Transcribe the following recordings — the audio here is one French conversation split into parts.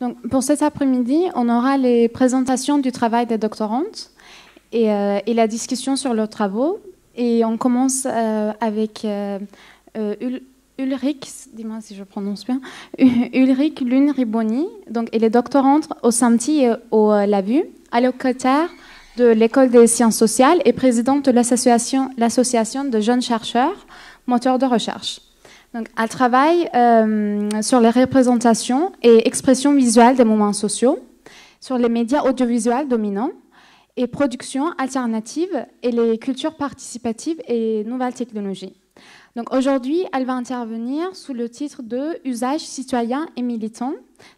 Donc, pour cet après-midi, on aura les présentations du travail des doctorantes et, euh, la discussion sur leurs travaux. Et on commence euh, avec euh, Ul- Ulrich, dis-moi si je prononce bien, Ulrich Lune Riboni. Donc, elle est doctorante au SAMTI et au LAVU, allocataire de l'école des sciences sociales et présidente de l'association de jeunes chercheurs moteurs de recherche. Donc, elle travaille euh, sur les représentations et expressions visuelles des mouvements sociaux, sur les médias audiovisuels dominants et production alternative et les cultures participatives et nouvelles technologies. Donc aujourd'hui, elle va intervenir sous le titre de Usage citoyen et militant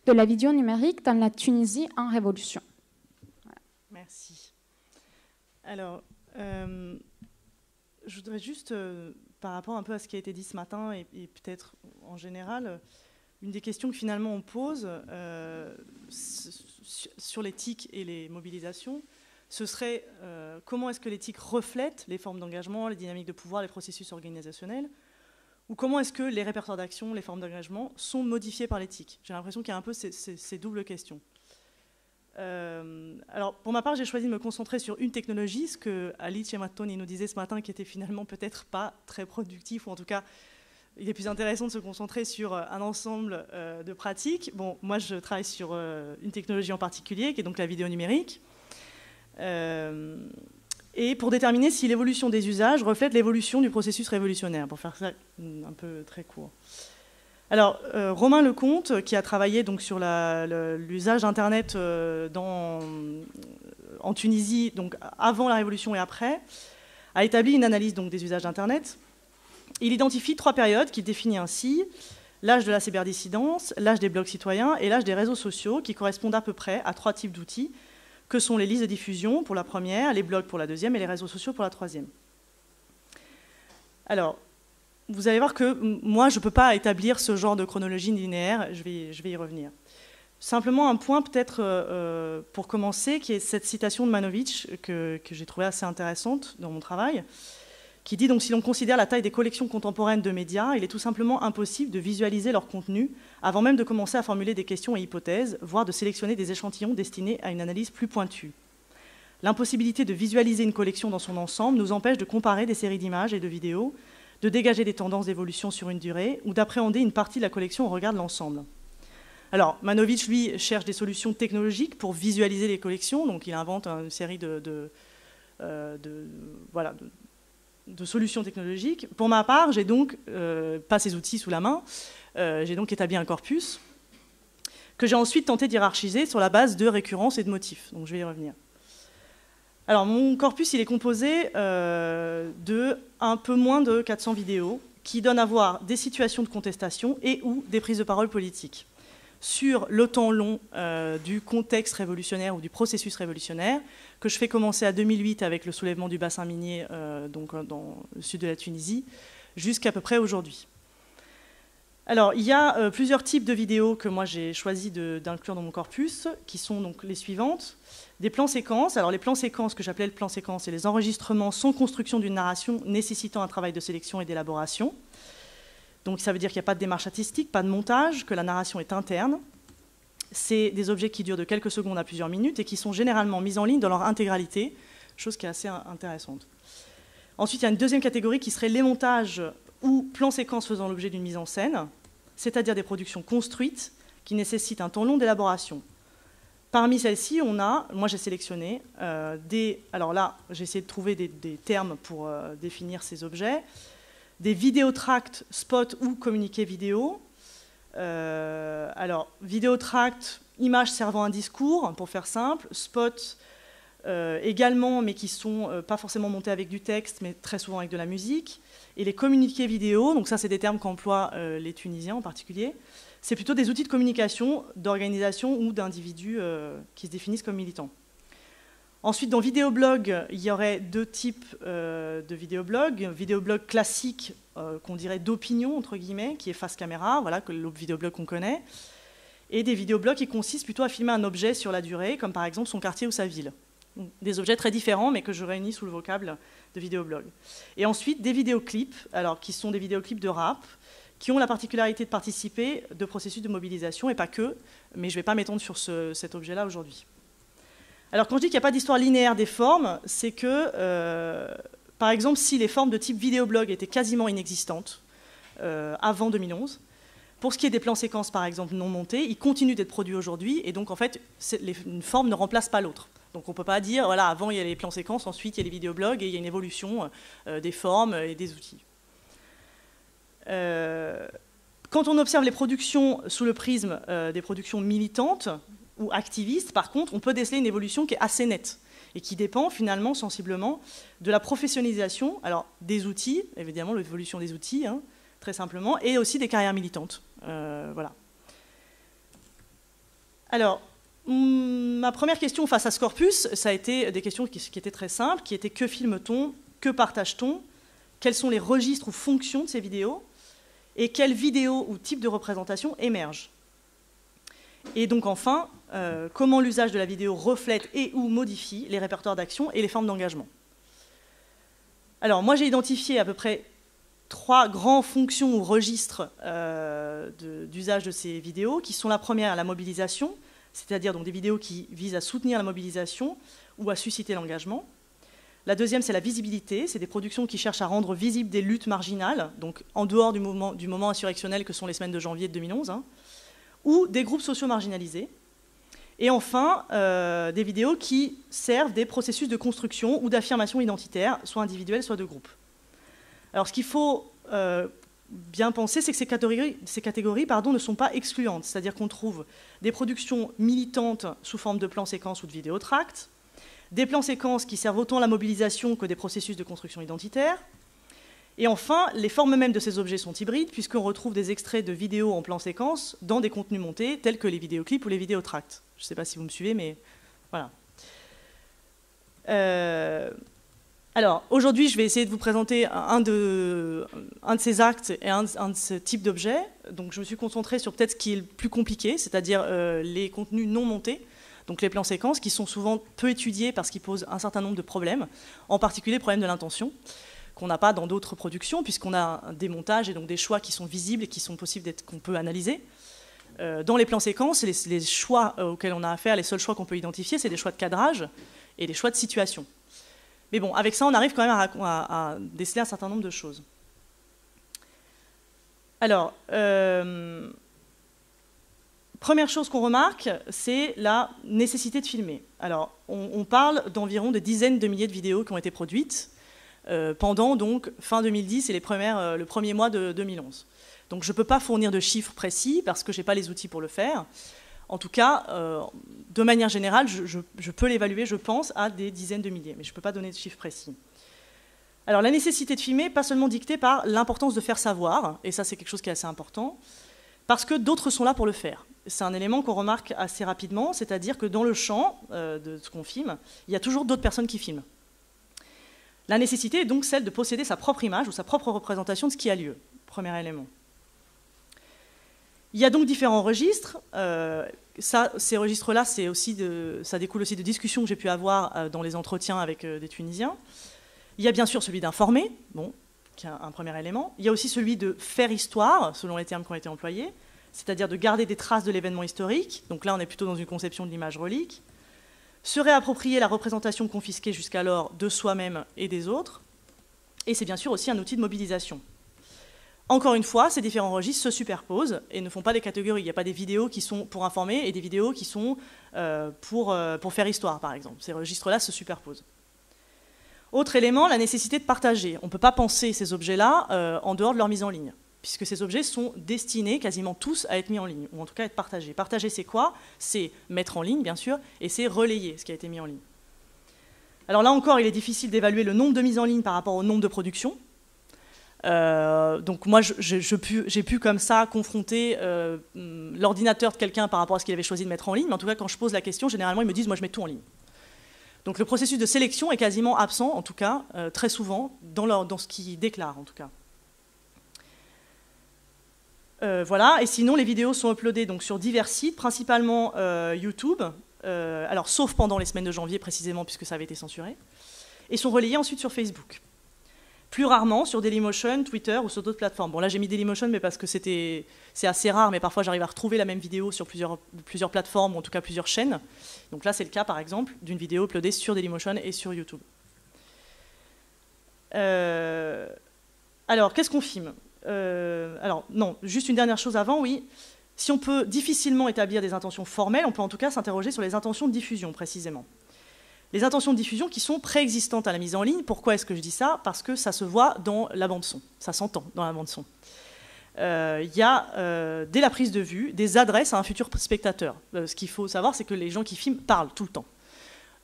de la vidéo numérique dans la Tunisie en révolution. Merci. Alors, euh, je voudrais juste, euh, par rapport un peu à ce qui a été dit ce matin et, peut-être en général, une des questions que finalement on pose euh, sur l'éthique et les mobilisations, ce serait euh, comment est-ce que l'éthique reflète les formes d'engagement, les dynamiques de pouvoir, les processus organisationnels, ou comment est-ce que les répertoires d'action, les formes d'engagement sont modifiés par l'éthique J'ai l'impression qu'il y a un peu ces doubles questions. Euh, alors, pour ma part, j'ai choisi de me concentrer sur une technologie, ce que Ali Chemattoni nous disait ce matin, qui était finalement peut-être pas très productif, ou en tout cas, il est plus intéressant de se concentrer sur euh, un ensemble euh, de pratiques. Bon, moi, je travaille sur une technologie en particulier, qui est donc la vidéo numérique. Et pour déterminer si l'évolution des usages reflète l'évolution du processus révolutionnaire, pour faire ça un peu très court. Alors, euh, Romain Lecomte, qui a travaillé donc sur l'usage d'Internet euh, en Tunisie, donc avant la Révolution et après, a établi une analyse donc, des usages d'Internet. Il identifie trois périodes qu'il définit ainsi l'âge de la cyberdissidence, l'âge des blogs citoyens et l'âge des réseaux sociaux, qui correspondent à peu près à trois types d'outils, que sont les listes de diffusion pour la première, les blogs pour la deuxième et les réseaux sociaux pour la troisième. Alors, vous allez voir que moi, je ne peux pas établir ce genre de chronologie linéaire, je vais, je vais y revenir. Simplement un point peut-être euh, euh, pour commencer, qui est cette citation de Manovitch que, que j'ai trouvée assez intéressante dans mon travail, qui dit donc si l'on considère la taille des collections contemporaines de médias, il est tout simplement impossible de visualiser leur contenu avant même de commencer à formuler des questions et hypothèses, voire de sélectionner des échantillons destinés à une analyse plus pointue. L'impossibilité de visualiser une collection dans son ensemble nous empêche de comparer des séries d'images et de vidéos, de dégager des tendances d'évolution sur une durée ou d'appréhender une partie de la collection au regard de l'ensemble. Alors, Manovitch, lui, cherche des solutions technologiques pour visualiser les collections, donc il invente une série de, euh, solutions technologiques. Pour ma part, j'ai donc euh, pas ces outils sous la main, euh, j'ai donc établi un corpus que j'ai ensuite tenté d'hierarchiser sur la base de récurrences et de motifs. Donc je vais y revenir. Alors mon corpus, est composé euh, de un peu moins de 400 vidéos qui donnent à voir des situations de contestation et ou des prises de parole politiques sur le temps long euh, du contexte révolutionnaire ou du processus révolutionnaire, que je fais commencer à 2008 avec le soulèvement du bassin minier euh, donc, dans le sud de la Tunisie, jusqu'à peu près aujourd'hui. Alors, il y a euh, plusieurs types de vidéos que moi j'ai choisi d'inclure dans mon corpus, qui sont donc les suivantes. Des plans séquences. Alors, les plans séquences, que j'appelais le plan séquence, c'est les enregistrements sans construction d'une narration nécessitant un travail de sélection et d'élaboration. Donc, ça veut dire qu'il n'y a pas de démarche artistique, pas de montage, que la narration est interne. C'est des objets qui durent de quelques secondes à plusieurs minutes et qui sont généralement mis en ligne dans leur intégralité, chose qui est assez in- intéressante. Ensuite, il y a une deuxième catégorie qui serait les montages ou plans séquences faisant l'objet d'une mise en scène, c'est-à-dire des productions construites qui nécessitent un temps long d'élaboration. Parmi celles-ci, on a, moi j'ai sélectionné euh, des. Alors là, j'ai essayé de trouver des, termes pour euh, définir ces objets. Des vidéotracts, spots ou communiqués vidéo. Euh, alors, vidéotract, images servant un discours, pour faire simple. Spots également, mais qui sont euh, pas forcément montés avec du texte, mais très souvent avec de la musique. Et les communiqués vidéo, donc ça c'est des termes qu'emploient euh, les Tunisiens en particulier, c'est plutôt des outils de communication d'organisations ou d'individus euh, qui se définissent comme militants. Ensuite, dans vidéoblog, il y aurait deux types euh, de vidéoblog. Vidéoblog classique, euh, qu'on dirait d'opinion, entre guillemets, qui est face caméra, voilà, que le vidéoblog qu'on connaît. Et des vidéoblogs qui consistent plutôt à filmer un objet sur la durée, comme par exemple son quartier ou sa ville. Des objets très différents, mais que je réunis sous le vocable de vidéoblog. Et ensuite, des vidéoclips, alors, qui sont des vidéoclips de rap, qui ont la particularité de participer de processus de mobilisation, et pas que, mais je ne vais pas m'étendre sur cet objet-là aujourd'hui. Alors quand je dis qu'il n'y a pas d'histoire linéaire des formes, c'est que, euh, par exemple, si les formes de type vidéoblog étaient quasiment inexistantes euh, avant 2011, pour ce qui est des plans séquences, par exemple, non montés, ils continuent d'être produits aujourd'hui, et donc en fait, une forme ne remplace pas l'autre. Donc on ne peut pas dire, voilà, avant il y a les plans séquences, ensuite il y a les vidéoblogs, et il y a une évolution euh, des formes et des outils. Euh, quand on observe les productions sous le prisme euh, des productions militantes ou activistes, par contre, on peut déceler une évolution qui est assez nette et qui dépend finalement sensiblement de la professionnalisation alors, des outils, évidemment l'évolution des outils, hein, très simplement, et aussi des carrières militantes. Voilà. Alors, ma première question face à ce corpus, ça a été des questions qui, étaient très simples, qui étaient que filme-t-on, que partage-t-on, quels sont les registres ou fonctions de ces vidéos, et quelles vidéos ou types de représentation émergent. Et donc enfin, euh, comment l'usage de la vidéo reflète et ou modifie les répertoires d'action et les formes d'engagement. Alors moi j'ai identifié à peu près trois grandes fonctions ou registres euh, d'usage de, ces vidéos, qui sont la première, la mobilisation, c'est-à-dire donc des vidéos qui visent à soutenir la mobilisation ou à susciter l'engagement. La deuxième, c'est la visibilité. C'est des productions qui cherchent à rendre visibles des luttes marginales, donc en dehors du moment, insurrectionnel que sont les semaines de janvier de 2011, hein, ou des groupes sociaux marginalisés. Et enfin, euh, des vidéos qui servent des processus de construction ou d'affirmation identitaire, soit individuels, soit de groupe. Alors, ce qu'il faut euh, bien penser, c'est que ces catégories, pardon, ne sont pas excluantes. C'est-à-dire qu'on trouve des productions militantes sous forme de plans séquences ou de vidéotracts, des plans séquences qui servent autant à la mobilisation que des processus de construction identitaire. Et enfin, les formes mêmes de ces objets sont hybrides, puisqu'on retrouve des extraits de vidéos en plan séquence dans des contenus montés, tels que les vidéoclips ou les vidéotracts. Je ne sais pas si vous me suivez, mais voilà. Euh, alors, aujourd'hui, je vais essayer de vous présenter un de, ces actes et un, de ce type d'objets. Donc, je me suis concentrée sur peut-être ce qui est le plus compliqué, c'est-à-dire euh, les contenus non montés donc les plans séquences qui sont souvent peu étudiés parce qu'ils posent un certain nombre de problèmes, en particulier le problème de l'intention qu'on n'a pas dans d'autres productions puisqu'on a des montages et donc des choix qui sont visibles et qui sont possibles qu'on peut analyser. Euh, dans les plans séquences, les, choix euh, auxquels on a affaire, les seuls choix qu'on peut identifier, c'est des choix de cadrage et des choix de situation. Mais bon, avec ça, on arrive quand même à, déceler un certain nombre de choses. Alors, euh, Première chose qu'on remarque, c'est la nécessité de filmer. Alors, on, parle d'environ des dizaines de milliers de vidéos qui ont été produites euh, pendant donc fin 2010 et les premières, euh, le premier mois de 2011. Donc, je ne peux pas fournir de chiffres précis parce que je n'ai pas les outils pour le faire. En tout cas, euh, de manière générale, je, peux l'évaluer, je pense, à des dizaines de milliers, mais je ne peux pas donner de chiffres précis. Alors, la nécessité de filmer, pas seulement dictée par l'importance de faire savoir, et ça, c'est quelque chose qui est assez important, parce que d'autres sont là pour le faire c'est un élément qu'on remarque assez rapidement, c'est-à-dire que dans le champ euh, de ce qu'on filme, il y a toujours d'autres personnes qui filment. La nécessité est donc celle de posséder sa propre image ou sa propre représentation de ce qui a lieu. Premier élément. Il y a donc différents registres. Euh, ces registres-là, ça découle aussi de discussions que j'ai pu avoir euh, dans les entretiens avec des Tunisiens. Il y a bien sûr celui d'informer, qui est un premier élément. Il y a aussi celui de faire histoire, selon les termes qui ont été employés c'est-à-dire de garder des traces de l'événement historique, donc là on est plutôt dans une conception de l'image relique, se réapproprier la représentation confisquée jusqu'alors de soi-même et des autres, et c'est bien sûr aussi un outil de mobilisation. Encore une fois, ces différents registres se superposent et ne font pas des catégories. Il n'y a pas des vidéos qui sont pour informer et des vidéos qui sont euh, pour, euh, pour faire histoire, par exemple. Ces registres-là se superposent. Autre élément, la nécessité de partager. On ne peut pas penser ces objets-là euh, en dehors de leur mise en ligne puisque ces objets sont destinés quasiment tous à être mis en ligne, ou en tout cas à être partagés. Partager, c'est quoi? C'est mettre en ligne, bien sûr, et c'est relayer ce qui a été mis en ligne. Alors là encore, il est difficile d'évaluer le nombre de mises en ligne par rapport au nombre de productions. Euh, donc moi, j'ai pu, comme ça confronter euh, l'ordinateur de quelqu'un par rapport à ce qu'il avait choisi de mettre en ligne, mais en tout cas, quand je pose la question, généralement, ils me disent, moi, je mets tout en ligne. Donc le processus de sélection est quasiment absent, en tout cas, euh, très souvent, dans, dans ce qu'ils déclarent, en tout cas. Voilà, et sinon les vidéos sont uploadées donc, sur divers sites, principalement YouTube, alors sauf pendant les semaines de janvier précisément puisque ça avait été censuré, et sont relayées ensuite sur Facebook. Plus rarement sur Dailymotion, Twitter ou sur d'autres plateformes. Bon, là j'ai mis Dailymotion, mais parce que c'est assez rare, mais parfois j'arrive à retrouver la même vidéo sur plusieurs, plusieurs plateformes, ou en tout cas plusieurs chaînes. Donc là c'est le cas par exemple d'une vidéo uploadée sur Dailymotion et sur YouTube. Euh, alors, qu'est-ce qu'on filme? Euh, Alors, non, juste une dernière chose avant, oui. Si on peut difficilement établir des intentions formelles, on peut en tout cas s'interroger sur les intentions de diffusion, précisément. Les intentions de diffusion qui sont préexistantes à la mise en ligne. Pourquoi est-ce que je dis ça? Parce que ça se voit dans la bande-son, ça s'entend dans la bande-son. Euh, il y a, euh, dès la prise de vue, des adresses à un futur spectateur. Euh, ce qu'il faut savoir, c'est que les gens qui filment parlent tout le temps.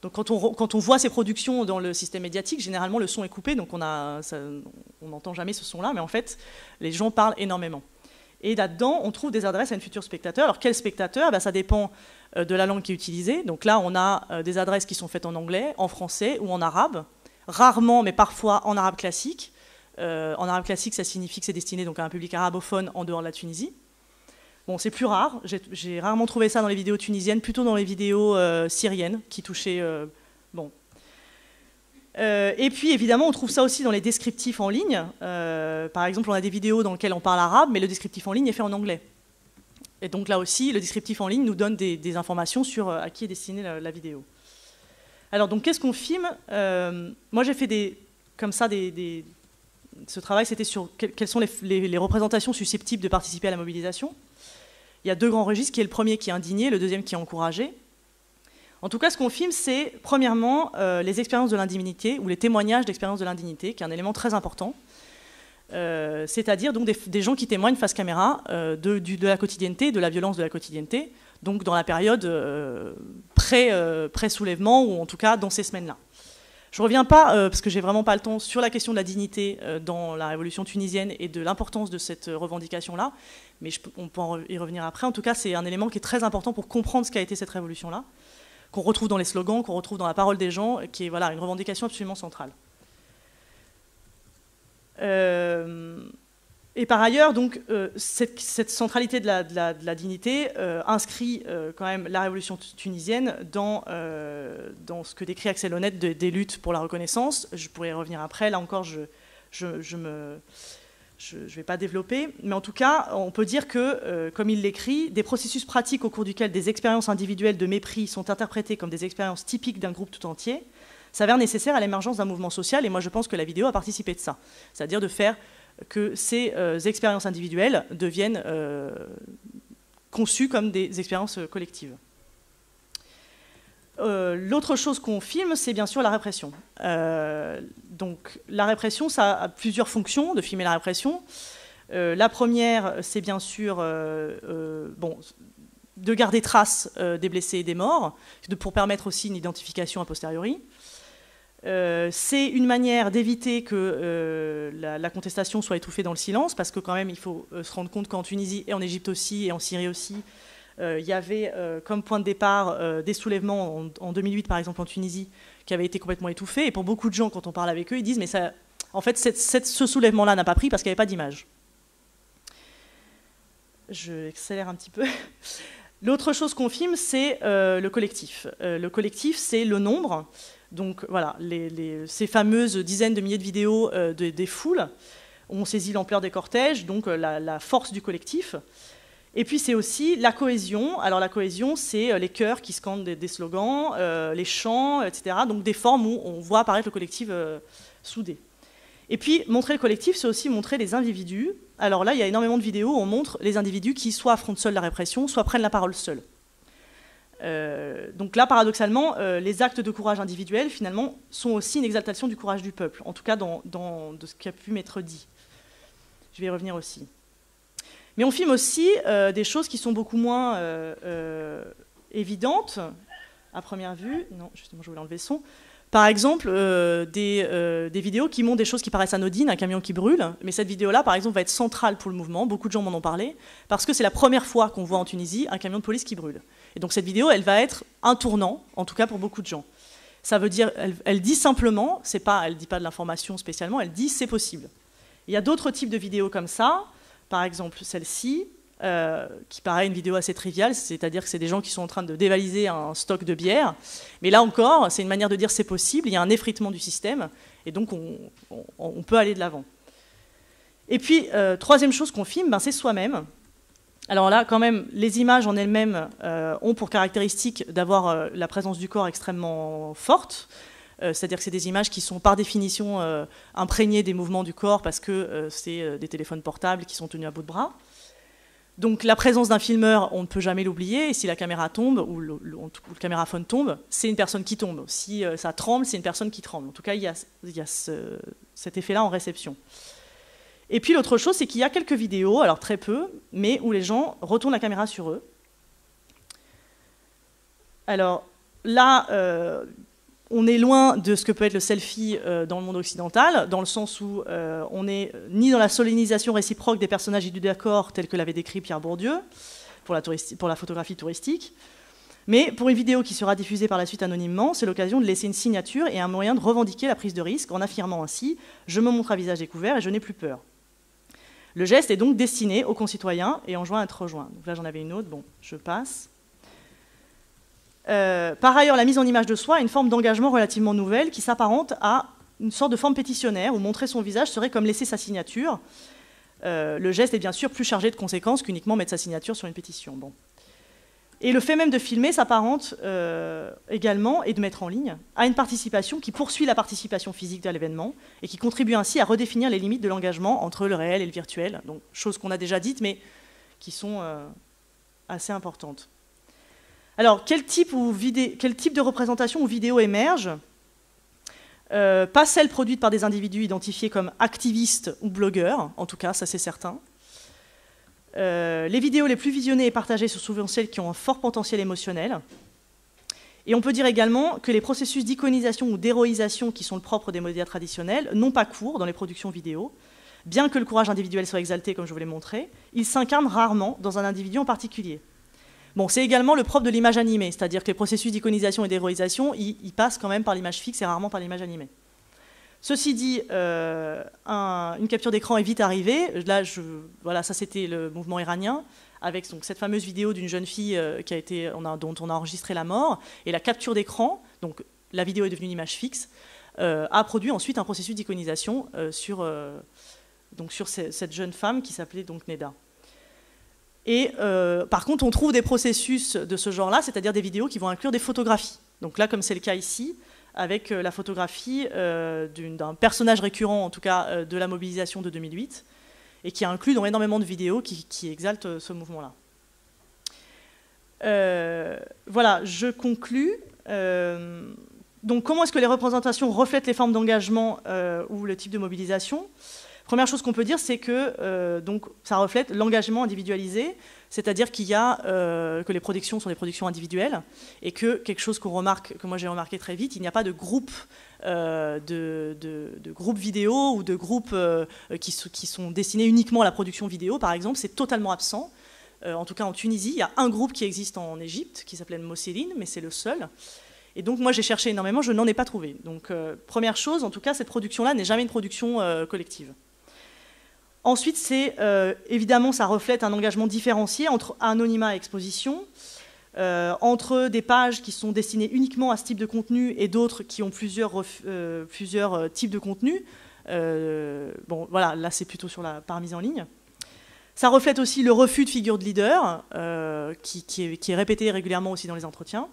Donc quand on, quand on, voit ces productions dans le système médiatique, généralement le son est coupé, donc on n'entend jamais ce son-là, mais en fait, les gens parlent énormément. Et là-dedans, on trouve des adresses à un futur spectateur. Alors quel spectateur? Ben, Ça dépend de la langue qui est utilisée. Donc là, on a euh, des adresses qui sont faites en anglais, en français ou en arabe. Rarement, mais parfois en arabe classique. Euh, en arabe classique, ça signifie que c'est destiné donc, à un public arabophone en dehors de la Tunisie. Bon, c'est plus rare. J'ai rarement trouvé ça dans les vidéos tunisiennes, plutôt dans les vidéos syriennes qui touchaient. bon, euh, et puis évidemment, on trouve ça aussi dans les descriptifs en ligne. Euh, par exemple, on a des vidéos dans lesquelles on parle arabe, mais le descriptif en ligne est fait en anglais. Et donc là aussi, le descriptif en ligne nous donne des, informations sur euh, à qui est destinée la, vidéo. Alors donc, qu'est-ce qu'on filme? Moi, j'ai fait comme ça ce travail, c'était sur quelles sont les, représentations susceptibles de participer à la mobilisation. Il y a deux grands registres, qui est le premier qui est indigné, le deuxième qui est encouragé. En tout cas, ce qu'on filme, c'est premièrement euh, les expériences de l'indignité ou les témoignages d'expériences de l'indignité, qui est un élément très important. Euh, c'est-à-dire donc des, gens qui témoignent face caméra euh, de, la quotidienneté, de la violence de la quotidienneté, donc dans la période pré-soulèvement ou en tout cas dans ces semaines-là. Je ne reviens pas, parce que j'ai vraiment pas le temps, sur la question de la dignité dans la révolution tunisienne et de l'importance de cette revendication-là, mais on peut y revenir après. En tout cas, c'est un élément qui est très important pour comprendre ce qu'a été cette révolution-là qu'on retrouve dans les slogans, qu'on retrouve dans la parole des gens, qui est voilà, une revendication absolument centrale. Euh, et par ailleurs, donc, euh, cette, centralité de la, dignité euh, inscrit quand même la révolution tunisienne dans, dans ce que décrit Axel Honnête des luttes pour la reconnaissance. Je pourrais y revenir après. Là encore, je, me, je ne vais pas développer, mais en tout cas, on peut dire que, comme il l'écrit, des processus pratiques au cours duquel des expériences individuelles de mépris sont interprétées comme des expériences typiques d'un groupe tout entier, s'avèrent nécessaires à l'émergence d'un mouvement social, et moi je pense que la vidéo a participé de ça, c'est-à-dire de faire que ces euh, expériences individuelles deviennent euh, conçues comme des expériences collectives. Euh, l'autre chose qu'on filme, c'est bien sûr la répression. Donc la répression, ça a plusieurs fonctions de filmer la répression. La première, c'est bien sûr bon, de garder trace des blessés et des morts, pour permettre aussi une identification a posteriori. C'est une manière d'éviter que la, la, contestation soit étouffée dans le silence, parce que quand même, il faut se rendre compte qu'en Tunisie et en Égypte aussi, et en Syrie aussi, euh, il y avait euh, comme point de départ euh, des soulèvements en, 2008, par exemple, en Tunisie, qui avaient été complètement étouffés. Et pour beaucoup de gens, quand on parle avec eux, ils disent, mais en fait, ce soulèvement-là n'a pas pris parce qu'il n'y avait pas d'image. Je accélère un petit peu. L'autre chose qu'on filme, c'est le collectif. le collectif, c'est le nombre. Donc voilà, ces fameuses dizaines de milliers de vidéos des foules ont saisi l'ampleur des cortèges, donc la, force du collectif. Et puis c'est aussi la cohésion. Alors la cohésion, c'est euh, les chœurs qui scandent des, slogans, euh, les chants, etc. Donc des formes où on voit apparaître le collectif euh, soudé. Et puis montrer le collectif, c'est aussi montrer les individus. Alors là, il y a énormément de vidéos où on montre les individus qui soit affrontent seuls la répression, soit prennent la parole seuls. Donc là, paradoxalement, les actes de courage individuel, finalement, sont aussi une exaltation du courage du peuple, en tout cas dans, de ce qui a pu m'être dit. Je vais y revenir aussi. Mais on filme aussi euh, des choses qui sont beaucoup moins euh, euh, évidentes à première vue. Non, justement, je voulais enlever le son. Par exemple, des, vidéos qui montrent des choses qui paraissent anodines, un camion qui brûle, mais cette vidéo-là, par exemple, va être centrale pour le mouvement, beaucoup de gens m'en ont parlé, parce que c'est la première fois qu'on voit en Tunisie un camion de police qui brûle. Et donc cette vidéo, elle va être un tournant, en tout cas pour beaucoup de gens. Ça veut dire, elle, dit simplement, c'est pas, elle dit pas de l'information spécialement, elle dit c'est possible. Il y a d'autres types de vidéos comme ça, par exemple, celle-ci, euh, qui paraît une vidéo assez triviale, c'est-à-dire que c'est des gens qui sont en train de dévaliser un stock de bière. Mais là encore, c'est une manière de dire c'est possible, il y a un effritement du système, Et donc, on, peut aller de l'avant. Et puis, troisième chose qu'on filme, ben, c'est soi-même. Alors là, quand même, les images en elles-mêmes ont pour caractéristique d'avoir la présence du corps extrêmement forte. Euh, c'est-à-dire que c'est des images qui sont par définition euh, imprégnées des mouvements du corps parce que euh, c'est des téléphones portables qui sont tenus à bout de bras. Donc la présence d'un filmeur, on ne peut jamais l'oublier. Et si la caméra tombe ou le, caméraphone tombe, c'est une personne qui tombe. Si ça tremble, c'est une personne qui tremble. En tout cas, il y a, cet effet-là en réception. Et puis l'autre chose, c'est qu'il y a quelques vidéos, alors très peu, mais où les gens retournent la caméra sur eux. Alors là, on est loin de ce que peut être le selfie euh, dans le monde occidental, dans le sens où euh, on n'est ni dans la solennisation réciproque des personnages du d'accord tel que l'avait décrit Pierre Bourdieu pour la, photographie touristique. Mais pour une vidéo qui sera diffusée par la suite anonymement, c'est l'occasion de laisser une signature et un moyen de revendiquer la prise de risque en affirmant ainsi Je me montre à visage découvert et je n'ai plus peur. Le geste est donc destiné aux concitoyens et enjoint à être rejoint. Donc là, j'en avais une autre, bon, je passe. Euh, par ailleurs, la mise en image de soi est une forme d'engagement relativement nouvelle qui s'apparente à une sorte de forme pétitionnaire où montrer son visage serait comme laisser sa signature. Euh, le geste est bien sûr plus chargé de conséquences qu'uniquement mettre sa signature sur une pétition. Bon. Et le fait même de filmer s'apparente euh, également, et de mettre en ligne, à une participation qui poursuit la participation physique à l'événement et qui contribue ainsi à redéfinir les limites de l'engagement entre le réel et le virtuel. Donc, choses qu'on a déjà dites, mais qui sont assez importantes. Alors, quel type, de représentation ou vidéo émerge? Euh, Pas celle produite par des individus identifiés comme activistes ou blogueurs, en tout cas, ça c'est certain. Euh, les vidéos les plus visionnées et partagées sont souvent celles qui ont un fort potentiel émotionnel. Et on peut dire également que les processus d'iconisation ou d'héroïsation qui sont le propre des médias traditionnels n'ont pas cours dans les productions vidéo. Bien que le courage individuel soit exalté, comme je vous l'ai montré, il s'incarne rarement dans un individu en particulier. Bon, c'est également le propre de l'image animée, c'est-à-dire que les processus d'iconisation et d'héroïsation, passent quand même par l'image fixe et rarement par l'image animée. Ceci dit, euh, une capture d'écran est vite arrivée. Là, voilà, ça c'était le mouvement iranien, avec cette fameuse vidéo d'une jeune fille euh, qui a été, dont on a enregistré la mort, et la capture d'écran, donc la vidéo est devenue une image fixe, euh, a produit ensuite un processus d'iconisation sur, donc, sur cette jeune femme qui s'appelait donc Neda. Et par contre, on trouve des processus de ce genre-là, c'est-à-dire des vidéos qui vont inclure des photographies. Donc là, comme c'est le cas ici, avec euh, la photographie euh, d'un personnage récurrent, en tout cas de la mobilisation de 2008, et qui inclut dans énormément de vidéos qui, exaltent ce mouvement-là. voilà, je conclus. donc, comment est-ce que les représentations reflètent les formes d'engagement ou le type de mobilisation? Première chose qu'on peut dire, c'est que euh, donc, ça reflète l'engagement individualisé, c'est-à-dire qu'il y a euh, que les productions sont des productions individuelles et que quelque chose qu'on remarque, que moi j'ai remarqué très vite, il n'y a pas de groupe euh, de, de, groupes vidéo ou de groupes qui, qui, sont destinés uniquement à la production vidéo, par exemple, c'est totalement absent. en tout cas en Tunisie, il y a un groupe qui existe en Égypte qui s'appelle Mossérine, mais c'est le seul. Et donc moi j'ai cherché énormément, je n'en ai pas trouvé. Donc première chose, en tout cas, cette production-là n'est jamais une production collective. Ensuite, c'est euh, évidemment, ça reflète un engagement différencié entre anonymat et exposition, euh, entre des pages qui sont destinées uniquement à ce type de contenu et d'autres qui ont plusieurs, euh, types de contenu. bon, voilà, là c'est plutôt sur la part mise en ligne. Ça reflète aussi le refus de figure de leader, qui, est, répété régulièrement aussi dans les entretiens.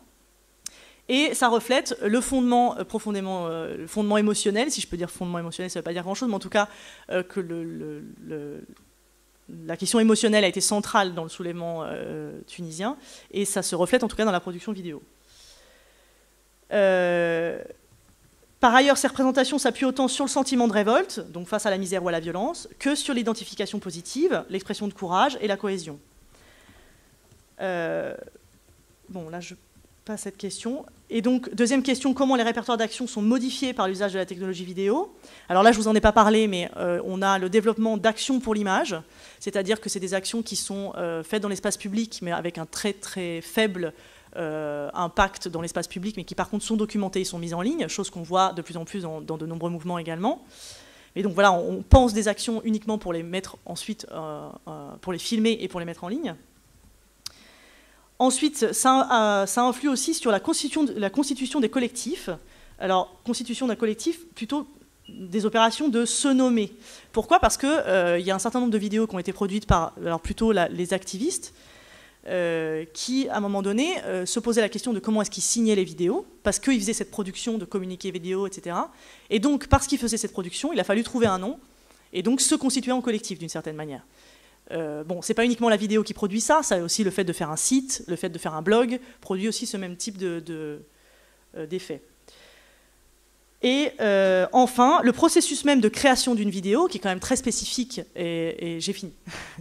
Et ça reflète le fondement euh, profondément, euh, le fondement émotionnel, si je peux dire fondement émotionnel, ça ne veut pas dire grand-chose, mais en tout cas euh, que la question émotionnelle a été centrale dans le soulèvement tunisien, et ça se reflète en tout cas dans la production vidéo. par ailleurs, ces représentations s'appuient autant sur le sentiment de révolte, donc face à la misère ou à la violence, que sur l'identification positive, l'expression de courage et la cohésion. bon, là je pas cette question. Et donc, deuxième question, comment les répertoires d'action sont modifiés par l'usage de la technologie vidéo? Alors là, je ne vous en ai pas parlé, mais euh, on a le développement d'actions pour l'image, c'est-à-dire que c'est des actions qui sont euh, faites dans l'espace public, mais avec un très très faible euh, impact dans l'espace public, mais qui par contre sont documentées et sont mises en ligne, chose qu'on voit de plus en plus dans, dans, de nombreux mouvements également. Et donc voilà, on pense des actions uniquement pour les mettre ensuite, pour les filmer et pour les mettre en ligne. Ensuite, ça, influe aussi sur la constitution, des collectifs. Alors, constitution d'un collectif, plutôt des opérations de se nommer. Pourquoi? Parce qu'il euh, y a un certain nombre de vidéos qui ont été produites par alors plutôt les activistes, euh, qui, à un moment donné, euh, se posaient la question de comment est-ce qu'ils signaient les vidéos, parce qu'ils faisaient cette production de communiqués vidéo, etc. Et donc, parce qu'ils faisaient cette production, il a fallu trouver un nom, et donc se constituer en collectif d'une certaine manière. Euh, bon, c'est pas uniquement la vidéo qui produit ça, c'est aussi le fait de faire un site, le fait de faire un blog, produit aussi ce même type d'effet. De, de, et euh, enfin, le processus même de création d'une vidéo, qui est quand même très spécifique, et, j'ai fini,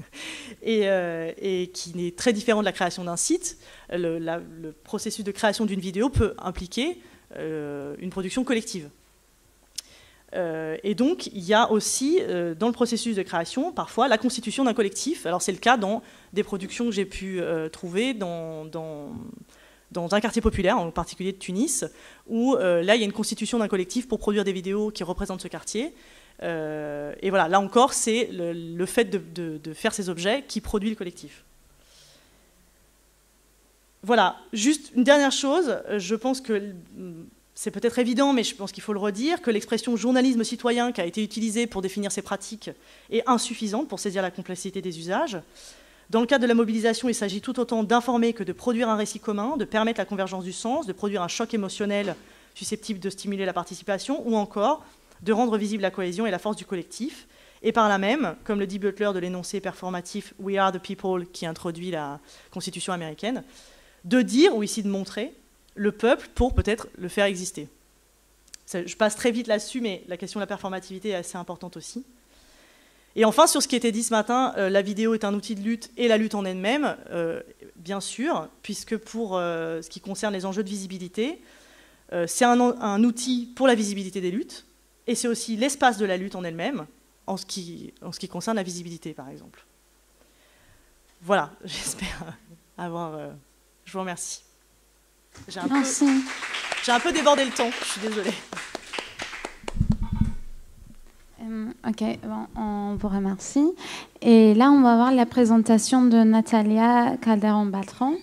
euh, et, qui est très différent de la création d'un site, le, processus de création d'une vidéo peut impliquer euh, une production collective. Et donc, il y a aussi, dans le processus de création, parfois, la constitution d'un collectif. Alors, c'est le cas dans des productions que j'ai pu trouver dans un quartier populaire, en particulier de Tunis, où euh, là, il y a une constitution d'un collectif pour produire des vidéos qui représentent ce quartier. Euh, et voilà, là encore, c'est le, fait de, faire ces objets qui produit le collectif. Voilà, juste une dernière chose, je pense que c'est peut-être évident, mais je pense qu'il faut le redire, que l'expression journalisme citoyen qui a été utilisée pour définir ces pratiques est insuffisante pour saisir la complexité des usages. Dans le cadre de la mobilisation, il s'agit tout autant d'informer que de produire un récit commun, de permettre la convergence du sens, de produire un choc émotionnel susceptible de stimuler la participation, ou encore de rendre visible la cohésion et la force du collectif. Et par là même, comme le dit Butler de l'énoncé performatif We are the people qui introduit la Constitution américaine, de dire, ou ici de montrer, le peuple pour peut-être le faire exister. Je passe très vite là-dessus, mais la question de la performativité est assez importante aussi. Et enfin, sur ce qui était dit ce matin, euh, la vidéo est un outil de lutte et la lutte en elle-même, euh, bien sûr, puisque pour euh, ce qui concerne les enjeux de visibilité, c'est un, outil pour la visibilité des luttes, et c'est aussi l'espace de la lutte en elle-même, en, en ce qui concerne la visibilité, par exemple. Voilà, j'espère avoir... je vous remercie. J'ai un, un peu débordé le temps, je suis désolée. Ok, on vous remercie. Et là, on va voir la présentation de Natalia Calderon-Batran.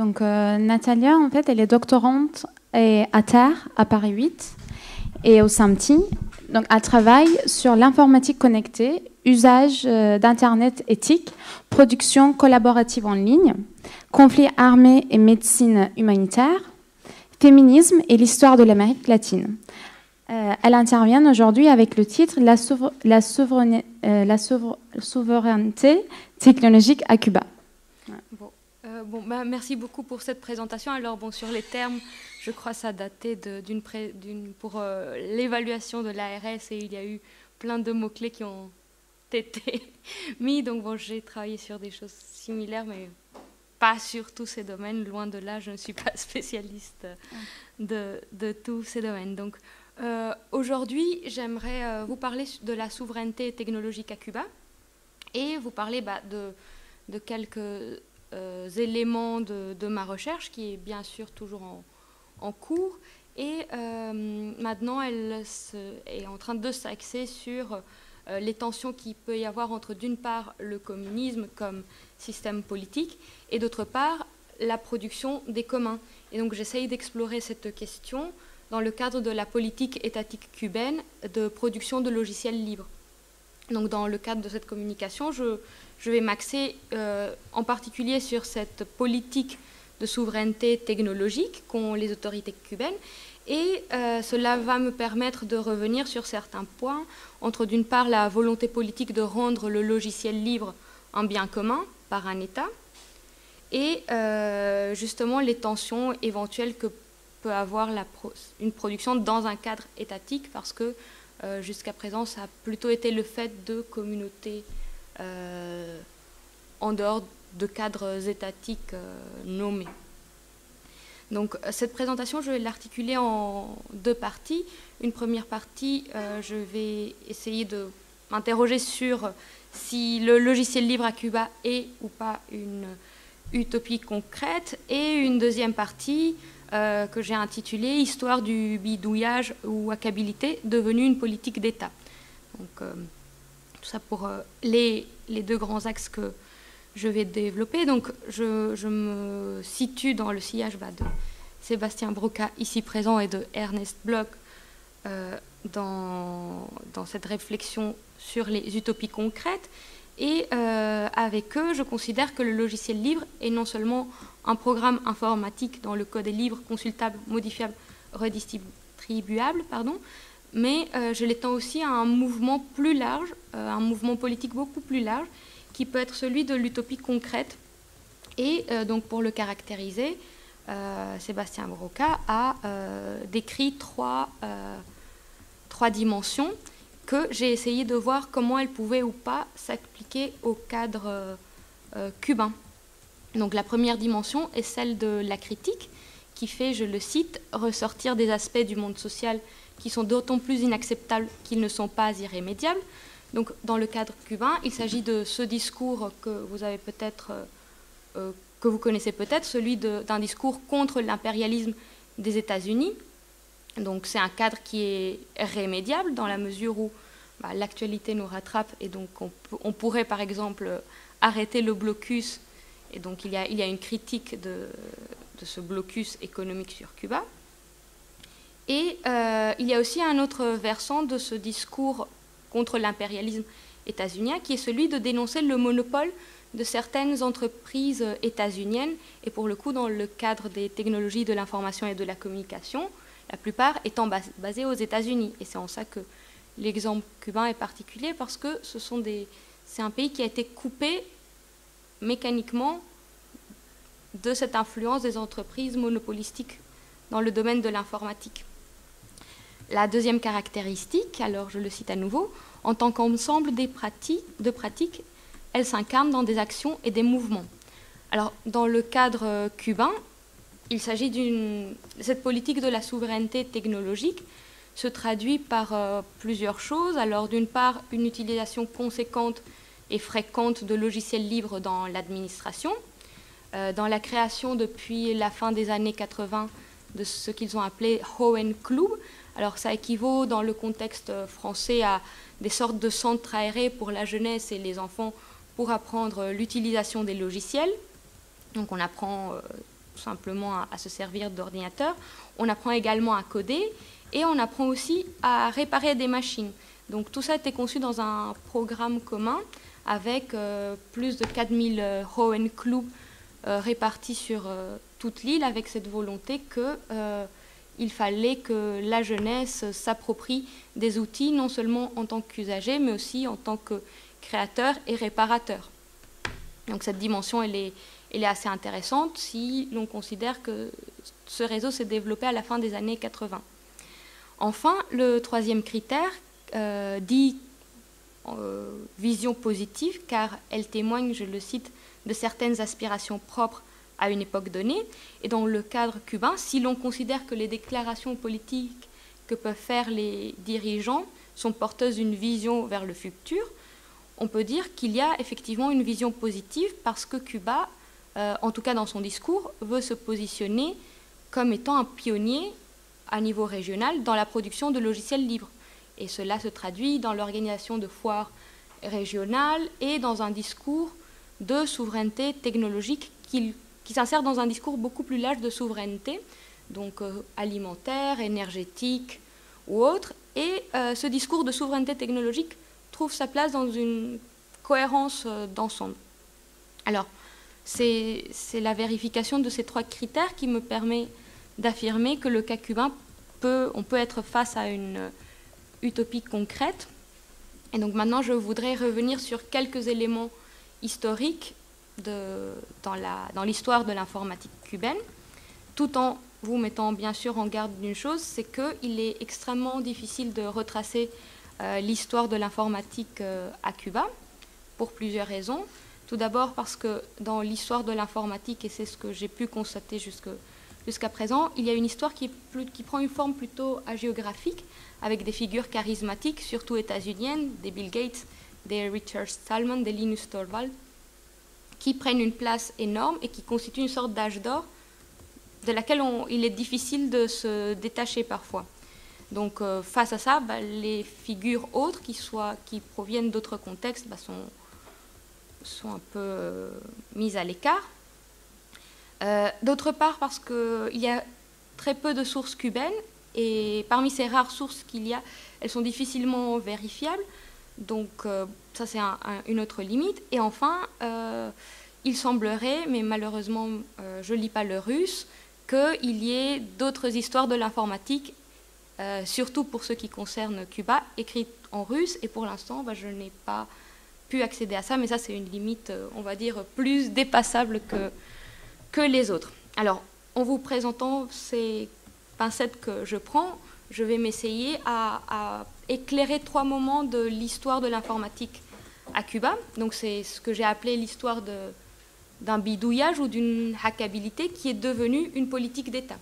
Donc, euh, Natalia, en fait, elle est doctorante à Terre, à Paris 8, et au SAMTI. Donc, elle travaille sur l'informatique connectée, usage euh, d'Internet éthique, production collaborative en ligne, conflits armés et médecine humanitaire, féminisme et l'histoire de l'Amérique latine. Euh, elle intervient aujourd'hui avec le titre La, la, souveraineté technologique à Cuba. Bon bah, merci beaucoup pour cette présentation. Alors, bon, sur les termes, je crois, ça datait d'une pour euh, l'évaluation de l'ARS et il y a eu plein de mots-clés qui ont été mis. Donc bon, j'ai travaillé sur des choses similaires, mais pas sur tous ces domaines. Loin de là, je ne suis pas spécialiste de, tous ces domaines. Donc euh, aujourd'hui, j'aimerais euh, vous parler de la souveraineté technologique à Cuba et vous parler bah, de, quelques éléments de, ma recherche, qui est bien sûr toujours en, en cours. Et euh, maintenant, elle est en train de s'axer sur euh, les tensions qu'il peut y avoir entre, d'une part, le communisme comme système politique, et d'autre part, la production des communs. Et donc, j'essaye d'explorer cette question dans le cadre de la politique étatique cubaine de production de logiciels libres. Donc, dans le cadre de cette communication, je, je vais m'axer euh, en particulier sur cette politique de souveraineté technologique qu'ont les autorités cubaines. Et euh, cela va me permettre de revenir sur certains points, entre d'une part la volonté politique de rendre le logiciel libre un bien commun par un État, et euh, justement les tensions éventuelles que peut avoir une production dans un cadre étatique, parce que jusqu'à présent, ça a plutôt été le fait de communautés en dehors de cadres étatiques euh, nommés. Donc euh, cette présentation, je vais l'articuler en deux parties. Une première partie, euh, je vais essayer de m'interroger sur si le logiciel libre à Cuba est ou pas une utopie concrète. Et une deuxième partie, que j'ai intitulé Histoire du bidouillage ou hackabilité devenue une politique d'État. Donc, tout ça pour les, les, deux grands axes que je vais développer. Donc, je, me situe dans le sillage bah, de Sébastien Broca, ici présent, et de Ernest Bloch dans, dans cette réflexion sur les utopies concrètes. Et euh, avec eux, je considère que le logiciel libre est non seulement un programme informatique dans le code est libre, consultable, modifiable, redistribuable, pardon, mais euh, je l'étends aussi à un mouvement plus large, euh, un mouvement politique beaucoup plus large, qui peut être celui de l'utopie concrète. Et donc pour le caractériser, Sébastien Broca a décrit trois, trois dimensions que j'ai essayé de voir comment elle pouvait ou pas s'appliquer au cadre euh, euh, cubain. Donc la première dimension est celle de la critique, qui fait, je le cite, ressortir des aspects du monde social qui sont d'autant plus inacceptables qu'ils ne sont pas irrémédiables. Donc dans le cadre cubain, il s'agit de ce discours que vous avez peut-être, euh, que vous connaissez peut-être, celui d'un discours contre l'impérialisme des États-Unis, donc c'est un cadre qui est rémédiable dans la mesure où bah, l'actualité nous rattrape et donc on, pourrait par exemple arrêter le blocus. Et donc il y a, il y a une critique de, ce blocus économique sur Cuba. Et euh, il y a aussi un autre versant de ce discours contre l'impérialisme états-unien qui est celui de dénoncer le monopole de certaines entreprises états-uniennes, et pour le coup dans le cadre des technologies de l'information et de la communication, la plupart étant basés aux États-Unis. Et c'est en ça que l'exemple cubain est particulier, parce que ce c'est un pays qui a été coupé mécaniquement de cette influence des entreprises monopolistiques dans le domaine de l'informatique. La deuxième caractéristique, alors je le cite à nouveau, en tant qu'ensemble de pratiques, elle s'incarne dans des actions et des mouvements. Alors, dans le cadre cubain, il s'agit d'une. Cette politique de la souveraineté technologique se traduit par euh, plusieurs choses. Alors, d'une part, une utilisation conséquente et fréquente de logiciels libres dans l'administration, euh, dans la création depuis la fin des années 80 de ce qu'ils ont appelé Hohen Club. Alors, ça équivaut dans le contexte français à des sortes de centres aérés pour la jeunesse et les enfants pour apprendre l'utilisation des logiciels. Donc, on apprend euh, simplement à, se servir d'ordinateur. On apprend également à coder et on apprend aussi à réparer des machines. Donc tout ça a été conçu dans un programme commun avec euh, plus de 4000 euh, Hohen Club euh, répartis sur toute l'île avec cette volonté qu'il fallait que la jeunesse s'approprie des outils non seulement en tant qu'usager mais aussi en tant que créateur et réparateur. Donc cette dimension est, elle est assez intéressante si l'on considère que ce réseau s'est développé à la fin des années 80. Enfin, le troisième critère euh, dit euh, vision positive, car elle témoigne, je le cite, de certaines aspirations propres à une époque donnée. Et dans le cadre cubain, si l'on considère que les déclarations politiques que peuvent faire les dirigeants sont porteuses d'une vision vers le futur, on peut dire qu'il y a effectivement une vision positive parce que Cuba euh, en tout cas dans son discours, veut se positionner comme étant un pionnier à niveau régional dans la production de logiciels libres. Et cela se traduit dans l'organisation de foires régionales et dans un discours de souveraineté technologique qui, s'insère dans un discours beaucoup plus large de souveraineté, donc euh, alimentaire, énergétique ou autre. Et euh, ce discours de souveraineté technologique trouve sa place dans une cohérence d'ensemble. Alors, c'est la vérification de ces trois critères qui me permet d'affirmer que le cas cubain peut, on peut être face à une utopie concrète. Et donc maintenant, je voudrais revenir sur quelques éléments historiques dans l'histoire de l'informatique cubaine, tout en vous mettant bien sûr en garde d'une chose, c'est qu'il est extrêmement difficile de retracer euh, l'histoire de l'informatique euh, à Cuba, pour plusieurs raisons. Tout d'abord parce que dans l'histoire de l'informatique, et c'est ce que j'ai pu constater jusqu'à présent, il y a une histoire qui, qui, prend une forme plutôt géographique, avec des figures charismatiques, surtout états-uniennes, des Bill Gates, des Richard Stallman, des Linus Torvald, qui prennent une place énorme et qui constituent une sorte d'âge d'or de laquelle il est difficile de se détacher parfois. Donc face à ça, bah, les figures autres qui, proviennent d'autres contextes bah, sont, un peu mises à l'écart. D'autre part, parce qu'il y a très peu de sources cubaines, et parmi ces rares sources qu'il y a, elles sont difficilement vérifiables. Donc euh, ça, c'est une autre limite. Et enfin, euh, il semblerait, mais malheureusement, euh, je ne lis pas le russe, qu'il y ait d'autres histoires de l'informatique, surtout pour ce qui concerne Cuba, écrites en russe. Et pour l'instant, bah, je n'ai pas pu accéder à ça, mais ça, c'est une limite, on va dire, plus dépassable que, que les autres. Alors, en vous présentant ces pincettes que je prends, je vais m'essayer à, éclairer trois moments de l'histoire de l'informatique à Cuba. C'est ce que j'ai appelé l'histoire d'un bidouillage ou d'une hackabilité qui est devenue une politique d'État.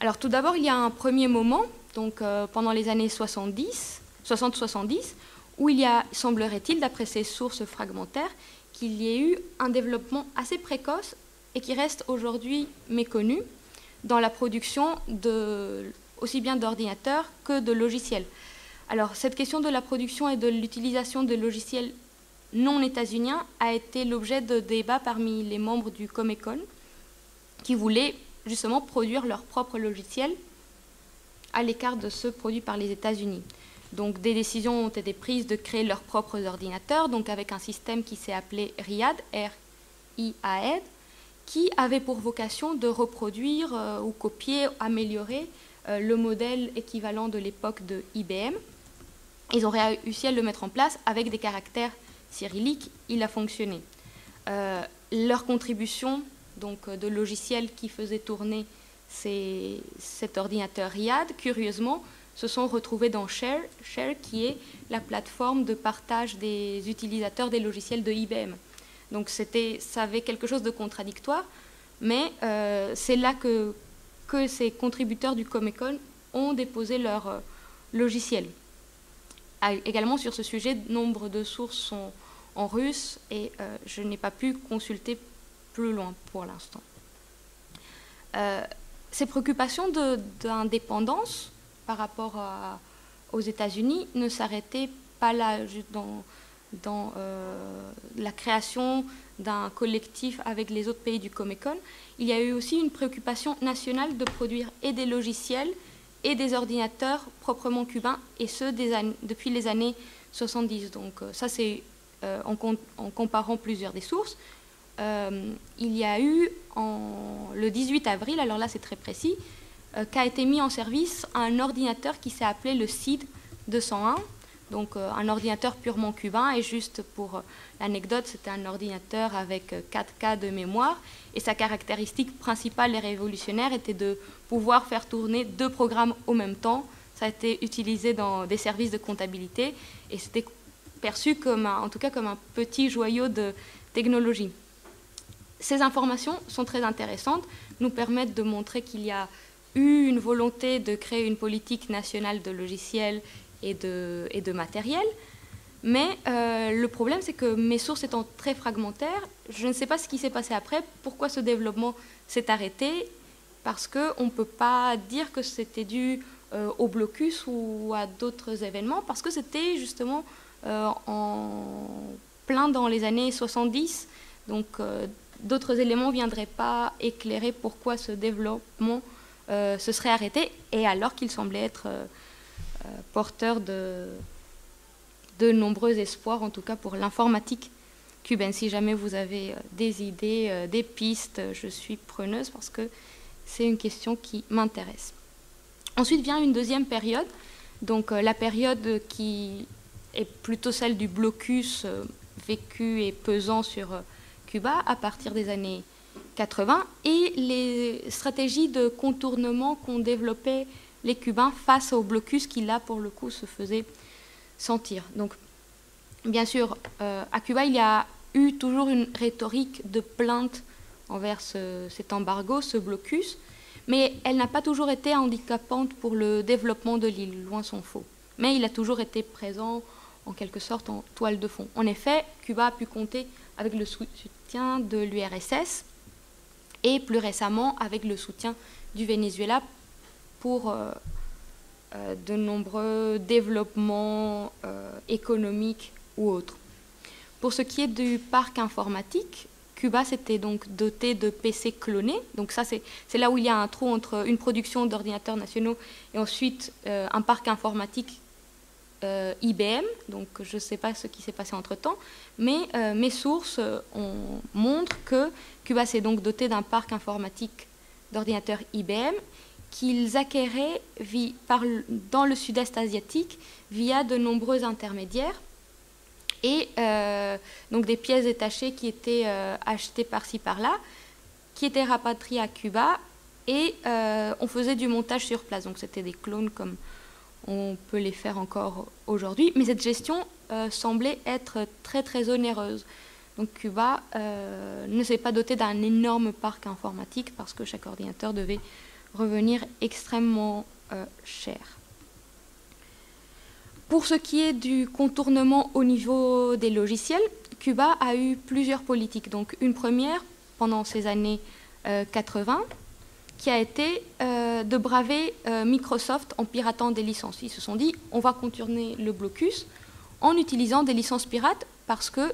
Alors tout d'abord, il y a un premier moment, euh, pendant les années 70, 60-70, où il y a, semblerait-il, d'après ces sources fragmentaires, qu'il y ait eu un développement assez précoce et qui reste aujourd'hui méconnu dans la production aussi bien d'ordinateurs que de logiciels. Alors cette question de la production et de l'utilisation de logiciels non états-uniens a été l'objet de débats parmi les membres du Comecon qui voulaient justement produire leurs propres logiciels à l'écart de ceux produits par les États-Unis. Donc des décisions ont été prises de créer leurs propres ordinateurs, donc avec un système qui s'est appelé RIAD, R-I-A-D, qui avait pour vocation de reproduire euh, ou copier, améliorer euh, le modèle équivalent de l'époque de IBM. Ils ont réussi à le mettre en place avec des caractères cyrilliques. Il a fonctionné. Euh, leur contribution donc, de logiciels qui faisaient tourner cet ordinateur RIAD, curieusement, se sont retrouvés dans Share, Share, qui est la plateforme de partage des utilisateurs des logiciels de IBM. Donc ça avait quelque chose de contradictoire, mais euh, c'est là que, que ces contributeurs du Comecon ont déposé leur euh, logiciel. Également sur ce sujet, nombre de sources sont en russe et euh, je n'ai pas pu consulter plus loin pour l'instant. ces préoccupations d'indépendance par rapport aux États-Unis ne s'arrêtaient pas là, dans euh, la création d'un collectif avec les autres pays du Comecon, il y a eu aussi une préoccupation nationale de produire et des logiciels et des ordinateurs proprement cubains, et ce depuis les années 70. Donc euh, ça, c'est euh, en, comparant plusieurs des sources. il y a eu le 18 avril, alors là c'est très précis, qu'a été mis en service un ordinateur qui s'est appelé le CID 201, donc euh, un ordinateur purement cubain. Et juste pour euh, l'anecdote, c'était un ordinateur avec 4K euh, de mémoire. Et sa caractéristique principale et révolutionnaire était de pouvoir faire tourner deux programmes au même temps. Ça a été utilisé dans des services de comptabilité et c'était perçu comme en tout cas comme un petit joyau de technologie. Ces informations sont très intéressantes, nous permettent de montrer qu'il y a eu une volonté de créer une politique nationale de logiciels et de, matériel. Mais euh, le problème, c'est que mes sources étant très fragmentaires, je ne sais pas ce qui s'est passé après, pourquoi ce développement s'est arrêté, parce qu'on ne peut pas dire que c'était dû euh, au blocus ou à d'autres événements, parce que c'était justement euh, en plein dans les années 70, donc d'autres éléments ne viendraient pas éclairer pourquoi ce développement se serait arrêté, et alors qu'il semblait être porteur de, de nombreux espoirs, en tout cas pour l'informatique cubaine. Si jamais vous avez euh, des idées, euh, des pistes, je suis preneuse parce que c'est une question qui m'intéresse. Ensuite vient une deuxième période, donc la période qui est plutôt celle du blocus vécu et pesant sur Cuba à partir des années 80 et les stratégies de contournement qu'ont développées les Cubains face au blocus qui, là, pour le coup, se faisait sentir. Donc, bien sûr, euh, à Cuba, il y a eu toujours une rhétorique de plainte envers cet embargo, ce blocus, mais elle n'a pas toujours été handicapante pour le développement de l'île, loin s'en faut. Mais il a toujours été présent, en quelque sorte, en toile de fond. En effet, Cuba a pu compter avec le soutien de l'URSS et plus récemment avec le soutien du Venezuela pour de nombreux développements économiques ou autres. Pour ce qui est du parc informatique, Cuba s'était donc doté de PC clonés. Donc ça, c'est là où il y a un trou entre une production d'ordinateurs nationaux et ensuite euh, un parc informatique euh, IBM. Donc je ne sais pas ce qui s'est passé entre-temps. Mais euh, mes sources montrent que Cuba s'est donc doté d'un parc informatique d'ordinateurs IBM qu'ils acquéraient dans le sud-est asiatique via de nombreux intermédiaires et euh, donc des pièces détachées qui étaient euh, achetées par-ci par-là, qui étaient rapatriées à Cuba et euh, on faisait du montage sur place. Donc c'était des clones comme on peut les faire encore aujourd'hui, mais cette gestion semblait être très très onéreuse. Donc Cuba ne s'est pas doté d'un énorme parc informatique parce que chaque ordinateur devait revenir extrêmement cher. Pour ce qui est du contournement au niveau des logiciels, Cuba a eu plusieurs politiques. Donc une première pendant ces années 80 euh, qui a été euh, de braver euh, Microsoft en piratant des licences. Ils se sont dit on va contourner le blocus en utilisant des licences pirates parce que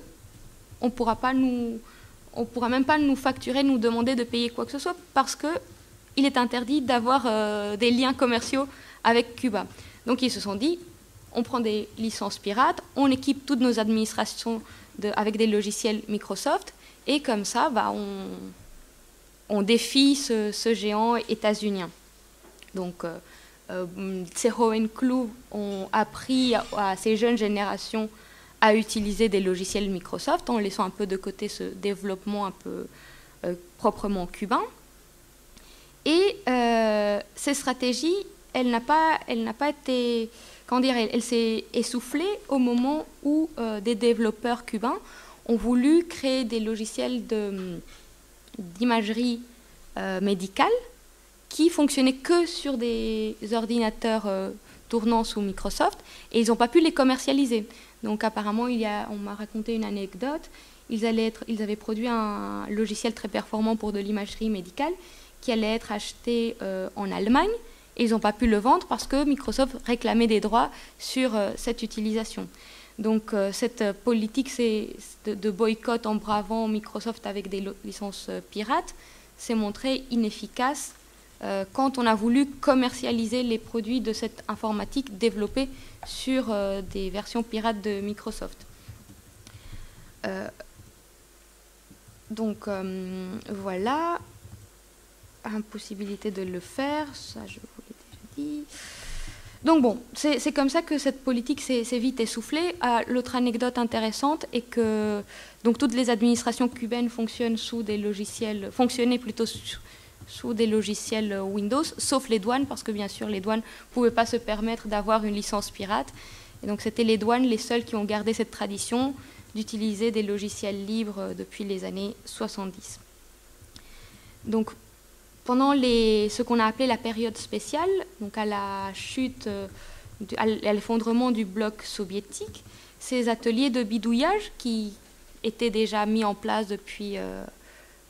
on pourra pourra même pas nous facturer, nous demander de payer quoi que ce soit parce que il est interdit d'avoir des liens commerciaux avec Cuba. Donc ils se sont dit on prend des licences pirates, on équipe toutes nos administrations avec des logiciels Microsoft, et comme ça, bah, on, défie ce, géant états-unien. Donc, euh, euh, et Clou ont appris à, ces jeunes générations à utiliser des logiciels Microsoft en laissant un peu de côté ce développement un peu euh, proprement cubain. Et euh, ces stratégies, elle n'a pas, été quand dire, elle, s'est essoufflée au moment où euh, des développeurs cubains ont voulu créer des logiciels d'imagerie euh, médicale qui fonctionnaient que sur des ordinateurs tournant sous Microsoft et ils n'ont pas pu les commercialiser. Donc apparemment, on m'a raconté une anecdote. Ils avaient produit un logiciel très performant pour de l'imagerie médicale qui allait être acheté en Allemagne et ils n'ont pas pu le vendre parce que Microsoft réclamait des droits sur euh, cette utilisation. Donc euh, cette politique de, boycott en bravant Microsoft avec des licences euh, pirates s'est montrée inefficace quand on a voulu commercialiser les produits de cette informatique développée sur des versions pirates de Microsoft. donc voilà, impossibilité de le faire, ça je donc bon, c'est comme ça que cette politique s'est vite essoufflée. Ah, l'autre anecdote intéressante est que donc toutes les administrations cubaines fonctionnent sous des logiciels, fonctionnaient plutôt sous, des logiciels Windows, sauf les douanes, parce que bien sûr les douanes ne pouvaient pas se permettre d'avoir une licence pirate. Et donc c'était les douanes les seules qui ont gardé cette tradition d'utiliser des logiciels libres depuis les années 70. Donc pendant ce qu'on a appelé la période spéciale, donc à la chute, euh, à l'effondrement du bloc soviétique, ces ateliers de bidouillage qui étaient déjà mis en place depuis euh,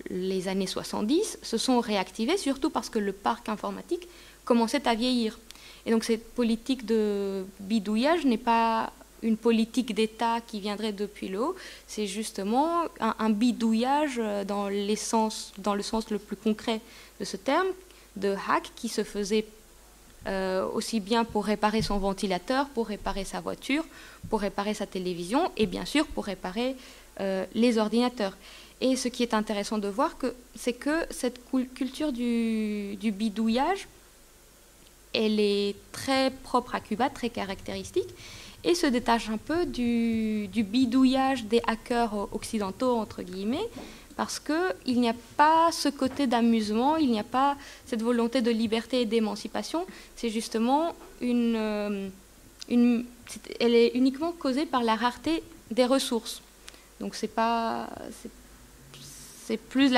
les années 70 se sont réactivés, surtout parce que le parc informatique commençait à vieillir. Et donc cette politique de bidouillage n'est pas une politique d'État qui viendrait depuis le haut, c'est justement un, bidouillage dans, dans le sens le plus concret de ce terme, de hack, qui se faisait euh, aussi bien pour réparer son ventilateur, pour réparer sa voiture, pour réparer sa télévision et bien sûr pour réparer euh, les ordinateurs. Et ce qui est intéressant de voir, c'est que cette culture du, bidouillage, elle est très propre à Cuba, très caractéristique, et se détache un peu du, du bidouillage des hackers occidentaux, entre guillemets, parce qu'il n'y a pas ce côté d'amusement, il n'y a pas cette volonté de liberté et d'émancipation. C'est justement une, euh, elle est uniquement causée par la rareté des ressources. Donc c'est pas, c'est plus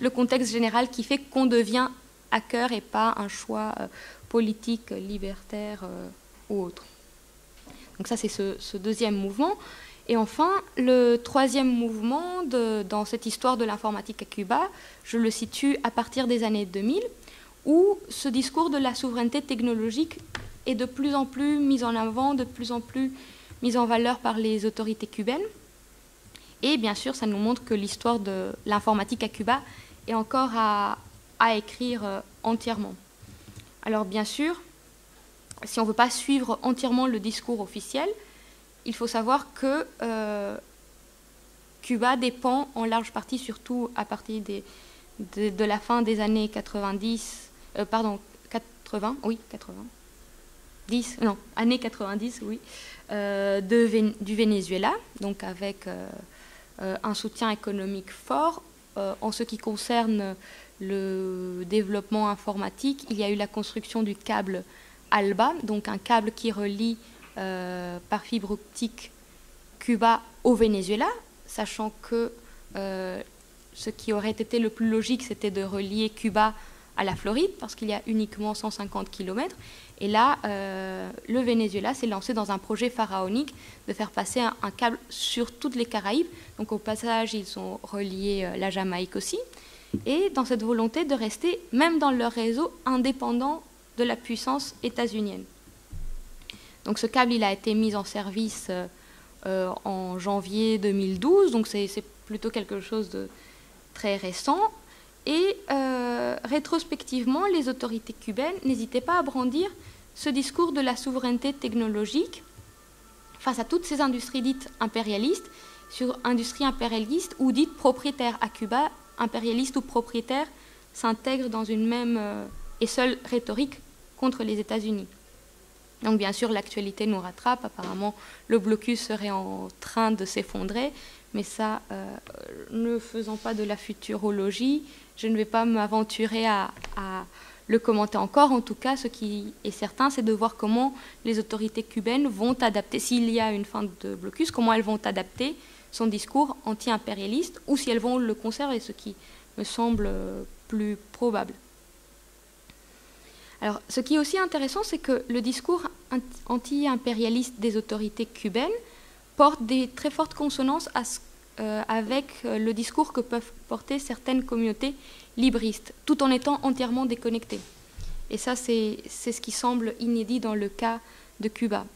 le contexte général qui fait qu'on devient hacker et pas un choix euh, politique, libertaire euh, ou autre. Donc ça c'est ce, ce, deuxième mouvement. Et enfin, le troisième mouvement dans cette histoire de l'informatique à Cuba, je le situe à partir des années 2000, où ce discours de la souveraineté technologique est de plus en plus mis en avant, de plus en plus mis en valeur par les autorités cubaines. Et bien sûr, ça nous montre que l'histoire de l'informatique à Cuba est encore à, écrire euh, entièrement. Alors bien sûr, si on ne veut pas suivre entièrement le discours officiel, il faut savoir que euh, Cuba dépend en large partie, surtout à partir de, la fin des années 90, euh, pardon, 80, oui, 80, 10, non, années 90, oui, euh, du Venezuela, donc avec un soutien économique fort. en ce qui concerne le développement informatique, il y a eu la construction du câble ALBA, donc un câble qui relie euh, par fibre optique Cuba au Venezuela, sachant que euh, ce qui aurait été le plus logique, c'était de relier Cuba à la Floride, parce qu'il y a uniquement 150 km. Et là, euh, le Venezuela s'est lancé dans un projet pharaonique de faire passer un, câble sur toutes les Caraïbes. Donc au passage, ils ont relié la Jamaïque aussi. Et dans cette volonté de rester, même dans leur réseau, indépendant de la puissance états-unienne. Donc ce câble, a été mis en service euh, euh, en janvier 2012, donc c'est plutôt quelque chose de très récent. Et euh, rétrospectivement, les autorités cubaines n'hésitaient pas à brandir ce discours de la souveraineté technologique face à toutes ces industries dites impérialistes, sur industries impérialistes ou dites propriétaires à Cuba, impérialistes ou propriétaires s'intègrent dans une même et seule rhétorique contre les États-Unis. Donc bien sûr, l'actualité nous rattrape. Apparemment, le blocus serait en train de s'effondrer. Mais ça, euh, ne faisant pas de la futurologie, je ne vais pas m'aventurer à, le commenter encore. En tout cas, ce qui est certain, c'est de voir comment les autorités cubaines vont adapter, s'il y a une fin de blocus, comment elles vont adapter son discours anti-impérialiste ou si elles vont le conserver, ce qui me semble plus probable. Alors, ce qui est aussi intéressant, c'est que le discours anti-impérialiste des autorités cubaines porte des très fortes consonances euh, avec euh, le discours que peuvent porter certaines communautés libristes, tout en étant entièrement déconnectées. Et ça, c'est ce qui semble inédit dans le cas de Cuba.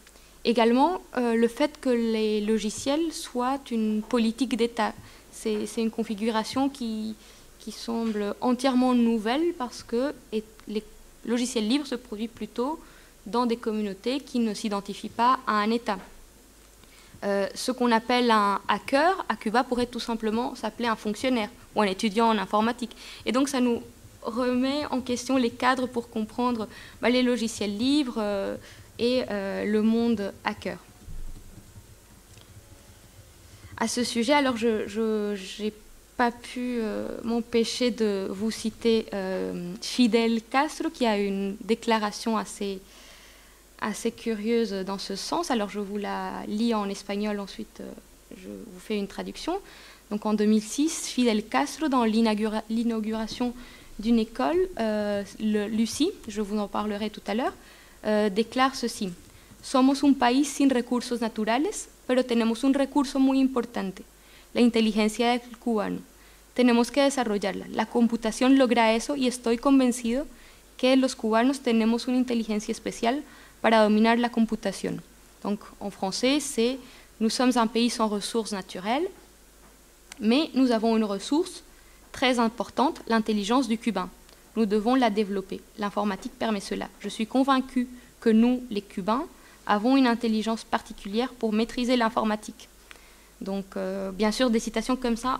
Également, euh, le fait que les logiciels soient une politique d'État. C'est une configuration qui, qui semble entièrement nouvelle parce que les logiciel libre se produit plutôt dans des communautés qui ne s'identifient pas à un État. Euh, ce qu'on appelle un hacker à Cuba pourrait tout simplement s'appeler un fonctionnaire ou un étudiant en informatique. Et donc ça nous remet en question les cadres pour comprendre bah, les logiciels libres euh, et euh, le monde hacker. À ce sujet, alors je pas pu euh, m'empêcher de vous citer euh, Fidel Castro, qui a une déclaration assez, assez curieuse dans ce sens. Alors je vous la lis en espagnol, ensuite euh, je vous fais une traduction. Donc en 2006, Fidel Castro, dans l'inauguration d'une école, le, Lucie, je vous en parlerai tout à l'heure, déclare ceci. Somos un país sin recursos naturales, pero tenemos un recurso muy importante, la inteligencia del cubano. Tenemos que desarrollarla. La computación logra eso y estoy convencido que los cubanos tenemos una inteligencia especial para dominar la computación. Donc en français, c'est nous sommes un pays sans ressources naturelles, mais nous avons une ressource très importante, l'intelligence du cubain. Nous devons la développer. L'informatique permet cela. Je suis convaincu que nous, les Cubains, avons une intelligence particulière pour maîtriser l'informatique. Donc, euh, bien sûr, des citations comme ça,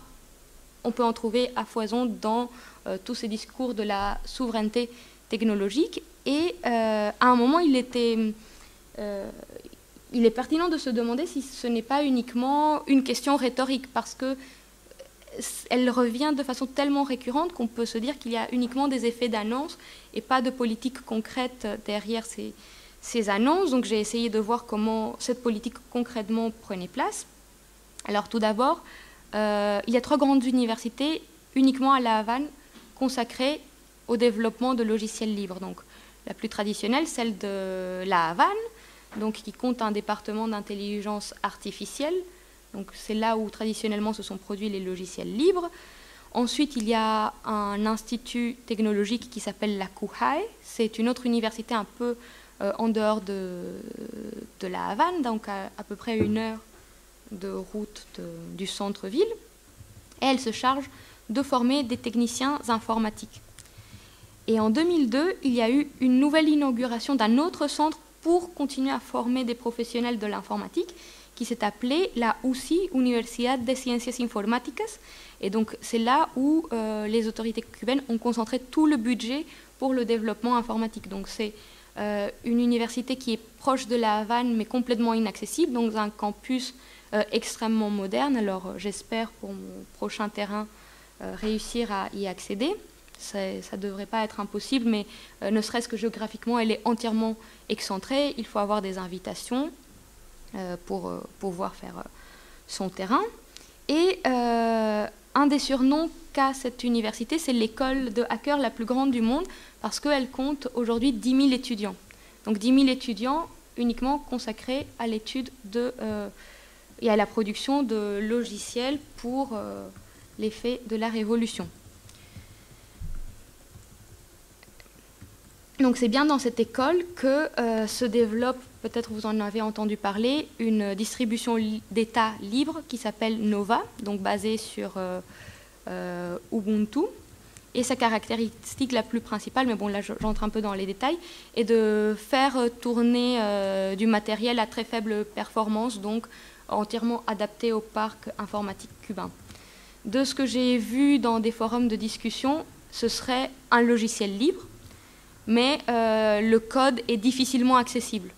on peut en trouver à foison dans euh, tous ces discours de la souveraineté technologique. Et euh, à un moment, il, était, euh, il est pertinent de se demander si ce n'est pas uniquement une question rhétorique, parce que elle revient de façon tellement récurrente qu'on peut se dire qu'il y a uniquement des effets d'annonce et pas de politique concrète derrière ces, ces annonces. Donc j'ai essayé de voir comment cette politique concrètement prenait place. Alors tout d'abord, euh, il y a trois grandes universités uniquement à La Havane consacrées au développement de logiciels libres. Donc, la plus traditionnelle, celle de La Havane, donc, qui compte un département d'intelligence artificielle, Donc c'est là où traditionnellement se sont produits les logiciels libres. Ensuite, il y a un institut technologique qui s'appelle la Kuhai. C'est une autre université un peu euh, en dehors de, de, la Havane, donc à, à, peu près une heure de route du centre-ville. Et elle se charge de former des techniciens informatiques. Et en 2002, il y a eu une nouvelle inauguration d'un autre centre pour continuer à former des professionnels de l'informatique qui s'est appelé la UCI, Universidad de Ciencias Informáticas. Et donc c'est là où euh, les autorités cubaines ont concentré tout le budget pour le développement informatique. Donc c'est euh, une université qui est proche de la Havane mais complètement inaccessible, donc un campus extrêmement moderne. Alors j'espère pour mon prochain terrain réussir à y accéder. Ça ne devrait pas être impossible, mais ne serait-ce que géographiquement, elle est entièrement excentrée. Il faut avoir des invitations pour pouvoir faire son terrain. Et un des surnoms qu'a cette université, c'est l'école de hackers la plus grande du monde, parce qu'elle compte aujourd'hui 10 000 étudiants. Donc 10 000 étudiants uniquement consacrés à l'étude de, euh, et à la production de logiciels pour euh, l'effet de la révolution. Donc c'est bien dans cette école que euh, se développe, peut-être vous en avez entendu parler, une distribution d'État libre qui s'appelle Nova, donc basée sur euh, Ubuntu. Et sa caractéristique la plus principale, mais bon là j'entre un peu dans les détails, est de faire tourner du matériel à très faible performance, donc entièrement adapté au parc informatique cubain. De ce que j'ai vu dans des forums de discussion, ce serait un logiciel libre mais euh, le code est difficilement accessible.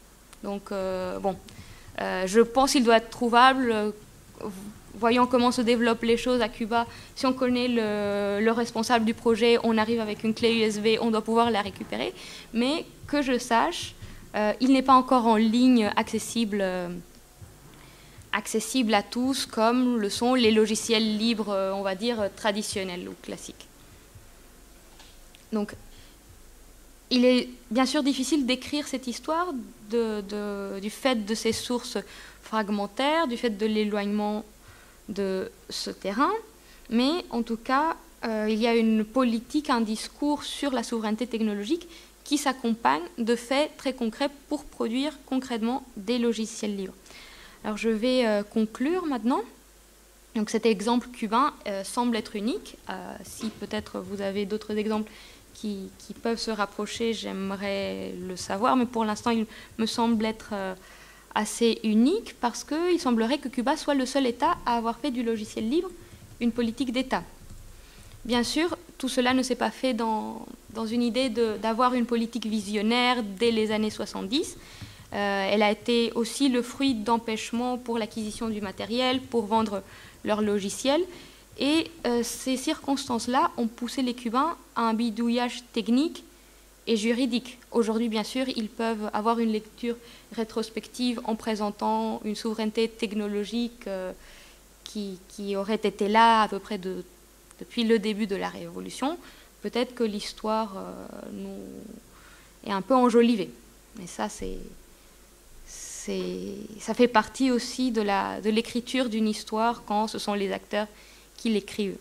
Donc, euh, bon, euh, je pense qu'il doit être trouvable. Voyons comment se développent les choses à Cuba. Si on connaît le, responsable du projet, on arrive avec une clé USB, on doit pouvoir la récupérer. Mais que je sache, il n'est pas encore en ligne accessible, accessible à tous comme le sont les logiciels libres, on va dire, traditionnels ou classiques. Donc il est bien sûr difficile d'écrire cette histoire du fait de ces sources fragmentaires, du fait de l'éloignement de ce terrain, mais en tout cas, euh, il y a une politique, un discours sur la souveraineté technologique qui s'accompagne de faits très concrets pour produire concrètement des logiciels libres. Alors je vais euh, conclure maintenant. Donc cet exemple cubain euh, semble être unique. si peut-être vous avez d'autres exemples qui, peuvent se rapprocher, j'aimerais le savoir, mais pour l'instant, il me semble être euh, assez unique parce qu'il semblerait que Cuba soit le seul État à avoir fait du logiciel libre une politique d'État. Bien sûr, tout cela ne s'est pas fait dans, dans une idée d'avoir une politique visionnaire dès les années 70. Euh, elle a été aussi le fruit d'empêchements pour l'acquisition du matériel, pour vendre leur logiciel. Et euh, ces circonstances-là ont poussé les Cubains à un bidouillage technique et juridique. Aujourd'hui, bien sûr, ils peuvent avoir une lecture rétrospective en présentant une souveraineté technologique euh, qui, aurait été là à peu près depuis le début de la Révolution. Peut-être que l'histoire nous est un peu enjolivée. Mais ça, c'est, ça fait partie aussi de l'écriture d'une histoire quand ce sont les acteurs qu'il écrivent.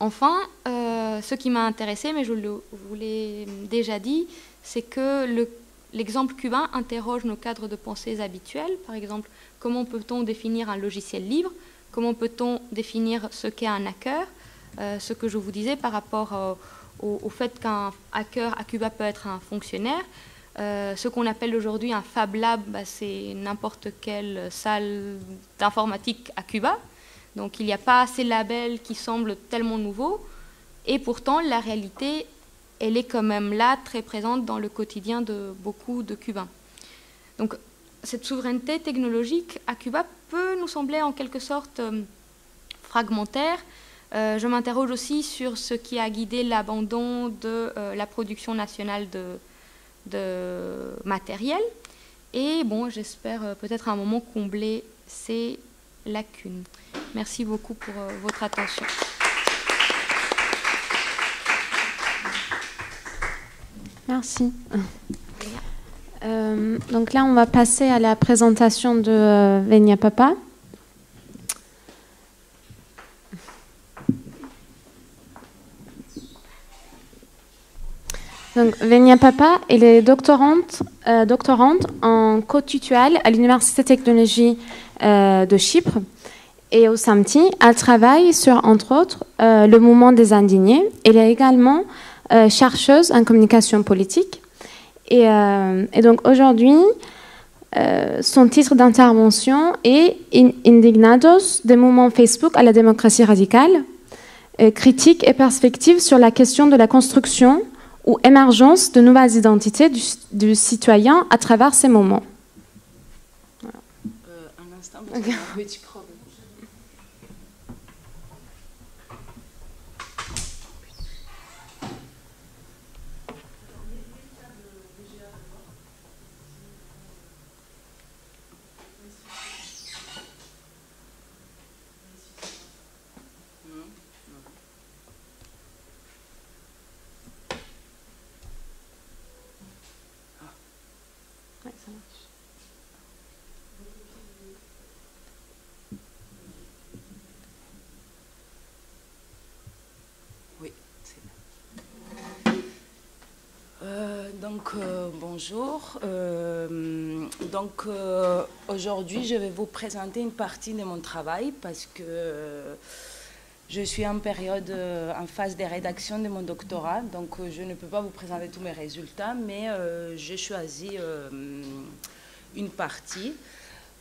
Enfin, euh, ce qui m'a intéressé, mais je vous l'ai déjà dit, c'est que l'exemple cubain interroge nos cadres de pensée habituels. Par exemple, comment peut-on définir un logiciel libre? Comment peut-on définir ce qu'est un hacker? Euh, Ce que je vous disais par rapport euh, au, fait qu'un hacker à Cuba peut être un fonctionnaire. Ce qu'on appelle aujourd'hui un Fab Lab, bah, c'est n'importe quelle salle d'informatique à Cuba. Donc il n'y a pas ces labels qui semblent tellement nouveaux. Et pourtant, la réalité, elle est quand même là, très présente dans le quotidien de beaucoup de Cubains. Donc cette souveraineté technologique à Cuba peut nous sembler en quelque sorte euh, fragmentaire. Euh, je m'interroge aussi sur ce qui a guidé l'abandon de euh, la production nationale de, de, matériel. Et bon, j'espère peut-être à un moment combler ces lacunes. Merci beaucoup pour euh, votre attention. Merci. Euh, donc là, on va passer à la présentation de euh, Venia Papa. Donc, Venia Papa, elle est doctorante, euh, doctorante en co-tutual à l'Université de technologie euh, de Chypre. Et au SAMTI, elle travaille sur, entre autres, euh, le mouvement des indignés. Elle est également chercheuse en communication politique. Et, et donc aujourd'hui, son titre d'intervention est Indignados des mouvements Facebook à la démocratie radicale, critique et perspective sur la question de la construction ou émergence de nouvelles identités du, citoyen à travers ces moments. Euh, un instant, parce un petit problème. Donc euh, bonjour. Euh, donc euh, aujourd'hui, je vais vous présenter une partie de mon travail parce que je suis en période, en phase de rédaction de mon doctorat. Donc je ne peux pas vous présenter tous mes résultats, mais j'ai choisi une partie.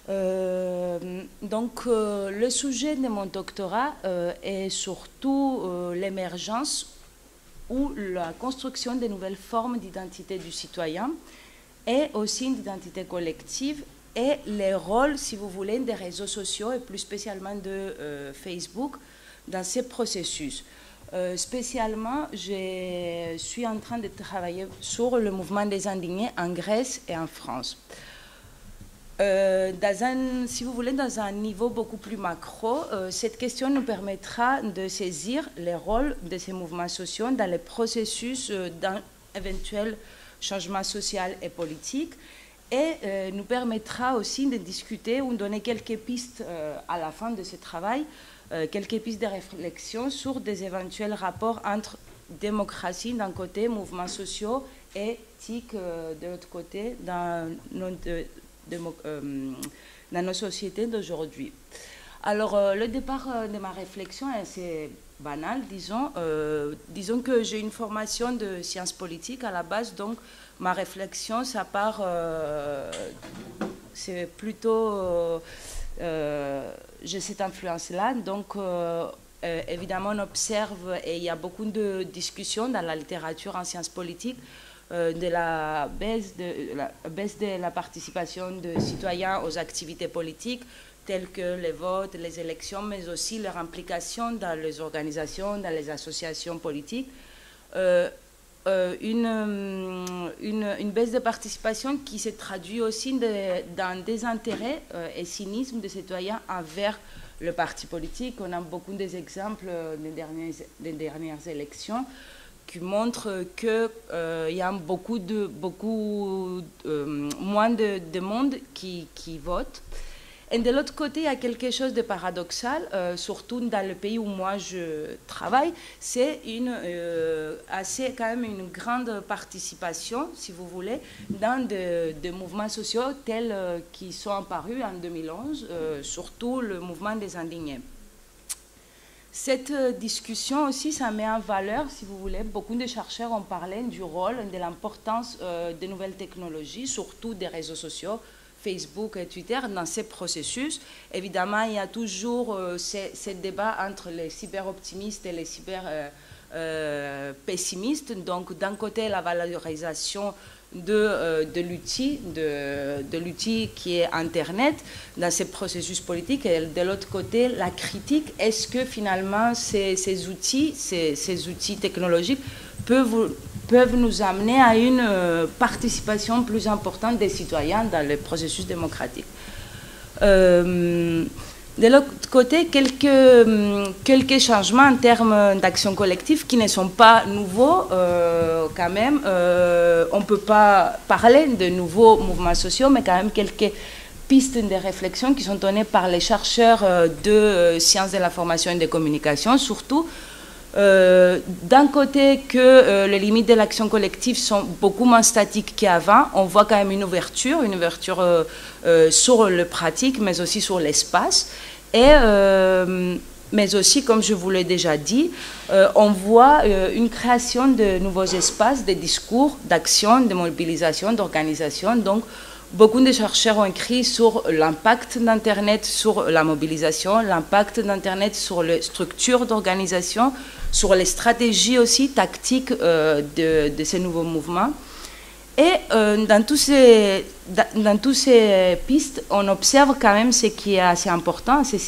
donc le sujet de mon doctorat est surtout l'émergence ou la construction de nouvelles formes d'identité du citoyen et aussi une identité collective et les rôles, si vous voulez, des réseaux sociaux et plus spécialement de euh, Facebook dans ces processus. Euh, spécialement, je suis en train de travailler sur le mouvement des indignés en Grèce et en France. Euh, dans un, si vous voulez, dans un niveau beaucoup plus macro, euh, cette question nous permettra de saisir les rôles de ces mouvements sociaux dans les processus euh, d'un éventuel changement social et politique. Et nous permettra aussi de discuter ou donner quelques pistes à la fin de ce travail, quelques pistes de réflexion sur des éventuels rapports entre démocratie d'un côté, mouvements sociaux et éthique de l'autre côté dans notre euh, dans nos sociétés d'aujourd'hui. Alors, euh, le départ euh, de ma réflexion est assez banal, disons. disons que j'ai une formation de sciences politiques à la base, donc ma réflexion, ça part, c'est plutôt, j'ai cette influence-là, donc évidemment on observe et il y a beaucoup de discussions dans la littérature en sciences politiques de la baisse de la baisse de la participation des citoyens aux activités politiques telles que les votes, les élections, mais aussi leur implication dans les organisations, dans les associations politiques. Euh, euh, une, une, baisse de participation qui se traduit aussi dans des intérêts et cynisme des citoyens envers le parti politique. On a beaucoup d'exemples des des dernières élections qui montre qu'il euh, y a beaucoup, de, beaucoup euh, moins de, monde qui, qui vote. Et de l'autre côté, il y a quelque chose de paradoxal, euh, surtout dans le pays où moi je travaille, c'est une assez quand même une grande participation, si vous voulez, dans des mouvements sociaux tels qui sont apparus en 2011, surtout le mouvement des indignés. Cette euh, discussion aussi, ça met en valeur, si vous voulez, beaucoup de chercheurs ont parlé du rôle, de l'importance euh, des nouvelles technologies, surtout des réseaux sociaux, Facebook et Twitter, dans ces processus. Évidemment, il y a toujours euh, ce, débat entre les cyber-optimistes et les cyber-pessimistes. Donc, d'un côté, la valorisation de, euh, de l'outil de, de l'outil qui est Internet dans ces processus politiques. Et de l'autre côté la critique est-ce que finalement ces, ces outils ces, ces, outils technologiques peuvent, peuvent nous amener à une euh, participation plus importante des citoyens dans le processus démocratique euh, de l'autre côté, quelques, hum, quelques changements en termes d'action collective qui ne sont pas nouveaux euh, quand même. Euh, on ne peut pas parler de nouveaux mouvements sociaux, mais quand même quelques pistes de réflexion qui sont données par les chercheurs euh, de sciences de l'information et des communications, surtout Euh, d'un côté que euh, les limites de l'action collective sont beaucoup moins statiques qu'avant, on voit quand même une ouverture, une ouverture euh, sur le pratique, mais aussi sur l'espace. Et mais aussi, comme je vous l'ai déjà dit, on voit une création de nouveaux espaces, de discours, d'action, de mobilisation, d'organisation. Donc, Beaucoup de chercheurs ont écrit sur l'impact d'Internet sur la mobilisation, l'impact d'Internet sur les structures d'organisation, sur les stratégies aussi tactiques euh, de, ces nouveaux mouvements. Et euh, dans, ces, tous ces pistes, on observe quand même ce qui est assez important, assez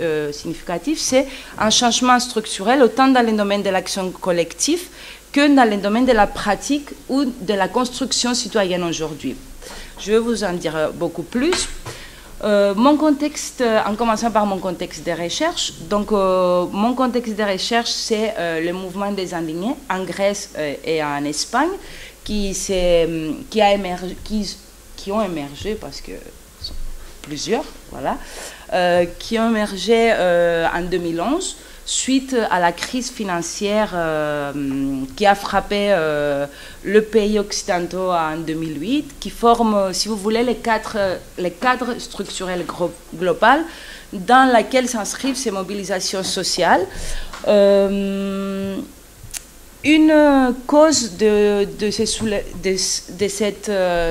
euh, significatif, c'est un changement structurel autant dans le domaine de l'action collective que dans le domaine de la pratique ou de la construction citoyenne aujourd'hui. Je vais vous en dire euh, beaucoup plus. Euh, mon contexte, en commençant par mon contexte de recherche. Donc, euh, mon contexte de recherche, c'est le mouvement des indignés en Grèce et en Espagne, qui, qui, a émergé, qui, qui, ont émergé, parce que plusieurs, voilà, qui ont émergé en 2011 suite à la crise financière euh, qui a frappé euh, le pays occidentaux en 2008, qui forme, si vous voulez, les, quatre, les cadres structurels global dans lesquels s'inscrivent ces mobilisations sociales. Euh, une cause de, de, de, cette,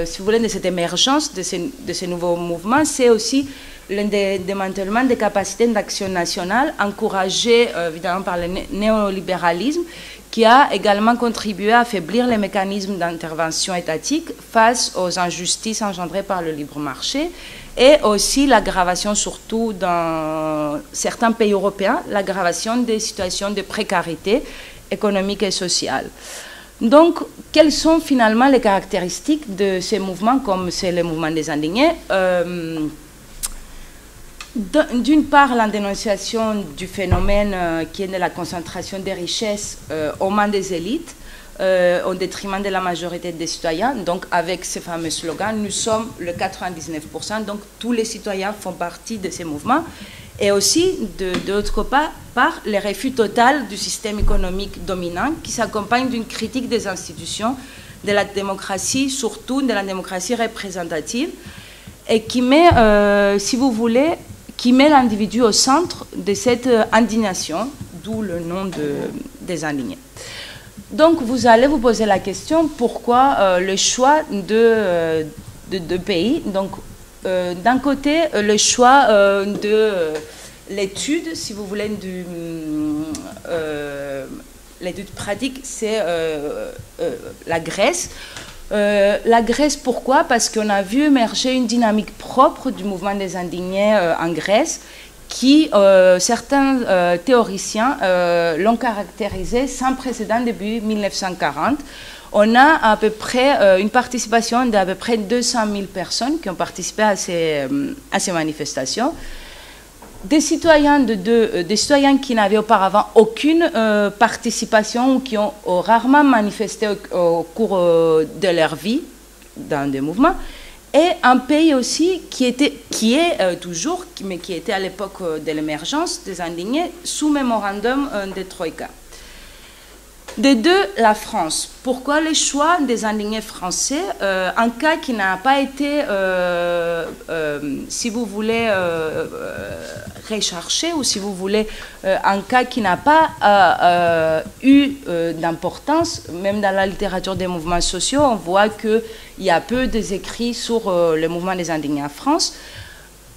si vous voulez, de cette émergence de ces, de ces nouveaux mouvements, c'est aussi le démantèlement des capacités d'action nationale encouragé euh, évidemment par le néolibéralisme qui a également contribué à affaiblir les mécanismes d'intervention étatique face aux injustices engendrées par le libre marché et aussi l'aggravation, surtout dans certains pays européens, l'aggravation des situations de précarité économique et sociale. Donc, quelles sont finalement les caractéristiques de ces mouvements, comme c'est le mouvement des indignés euh, d'une part, la dénonciation du phénomène euh, qui est de la concentration des richesses euh, aux mains des élites, euh, au détriment de la majorité des citoyens. Donc, avec ce fameux slogan, nous sommes le 99%, donc tous les citoyens font partie de ces mouvements. Et aussi, d'autre part, par le refus total du système économique dominant qui s'accompagne d'une critique des institutions, de la démocratie, surtout de la démocratie représentative, et qui met, si vous voulez, qui met l'individu au centre de cette indignation, d'où le nom de, des indignés. Donc vous allez vous poser la question pourquoi euh, le choix de, euh, de, pays? Donc euh, d'un côté le choix de l'étude, si vous voulez, l'étude pratique, c'est la Grèce. Euh, la Grèce, pourquoi? Parce qu'on a vu émerger une dynamique propre du mouvement des indignés euh, en Grèce qui, euh, certains théoriciens l'ont caractérisé sans précédent depuis 1940. On a à peu près une participation d'à peu près 200 000 personnes qui ont participé à ces, à ces manifestations des citoyens, de, euh, des citoyens qui n'avaient auparavant aucune euh, participation ou qui ont, rarement manifesté au, cours euh, de leur vie dans des mouvements, et un pays aussi qui, était, qui est toujours, mais qui était à l'époque de l'émergence des indignés, sous mémorandum de Troïka. De deux, la France. Pourquoi le choix des indignés français euh, Un cas qui n'a pas été, euh, euh, si vous voulez, recherché ou si vous voulez, un cas qui n'a pas eu d'importance, même dans la littérature des mouvements sociaux, on voit qu'il y a peu d'écrits sur le mouvement des indignés en France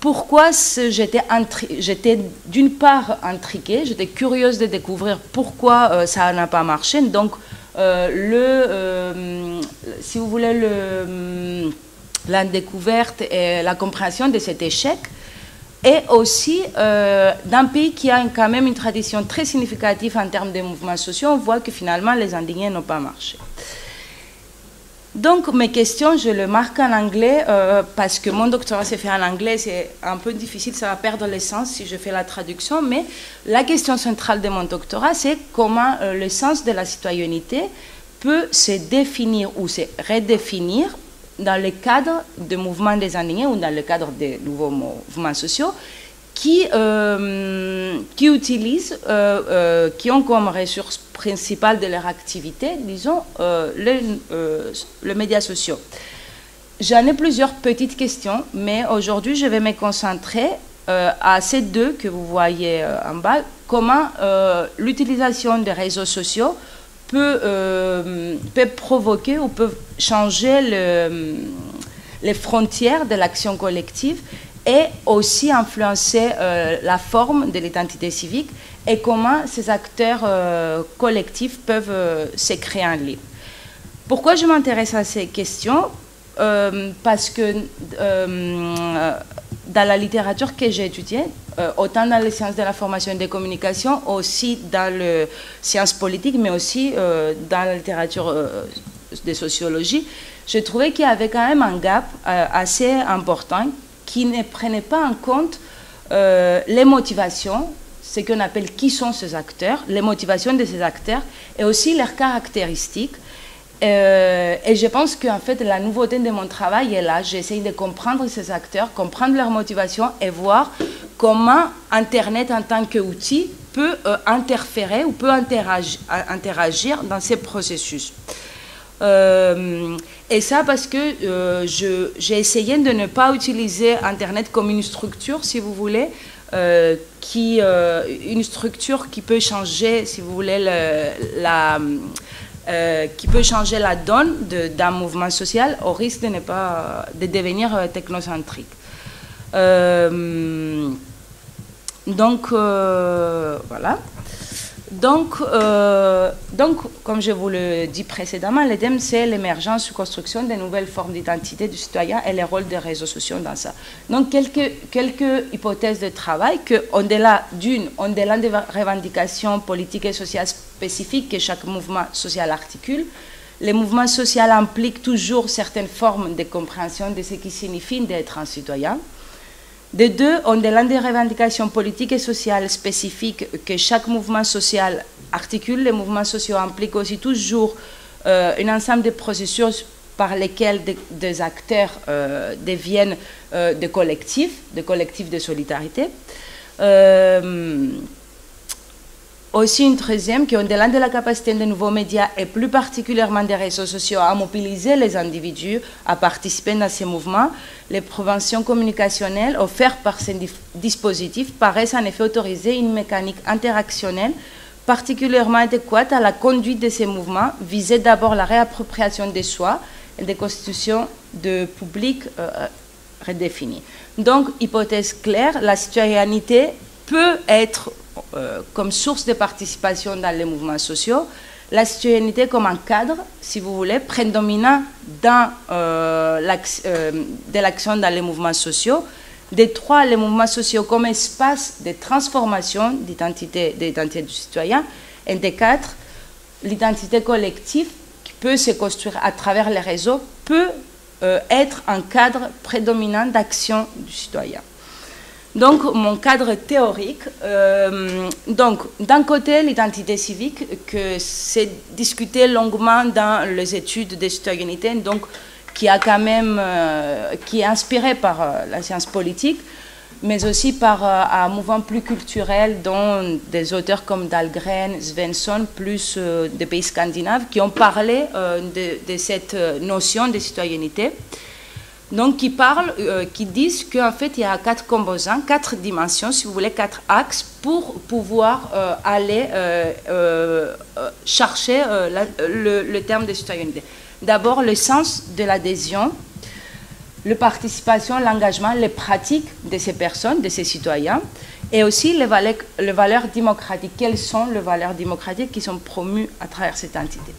pourquoi j'étais d'une part intriguée, j'étais curieuse de découvrir pourquoi euh, ça n'a pas marché. Donc, euh, le, euh, si vous voulez, le, la découverte et la compréhension de cet échec, et aussi d'un pays qui a quand même une tradition très significative en termes de mouvements sociaux, on voit que finalement les indignés n'ont pas marché. Donc mes questions, je le marque en anglais euh, parce que mon doctorat s'est fait en anglais, c'est un peu difficile, ça va perdre l'essence si je fais la traduction, mais la question centrale de mon doctorat, c'est comment euh, le sens de la citoyenneté peut se définir ou se redéfinir dans le cadre de mouvements des indignés ou dans le cadre des nouveaux mouvements sociaux qui, utilisent, qui ont comme ressource principale de leur activité, disons, les, les médias sociaux. J'en ai plusieurs petites questions, mais aujourd'hui, je vais me concentrer euh, à ces deux que vous voyez euh, en bas. Comment euh, l'utilisation des réseaux sociaux peut, provoquer ou peut changer le, les frontières de l'action collective et aussi influencer la forme de l'identité civique et comment ces acteurs collectifs peuvent se créer en ligne. Pourquoi je m'intéresse à ces questions? Euh, parce que euh, dans la littérature que j'ai étudiée, euh, autant dans les sciences de la formation et des communications, aussi dans les sciences politiques, mais aussi dans la littérature de sociologie, j'ai trouvé qu'il y avait quand même un gap assez important qui ne prenait pas en compte les motivations, ce qu'on appelle qui sont ces acteurs, les motivations de ces acteurs et aussi leurs caractéristiques euh, et je pense qu'en fait, la nouveauté de mon travail est là. J'essaie de comprendre ces acteurs, comprendre leur motivation et voir comment Internet en tant qu'outil peut euh, interférer ou peut interagir dans ces processus. Euh, et ça parce que j'ai essayé de ne pas utiliser Internet comme une structure, si vous voulez, qui, une structure qui peut changer, si vous voulez, la euh, qui peut changer la donne d'un mouvement social au risque de ne pas de devenir euh, technocentrique. Euh, donc voilà. Donc, donc, comme je vous le dis précédemment, le thème, c'est l'émergence ou construction de nouvelles formes d'identité du citoyen et le rôle des réseaux sociaux dans ça. Donc, quelques, quelques hypothèses de travail que, au-delà d'une, au-delà des revendications politiques et sociales spécifiques que chaque mouvement social articule. Les mouvements sociaux impliquent toujours certaines formes de compréhension de ce qui signifie d'être un citoyen. De deux, au-delà des revendications politiques et sociales spécifiques que chaque mouvement social articule, les mouvements sociaux impliquent aussi toujours euh, un ensemble de processus par lesquels des, acteurs euh, deviennent euh, des collectifs, des collectifs de solidarité. Aussi une troisième qui, au-delà de la capacité des nouveaux médias et plus particulièrement des réseaux sociaux à mobiliser les individus à participer dans ces mouvements, les préventions communicationnelles offertes par ces dispositifs paraissent en effet autoriser une mécanique interactionnelle particulièrement adéquate à la conduite de ces mouvements, visant d'abord la réappropriation des soi et des constitutions de public euh, redéfinies. Donc, hypothèse claire, la citoyenneté peut être euh, comme source de participation dans les mouvements sociaux, la citoyenneté comme un cadre, si vous voulez, prédominant dans euh, euh, de l'action dans les mouvements sociaux. Des trois, les mouvements sociaux comme espace de transformation d'identité, du citoyen. Et des quatre, l'identité collective qui peut se construire à travers les réseaux peut être un cadre prédominant d'action du citoyen. Donc, mon cadre théorique, euh, donc, d'un côté, l'identité civique, que c'est discuté longuement dans les études de citoyenneté, donc, qui a quand même, euh, qui est inspiré par euh, la science politique, mais aussi par un mouvement plus culturel dont des auteurs comme Dahlgren, Svensson, plus des pays scandinaves, qui ont parlé de, cette notion de citoyenneté donc qui parlent, euh, qui disent qu'en fait il y a quatre composants, quatre dimensions, si vous voulez, quatre axes pour pouvoir euh, aller euh, chercher le, terme de citoyenneté. Décidément, le sens de l'adhésion, la participation, l'engagement, les pratiques de ces personnes, de ces citoyens, et aussi les valeurs, les valeurs démocratiques. Quelles sont les valeurs démocratiques qui sont promues à travers cette entité?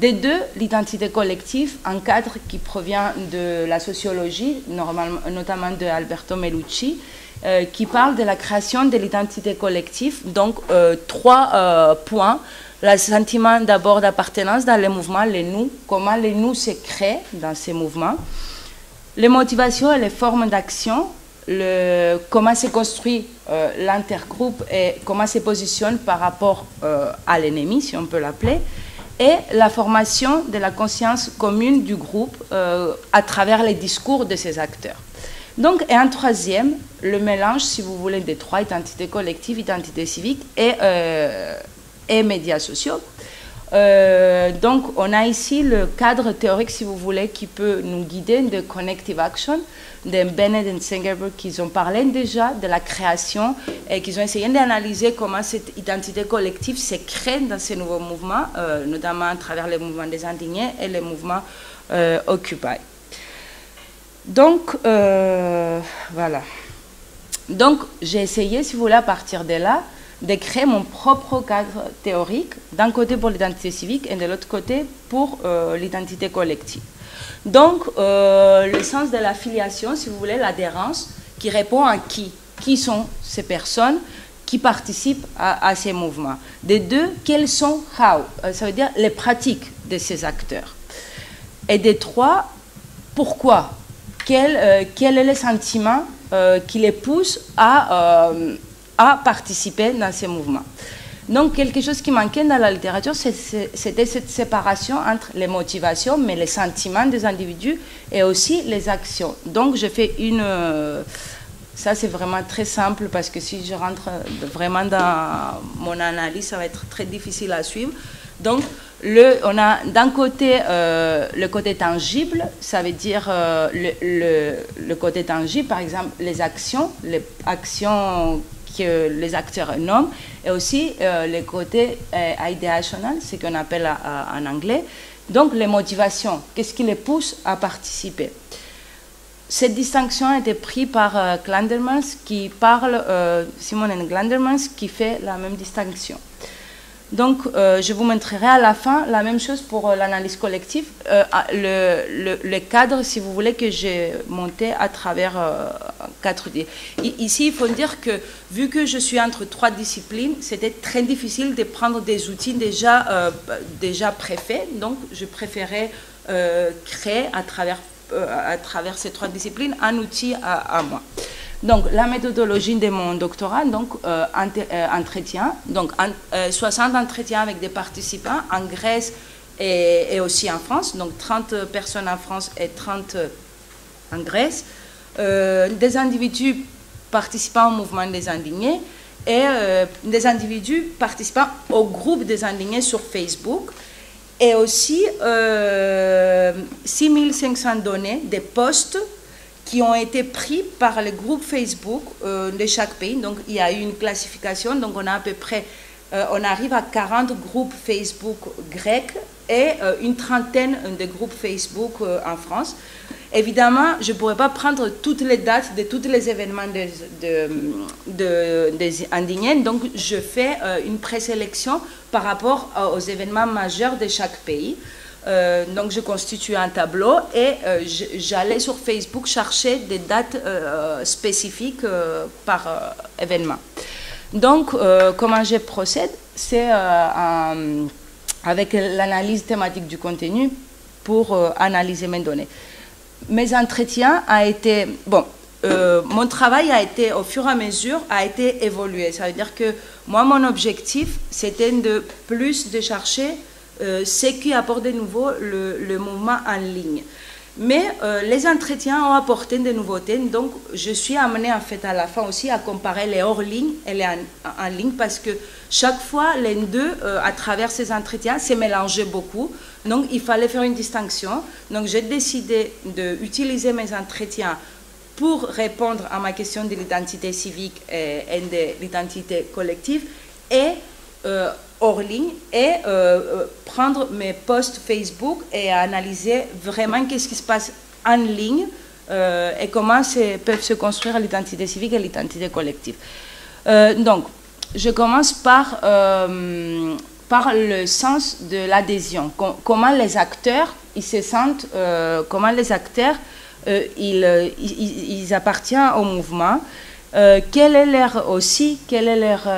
Des deux, l'identité collective, un cadre qui provient de la sociologie, notamment de Alberto Melucci, euh, qui parle de la création de l'identité collective. Donc, euh, trois euh, points. Le sentiment d'abord d'appartenance dans les mouvements, les nous, comment les nous se créent dans ces mouvements. Les motivations et les formes d'action, comment se construit l'intergroupe et comment se positionne par rapport à l'ennemi, si on peut l'appeler et la formation de la conscience commune du groupe euh, à travers les discours de ces acteurs. Donc, et un troisième, le mélange, si vous voulez, des trois identités collectives, identités civiques et, et médias sociaux. Euh, donc, on a ici le cadre théorique, si vous voulez, qui peut nous guider de Connective Action, de Bennett et Sengerberg, qui ont parlé déjà de la création et qui ont essayé d'analyser comment cette identité collective s'est créée dans ces nouveaux mouvements, euh, notamment à travers les mouvements des indignés et les mouvements euh, Occupy. Donc, voilà. Donc, j'ai essayé, si vous voulez, à partir de là, de créer mon propre cadre théorique, d'un côté pour l'identité civique et de l'autre côté pour euh, l'identité collective. Donc, euh, le sens de l'affiliation, si vous voulez, l'adhérence, qui répond à qui Qui sont ces personnes qui participent à, ces mouvements Des deux, quels sont how euh, Ça veut dire les pratiques de ces acteurs. Et des trois, pourquoi quel, quel, est le sentiment qui les pousse à à participer dans ces mouvements. Donc, quelque chose qui manquait dans la littérature, c'était cette séparation entre les motivations, mais les sentiments des individus et aussi les actions. Donc, je fais une. Euh, ça, c'est vraiment très simple parce que si je rentre vraiment dans mon analyse, ça va être très difficile à suivre. Donc, on a d'un côté euh, le côté tangible, ça veut dire euh, le, le, côté tangible, par exemple les actions, les actions que les acteurs nomment, et aussi euh, le côté euh, ideational, ce qu'on appelle euh, en anglais. Donc les motivations, qu'est-ce qui les pousse à participer? Cette distinction a été prise par euh, qui parle, Simone Glandermans, qui fait la même distinction. Donc, euh, je vous montrerai à la fin la même chose pour euh, l'analyse collective, euh, le, cadre, si vous voulez, que j'ai monté à travers 4D. Ici, il faut dire que, vu que je suis entre trois disciplines, c'était très difficile de prendre des outils déjà, déjà préfaits. Donc, je préférais créer à travers, à travers ces trois disciplines un outil à moi. Donc, la méthodologie de mon doctorat, donc, euh, euh, donc 60 euh, entretiens avec des participants en Grèce et, aussi en France, donc 30 personnes en France et 30 en Grèce, des individus participant au mouvement des indignés et des individus participant au groupe des indignés sur Facebook. Et aussi 6500 données, des posts qui ont été pris par les groupes Facebook euh, de chaque pays. Donc il y a eu une classification, donc on a à peu près, euh, on arrive à 40 groupes Facebook grecs et euh, une trentaine de groupes Facebook en France. Évidemment, je ne pourrais pas prendre toutes les dates de tous les événements des de, de, indignés, donc je fais une présélection par rapport aux événements majeurs de chaque pays. Euh, donc je constitue un tableau et euh, j'allais sur Facebook chercher des dates euh, spécifiques par événement. Donc comment je procède? C'est avec l'analyse thématique du contenu pour analyser mes données. Mes entretiens a été bon. mon travail a été, au fur et à mesure, a été évolué. Ça veut dire que moi, mon objectif, c'était de plus de chercher ce qui apporte de nouveau le, mouvement en ligne. Mais euh, les entretiens ont apporté des nouveautés, donc je suis amenée en fait à la fin aussi à comparer les hors ligne et les en, ligne parce que chaque fois les deux, euh, à travers ces entretiens, s'est mélangé beaucoup. Donc il fallait faire une distinction. Donc j'ai décidé d'utiliser mes entretiens pour répondre à ma question de l'identité civique et de l'identité collective et hors ligne et euh, euh, prendre mes posts Facebook et analyser vraiment qu'est-ce qui se passe en ligne euh, et comment peuvent se construire l'identité civique et l'identité collective. donc, je commence par, par le sens de l'adhésion. comment les acteurs, ils se sentent, comment les acteurs, ils, ils, ils, appartiennent au mouvement. Quelle est leur aussi, leur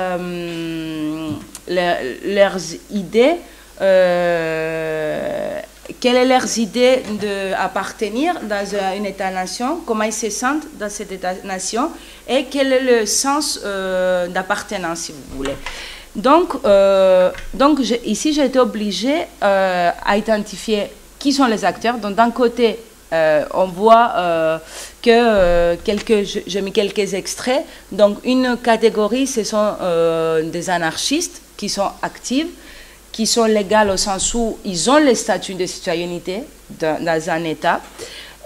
leurs idées, euh, quelles sont leurs idées d'appartenir dans une État-nation, comment ils se sentent dans cet État-nation et quel est le sens euh, d'appartenance, si vous voulez. Euh, donc ici, j'ai été obligée à identifier qui sont les acteurs. Donc, d'un côté, on voit que quelques, j'ai mis quelques extraits. Donc une catégorie, ce sont des anarchistes qui sont actifs, qui sont légales au sens où ils ont le statut de citoyenneté dans, un État.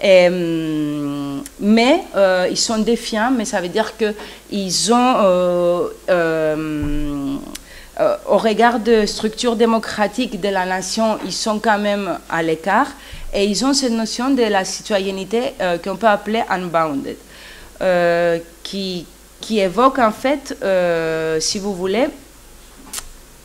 Hum, mais euh, ils sont défiants, mais ça veut dire qu'ils ont, euh, euh, au regard de structures démocratiques de la nation, ils sont quand même à l'écart et ils ont cette notion de la citoyenneté qu'on peut appeler unbounded, qui, qui évoque en fait, si vous voulez,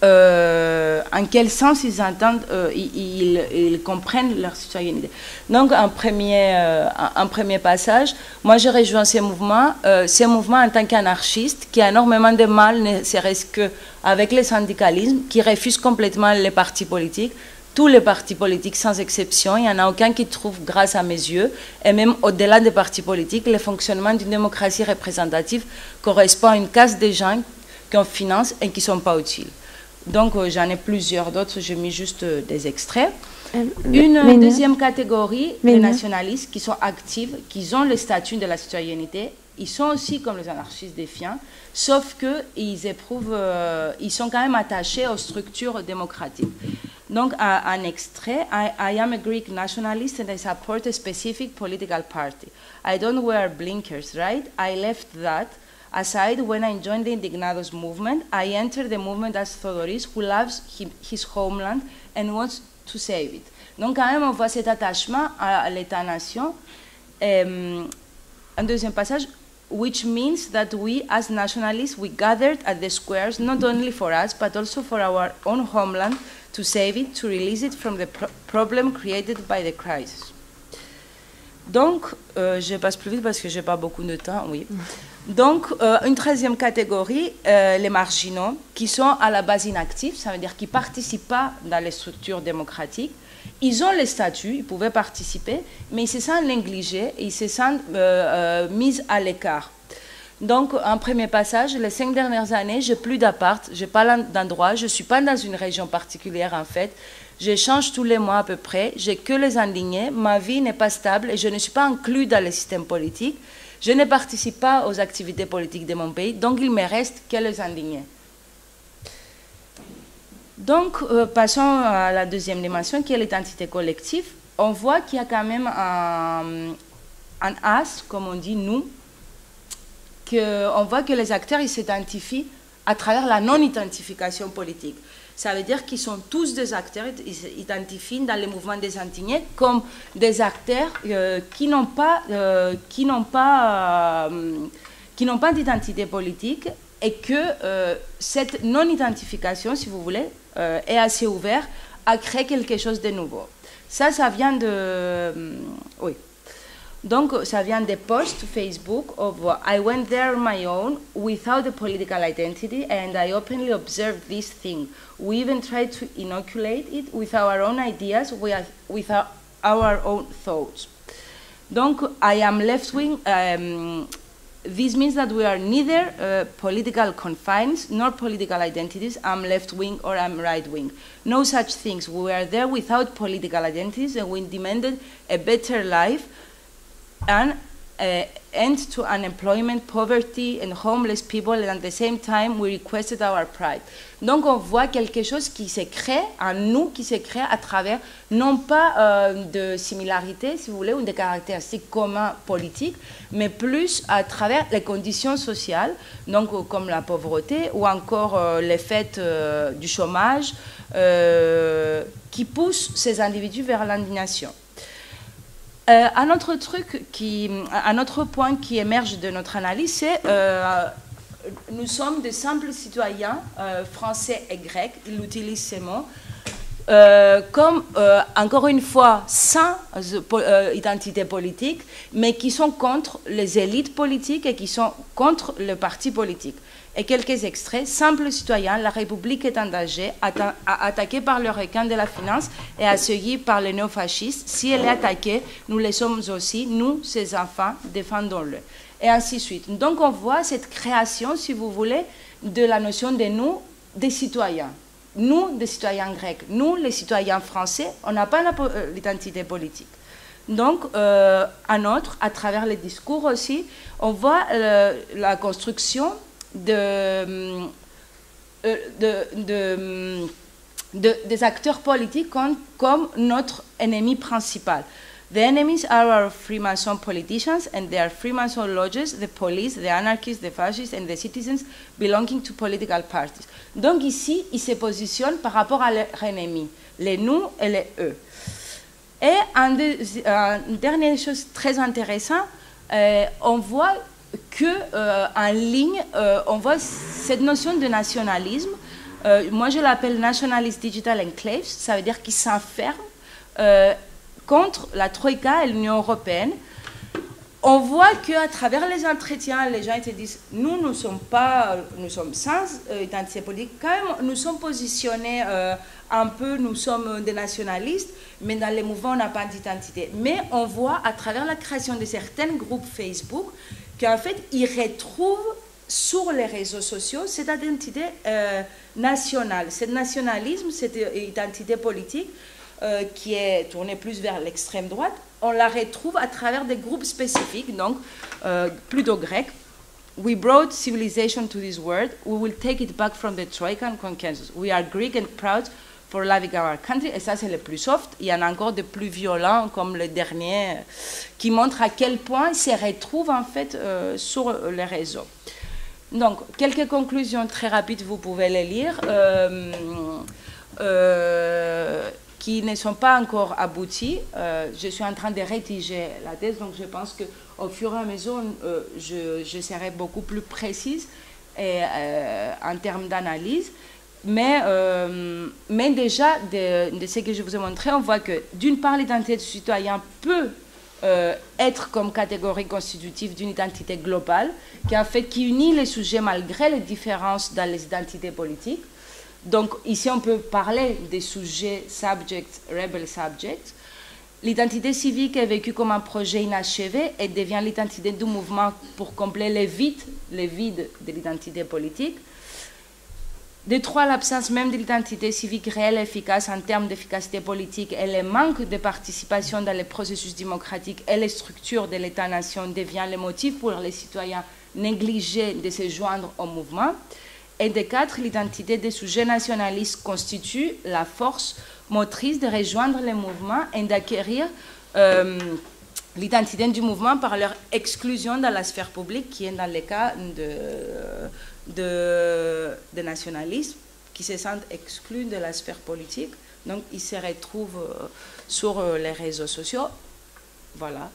euh, en quel sens ils entendent, euh, ils, comprennent leur citoyenneté. Donc, un premier, euh, un, premier passage, moi j'ai rejoint ces mouvements, ces mouvements en tant qu'anarchiste, qui a énormément de mal, ne serait-ce qu'avec le syndicalisme, qui refuse complètement les partis politiques. Tous les partis politiques, sans exception, il n'y en a aucun qui trouve, grâce à mes yeux, et même au-delà des partis politiques, le fonctionnement d'une démocratie représentative correspond à une casse des gens qu'on finance et qui ne sont pas utiles. Donc euh, j'en ai plusieurs d'autres, j'ai mis juste euh, des extraits. Euh, Une deuxième catégorie, les nationalistes qui sont actifs, qui ont le statut de la citoyenneté, ils sont aussi comme les anarchistes défiants, sauf qu'ils éprouvent, ils sont quand même attachés aux structures démocratiques. Donc, un extrait, I, I, am a Greek nationalist and I support a specific political party. I don't wear blinkers, right? I left that Aside, when I joined the Indignados movement, I entered the movement as Thodoris, who loves his homeland and wants to save it. Donc, quand même, on voit cet attachement à, l'État-nation. Um, un deuxième passage, which means that we, as nationalists, we gathered at the squares not only for us, but also for our own homeland, to save it, to release it from the pro problem created by the crisis. Donc, euh, je passe plus vite parce que j'ai pas beaucoup de temps, oui. Donc, euh, une troisième catégorie, euh, les marginaux, qui sont à la base inactifs, ça veut dire qu'ils ne participent pas dans les structures démocratiques. Ils ont les statuts, ils pouvaient participer, mais ils se sentent négligés, ils se sentent mis à l'écart. Donc, un premier passage, les cinq dernières années, j'ai plus d'appart, j'ai pas d'endroit, je suis pas dans une région particulière en fait. Je change tous les mois à peu près, j'ai que les indignés, ma vie n'est pas stable et je ne suis pas inclus dans le système politique. Je ne participe pas aux activités politiques de mon pays, donc il me reste que les indignés. Donc, euh, passons à la deuxième dimension, qui est l'identité collective. On voit qu'il y a quand même un, un as, comme on dit nous, que on voit que les acteurs s'identifient à travers la non-identification politique. Ça veut dire qu'ils sont tous des acteurs, ils s'identifient dans le mouvement des indignés comme des acteurs euh, qui n'ont pas, euh, pas, euh, qui n'ont pas d'identité politique et que cette non-identification, si vous voulez, est assez ouverte à créer quelque chose de nouveau. Ça, ça vient de, oui. Donc, ça vient des posts Facebook of I went there on my own without a political identity and I openly observed this thing. We even tried to inoculate it with our own ideas, with our, our own thoughts. Donc, I am left wing. Um, this means that we are neither uh, political confines nor political identities. I'm left wing or I'm right wing. No such things. We are there without political identities and we demanded a better life and uh, end to unemployment, poverty, and homeless people, and at the same time, we requested our pride. Donc, on voit quelque chose qui se crée en nous, qui se crée à travers, non pas euh, de similarité, si vous voulez, ou de caractéristiques communes politiques, mais plus à travers les conditions sociales, donc euh, comme la pauvreté ou encore euh, l'effet euh, du chômage, qui poussent ces individus vers l'indignation. Euh, un autre un point qui émerge de notre analyse, c'est euh, nous sommes de simples citoyens euh, français et grecs, il utilise ces mots, comme encore une fois sans identité politique, mais qui sont contre les élites politiques et qui sont contre le parti politique. Et quelques extraits. Simple citoyen, la République est en danger, attaquée par le requin de la finance et accueillie par les néofascistes. Si elle est attaquée, nous le sommes aussi, nous, ses enfants, défendons-le. Et ainsi de suite. Donc on voit cette création, si vous voulez, de la notion de nous, des citoyens. Nous, des citoyens grecs. Nous, les citoyens français, on n'a pas euh, l'identité politique. Donc, euh, un à travers les discours aussi, on voit euh, la construction de, euh, de, de, de, des acteurs politiques comme, comme notre ennemi principal. The enemies are our Freemason politicians and their Freemason lodges, the police, the anarchists, the fascists and the citizens belonging to political parties. Donc ici, ils se positionnent par rapport à leurs ennemis, les nous et les eux. Et une euh, dernière chose très intéressante, euh, on voit que euh, en ligne, euh, on voit cette notion de nationalisme. Euh, moi, je l'appelle nationalist digital enclaves. Ça veut dire qu'ils s'enferment contre la Troïka et l'Union européenne. On voit qu'à travers les entretiens, les gens te disent nous, nous sommes pas, nous sommes sans identité politique. Quand même, nous sommes positionnés un peu, nous sommes des nationalistes, mais dans les mouvements, on n'a pas d'identité. Mais on voit à travers la création de certains groupes Facebook qu'en fait, ils retrouvent sur les réseaux sociaux cette identité euh, nationale, ce nationalisme, cette identité politique euh, qui est tournée plus vers l'extrême droite, on la retrouve à travers des groupes spécifiques, donc euh, plutôt grecs. We brought civilization to this world. We will take it back from the Troika and consensus. We are Greek and proud for loving our country. Et ça, c'est le plus soft. Il y en a encore de plus violents, comme le dernier, qui montre à quel point ils se retrouvent en fait euh, sur les réseaux. Donc, quelques conclusions très rapides, vous pouvez les lire, euh, euh, qui ne sont pas encore abouties. Je suis en train de rédiger la thèse, donc je pense qu'au fur et à mesure, je, je, serai beaucoup plus précise et, en termes d'analyse. Mais, mais déjà, de, ce que je vous ai montré, on voit que d'une part, l'identité du citoyen peut euh, être comme catégorie constitutive d'une identité globale qui, en fait, qui unit les sujets malgré les différences dans les identités politiques. Donc ici, on peut parler des sujets subjects, rebel subjects. L'identité civique est vécue comme un projet inachevé et devient l'identité du mouvement pour combler les vides, les vides de l'identité politique. De trois, l'absence même de l'identité civique réelle et efficace en termes d'efficacité politique et le manque de participation dans les processus démocratiques et les structures de l'État-nation devient le motif pour les citoyens négligés de se joindre au mouvement. Et de quatre, l'identité des sujets nationalistes constitue la force motrice de rejoindre le mouvement et d'acquérir euh, l'identité du mouvement par leur exclusion dans la sphère publique, qui est dans le cas de de, de nationalistes qui se sentent exclus de la sphère politique. Donc, ils se retrouvent euh, sur euh, les réseaux sociaux. Voilà.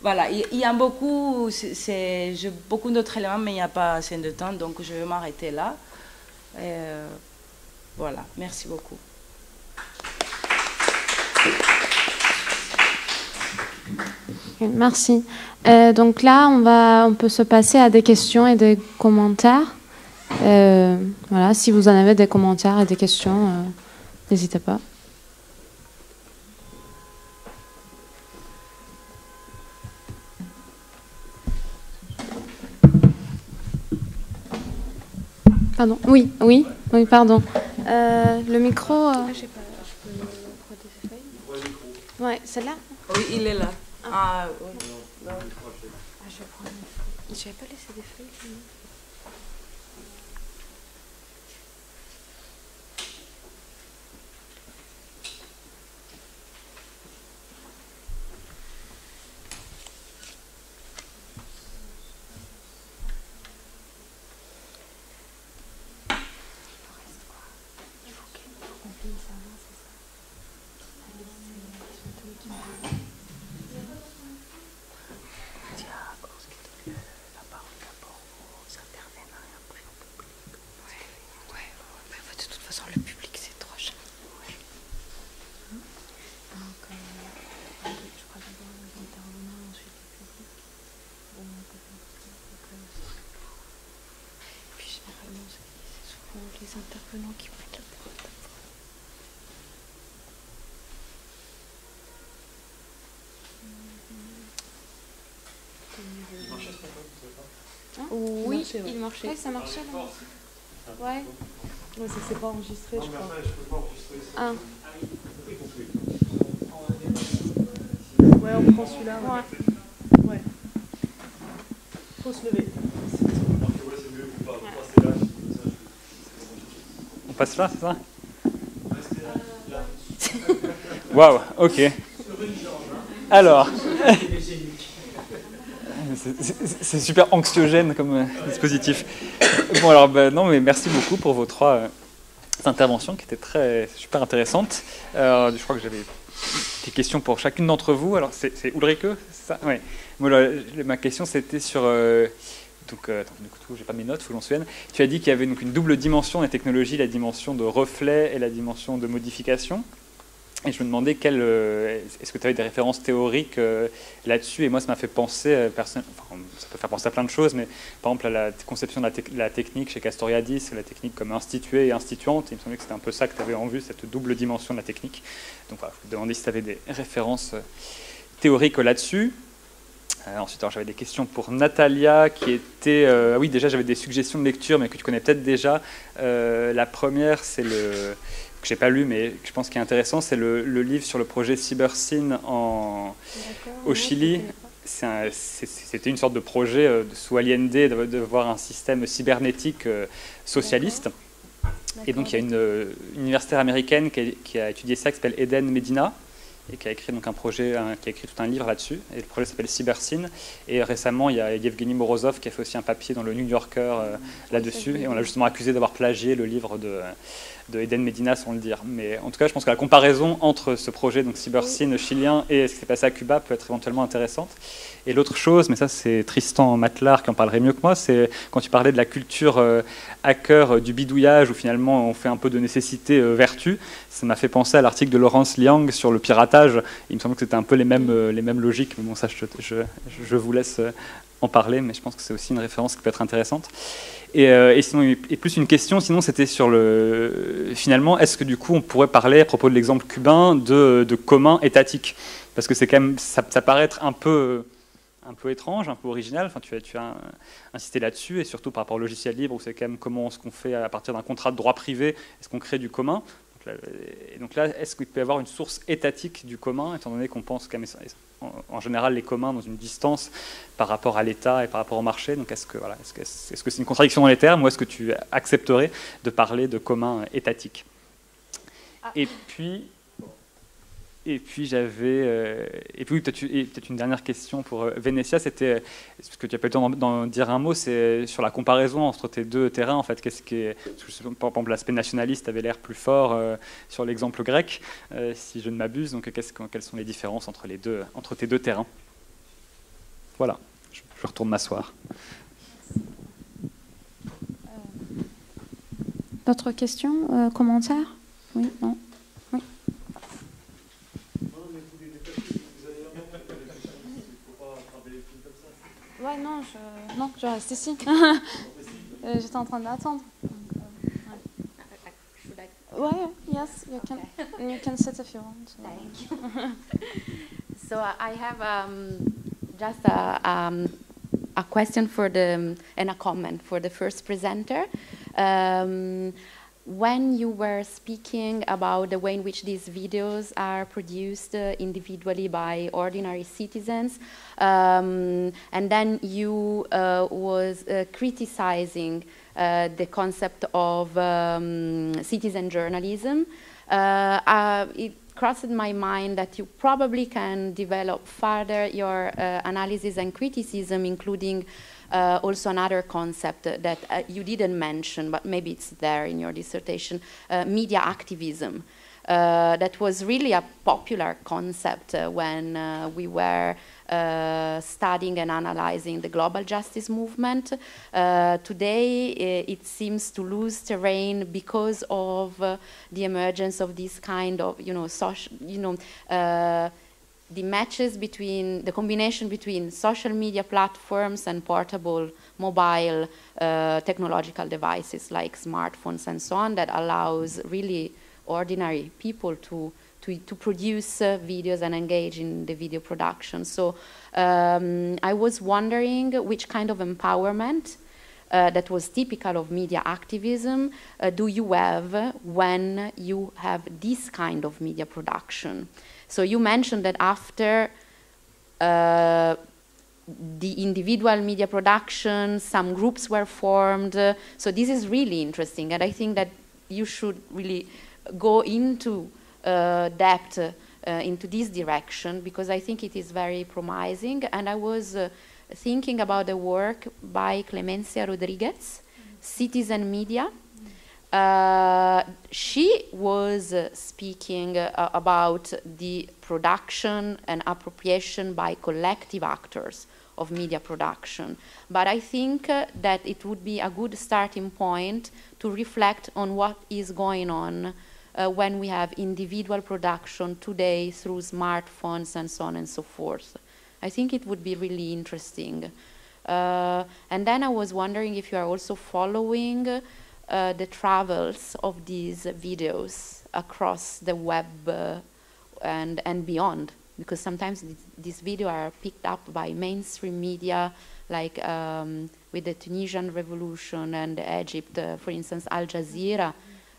Voilà, il, y a beaucoup, beaucoup d'autres éléments, mais il n'y a pas assez de temps, donc je vais m'arrêter là. Euh, voilà, merci beaucoup. Merci. Euh, donc là, on, va, on peut se passer à des questions et des commentaires. Euh, voilà, si vous en avez des commentaires et des questions, euh, n'hésitez pas. Pardon. Oui, oui, oui, pardon. le micro. Ah, je sais pas, je peux. Ouais, celle-là. Oui, il est là. Ah, oui. Ah, je vais prendre. J'avais pas les intervenants qui prennent la parole Oui, il marchait. Ouais, ça marchait là. Ouais. Ouais, ça s'est pas enregistré, je crois. Ah. on prend celui-là. Ouais. ouais. Faut se lever. Passe là, c'est ça Waouh, ok. Alors. C'est super anxiogène comme euh, dispositif. Bon, alors, ben, non, mais merci beaucoup pour vos trois euh, interventions qui étaient très super intéressantes. je crois que j'avais des questions pour chacune d'entre vous. Alors, c'est Ulrike, ça? Ouais. ma question, c'était sur. Euh, donc, du coup, j'ai pas mes notes, faut que j'en souvienne. Tu as dit qu'il y avait donc une double dimension des technologies, la dimension de reflet et la dimension de modification. Et je me demandais quelle, euh, est-ce que tu avais des références théoriques euh, là-dessus? Et moi, ça m'a fait penser, euh, ça peut faire penser à plein de choses, mais par exemple à la conception de la, technique chez Castoriadis, la technique comme instituée et instituante. il me semblait que c'était un peu ça que tu avais en vue, cette double dimension de la technique. Donc voilà, je me demandais si tu avais des références théoriques là-dessus. Ensuite, j'avais des questions pour Natalia, qui était... oui, déjà, j'avais des suggestions de lecture, mais que tu connais peut-être déjà. la première, c'est le que j'ai pas lu, mais je pense qui est intéressant, c'est le, livre sur le projet CyberSyn en, au Chili. C'était une sorte de projet euh, sous Allende de, voir un système cybernétique euh, socialiste. Et donc il y a une, euh, universitaire américaine qui a, qui a, étudié ça, qui s'appelle Eden Medina, et qui a écrit donc un projet, qui a écrit tout un livre là-dessus. Et le projet s'appelle CyberSyn. Et récemment, il y a Yevgeny Morozov qui a fait aussi un papier dans le New Yorker là-dessus. Et on l'a justement accusé d'avoir plagié le livre de, de Eden Medina, sans le dire. Mais en tout cas, je pense que la comparaison entre ce projet, donc CyberSyn chilien, et ce qui s'est passé à Cuba peut être éventuellement intéressante. Et l'autre chose, mais ça c'est Tristan Matlar qui en parlerait mieux que moi, c'est quand tu parlais de la culture euh, hacker euh, du bidouillage, où finalement on fait un peu de nécessité euh, vertu, ça m'a fait penser à l'article de Laurence Liang sur le piratage. Il me semble que c'était un peu les mêmes, les mêmes logiques, mais bon, ça je, je, je vous laisse en parler, mais je pense que c'est aussi une référence qui peut être intéressante. Et, euh, sinon, et plus une question, sinon c'était sur le. Finalement, est-ce que du coup on pourrait parler, à propos de l'exemple cubain, de, commun étatique? Parce que c'est quand même, ça, paraît être un peu, un peu étrange, un peu original. Enfin, tu as, tu as insisté là-dessus, et surtout par rapport au logiciel libre, où c'est quand même comment ce qu'on fait à partir d'un contrat de droit privé, est-ce qu'on crée du commun? Et donc là, est-ce qu'il peut y avoir une source étatique du commun, étant donné qu'on pense en général les communs dans une distance par rapport à l'État et par rapport au marché Donc est-ce que c'est -ce que c'est une contradiction dans les termes ou est-ce que tu accepterais de parler de commun étatique ah. Et puis, et puis j'avais. Euh, et puis peut-être une dernière question pour euh, Venetia, c'était parce que tu n'as pas eu le temps d'en dire un mot, c'est sur la comparaison entre tes deux terrains. En fait, qu'est-ce qui est, par exemple, l'aspect nationaliste avait l'air plus fort euh, sur l'exemple grec, si je ne m'abuse. Donc, quelles sont les différences entre les deux, entre tes deux terrains? Voilà. Je retourne m'asseoir. D'autres questions, commentaires? Oui, non? Ouais, non, je, non, je reste ici. Euh, j'étais en train d'attendre. Ouais, yes, you can, you can sit if you want. Thank you. so uh, I have um, just a, um, a question for the, and a comment for the first presenter. Um, when you were speaking about the way in which these videos are produced uh, individually by ordinary citizens, um, and then you uh, was uh, criticizing uh, the concept of um, citizen journalism, uh, uh, it crossed my mind that you probably can develop further your analysis and criticism, including uh, also another concept that uh, you didn't mention, but maybe it's there in your dissertation, uh, media activism. Uh, that was really a popular concept uh, when we were studying and analyzing the global justice movement. today, it seems to lose terrain because of the emergence of this kind of, you know, social, you know, the matches between the combination between social media platforms and portable mobile uh, technological devices like smartphones and so on that allows really ordinary people to to, to produce uh, videos and engage in the video production. So um, I was wondering which kind of empowerment uh, that was typical of media activism uh, do you have when you have this kind of media production? So you mentioned that after uh, the individual media production, some groups were formed. Uh, so this is really interesting, and I think that you should really go into uh, depth uh, into this direction because I think it is very promising. And I was uh, thinking about the work by Clemencia Rodriguez, Citizen Media. Uh, she was uh, speaking uh, about the production and appropriation by collective actors of media production. But I think uh, that it would be a good starting point to reflect on what is going on uh, when we have individual production today through smartphones and so on and so forth. I think it would be really interesting. Uh, and then I was wondering if you are also following uh, the travels of these videos across the web uh, and, and beyond because sometimes these videos are picked up by mainstream media, like um, with the Tunisian revolution and Egypt, uh, for instance, Al Jazeera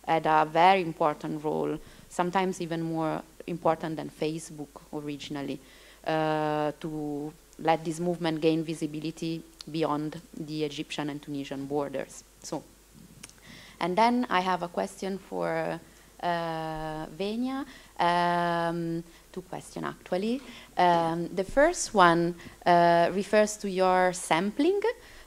had a very important role, sometimes even more important than Facebook originally, uh, to let this movement gain visibility beyond the Egyptian and Tunisian borders. So, and then I have a question for uh, Venia. Um, two questions actually. Um, the first one uh, refers to your sampling.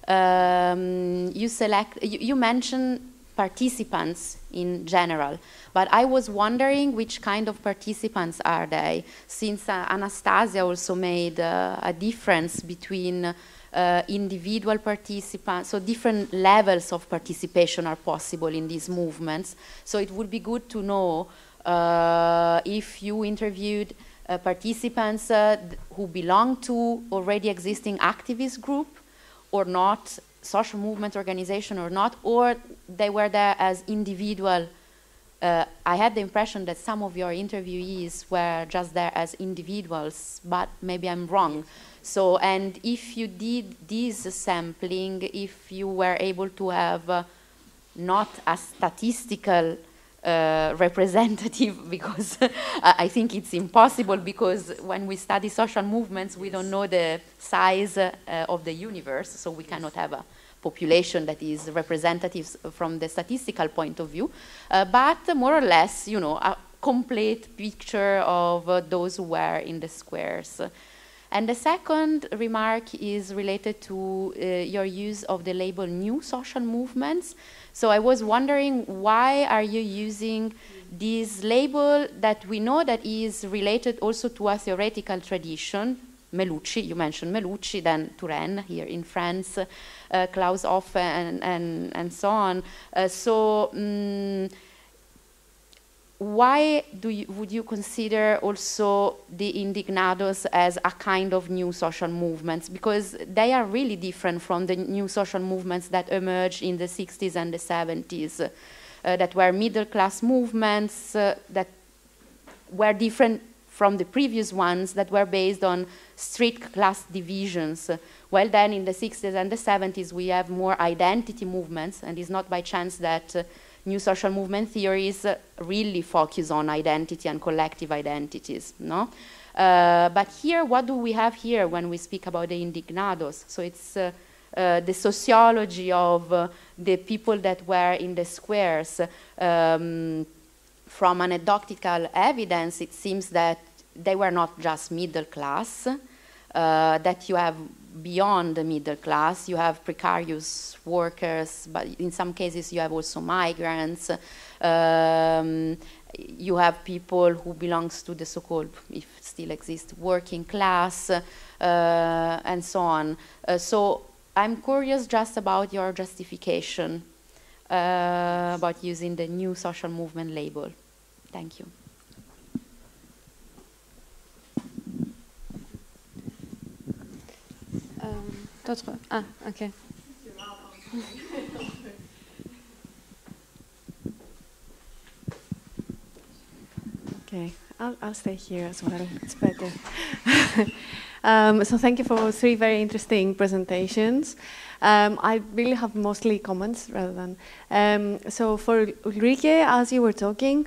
Um, you select, you, you mentioned participants in general, but I was wondering which kind of participants are they, since uh, Anastasia also made uh, a difference between uh, individual participants, so different levels of participation are possible in these movements. So it would be good to know uh, if you interviewed uh, participants uh, who belong to already existing activist group or not, social movement organization or not, or they were there as individual. Uh, I had the impression that some of your interviewees were just there as individuals, but maybe I'm wrong. So, and if you did this sampling, if you were able to have uh, not a statistical uh, representative because I think it's impossible because when we study social movements, we don't know the size uh, of the universe, so we cannot have a population that is representative from the statistical point of view, uh, but more or less, you know, a complete picture of uh, those who were in the squares. And the second remark is related to uh, your use of the label new social movements. So I was wondering why are you using this label that we know that is related also to a theoretical tradition, Melucci, you mentioned Melucci, then Turenne here in France, uh, Klaus Offe and, and, and so on. Uh, so um, why do you, would you consider also the indignados as a kind of new social movements? Because they are really different from the new social movements that emerged in the 60s and the 70s, uh, that were middle class movements uh, that were different from the previous ones that were based on strict class divisions. Well, then in the 60s and the 70s, we have more identity movements, and it's not by chance that. Uh, new social movement theories really focus on identity and collective identities, no? Uh, but here, what do we have here when we speak about the indignados? So it's uh, uh, the sociology of uh, the people that were in the squares. Um, from anecdotal evidence, it seems that they were not just middle class, uh, that you have beyond the middle class. You have precarious workers, but in some cases you have also migrants. Um, you have people who belongs to the so-called, if still exists, working class, uh, and so on. Uh, so I'm curious just about your justification uh, about using the new social movement label. Thank you. D'autres Ah, ok. Okay, I'll, I'll stay here as well. It's better. um, so thank you for three very interesting presentations. Um, I really have mostly comments rather than. Um, so for Ulrike, as you were talking,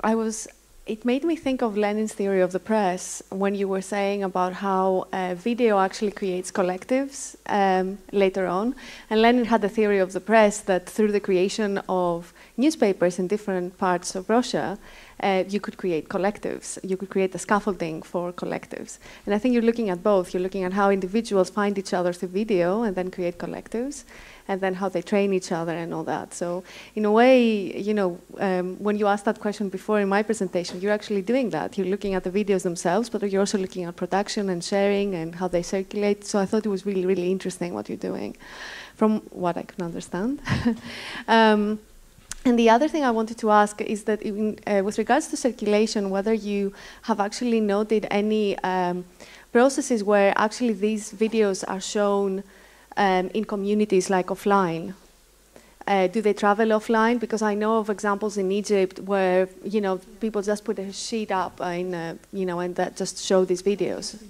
I was it made me think of Lenin's theory of the press when you were saying about how uh, video actually creates collectives um, later on. And Lenin had the theory of the press that through the creation of newspapers in different parts of Russia, uh, you could create collectives. You could create the scaffolding for collectives. And I think you're looking at both. You're looking at how individuals find each other through video and then create collectives and then how they train each other and all that. So in a way, you know, um, when you asked that question before in my presentation, you're actually doing that. You're looking at the videos themselves, but you're also looking at production and sharing and how they circulate. So I thought it was really, really interesting what you're doing, from what I can understand. um, and the other thing I wanted to ask is that in, uh, with regards to circulation, whether you have actually noted any um, processes where actually these videos are shown um, in communities like offline? Uh, do they travel offline? Because I know of examples in Egypt where you know people just put a sheet up in uh, you know and that just show these videos.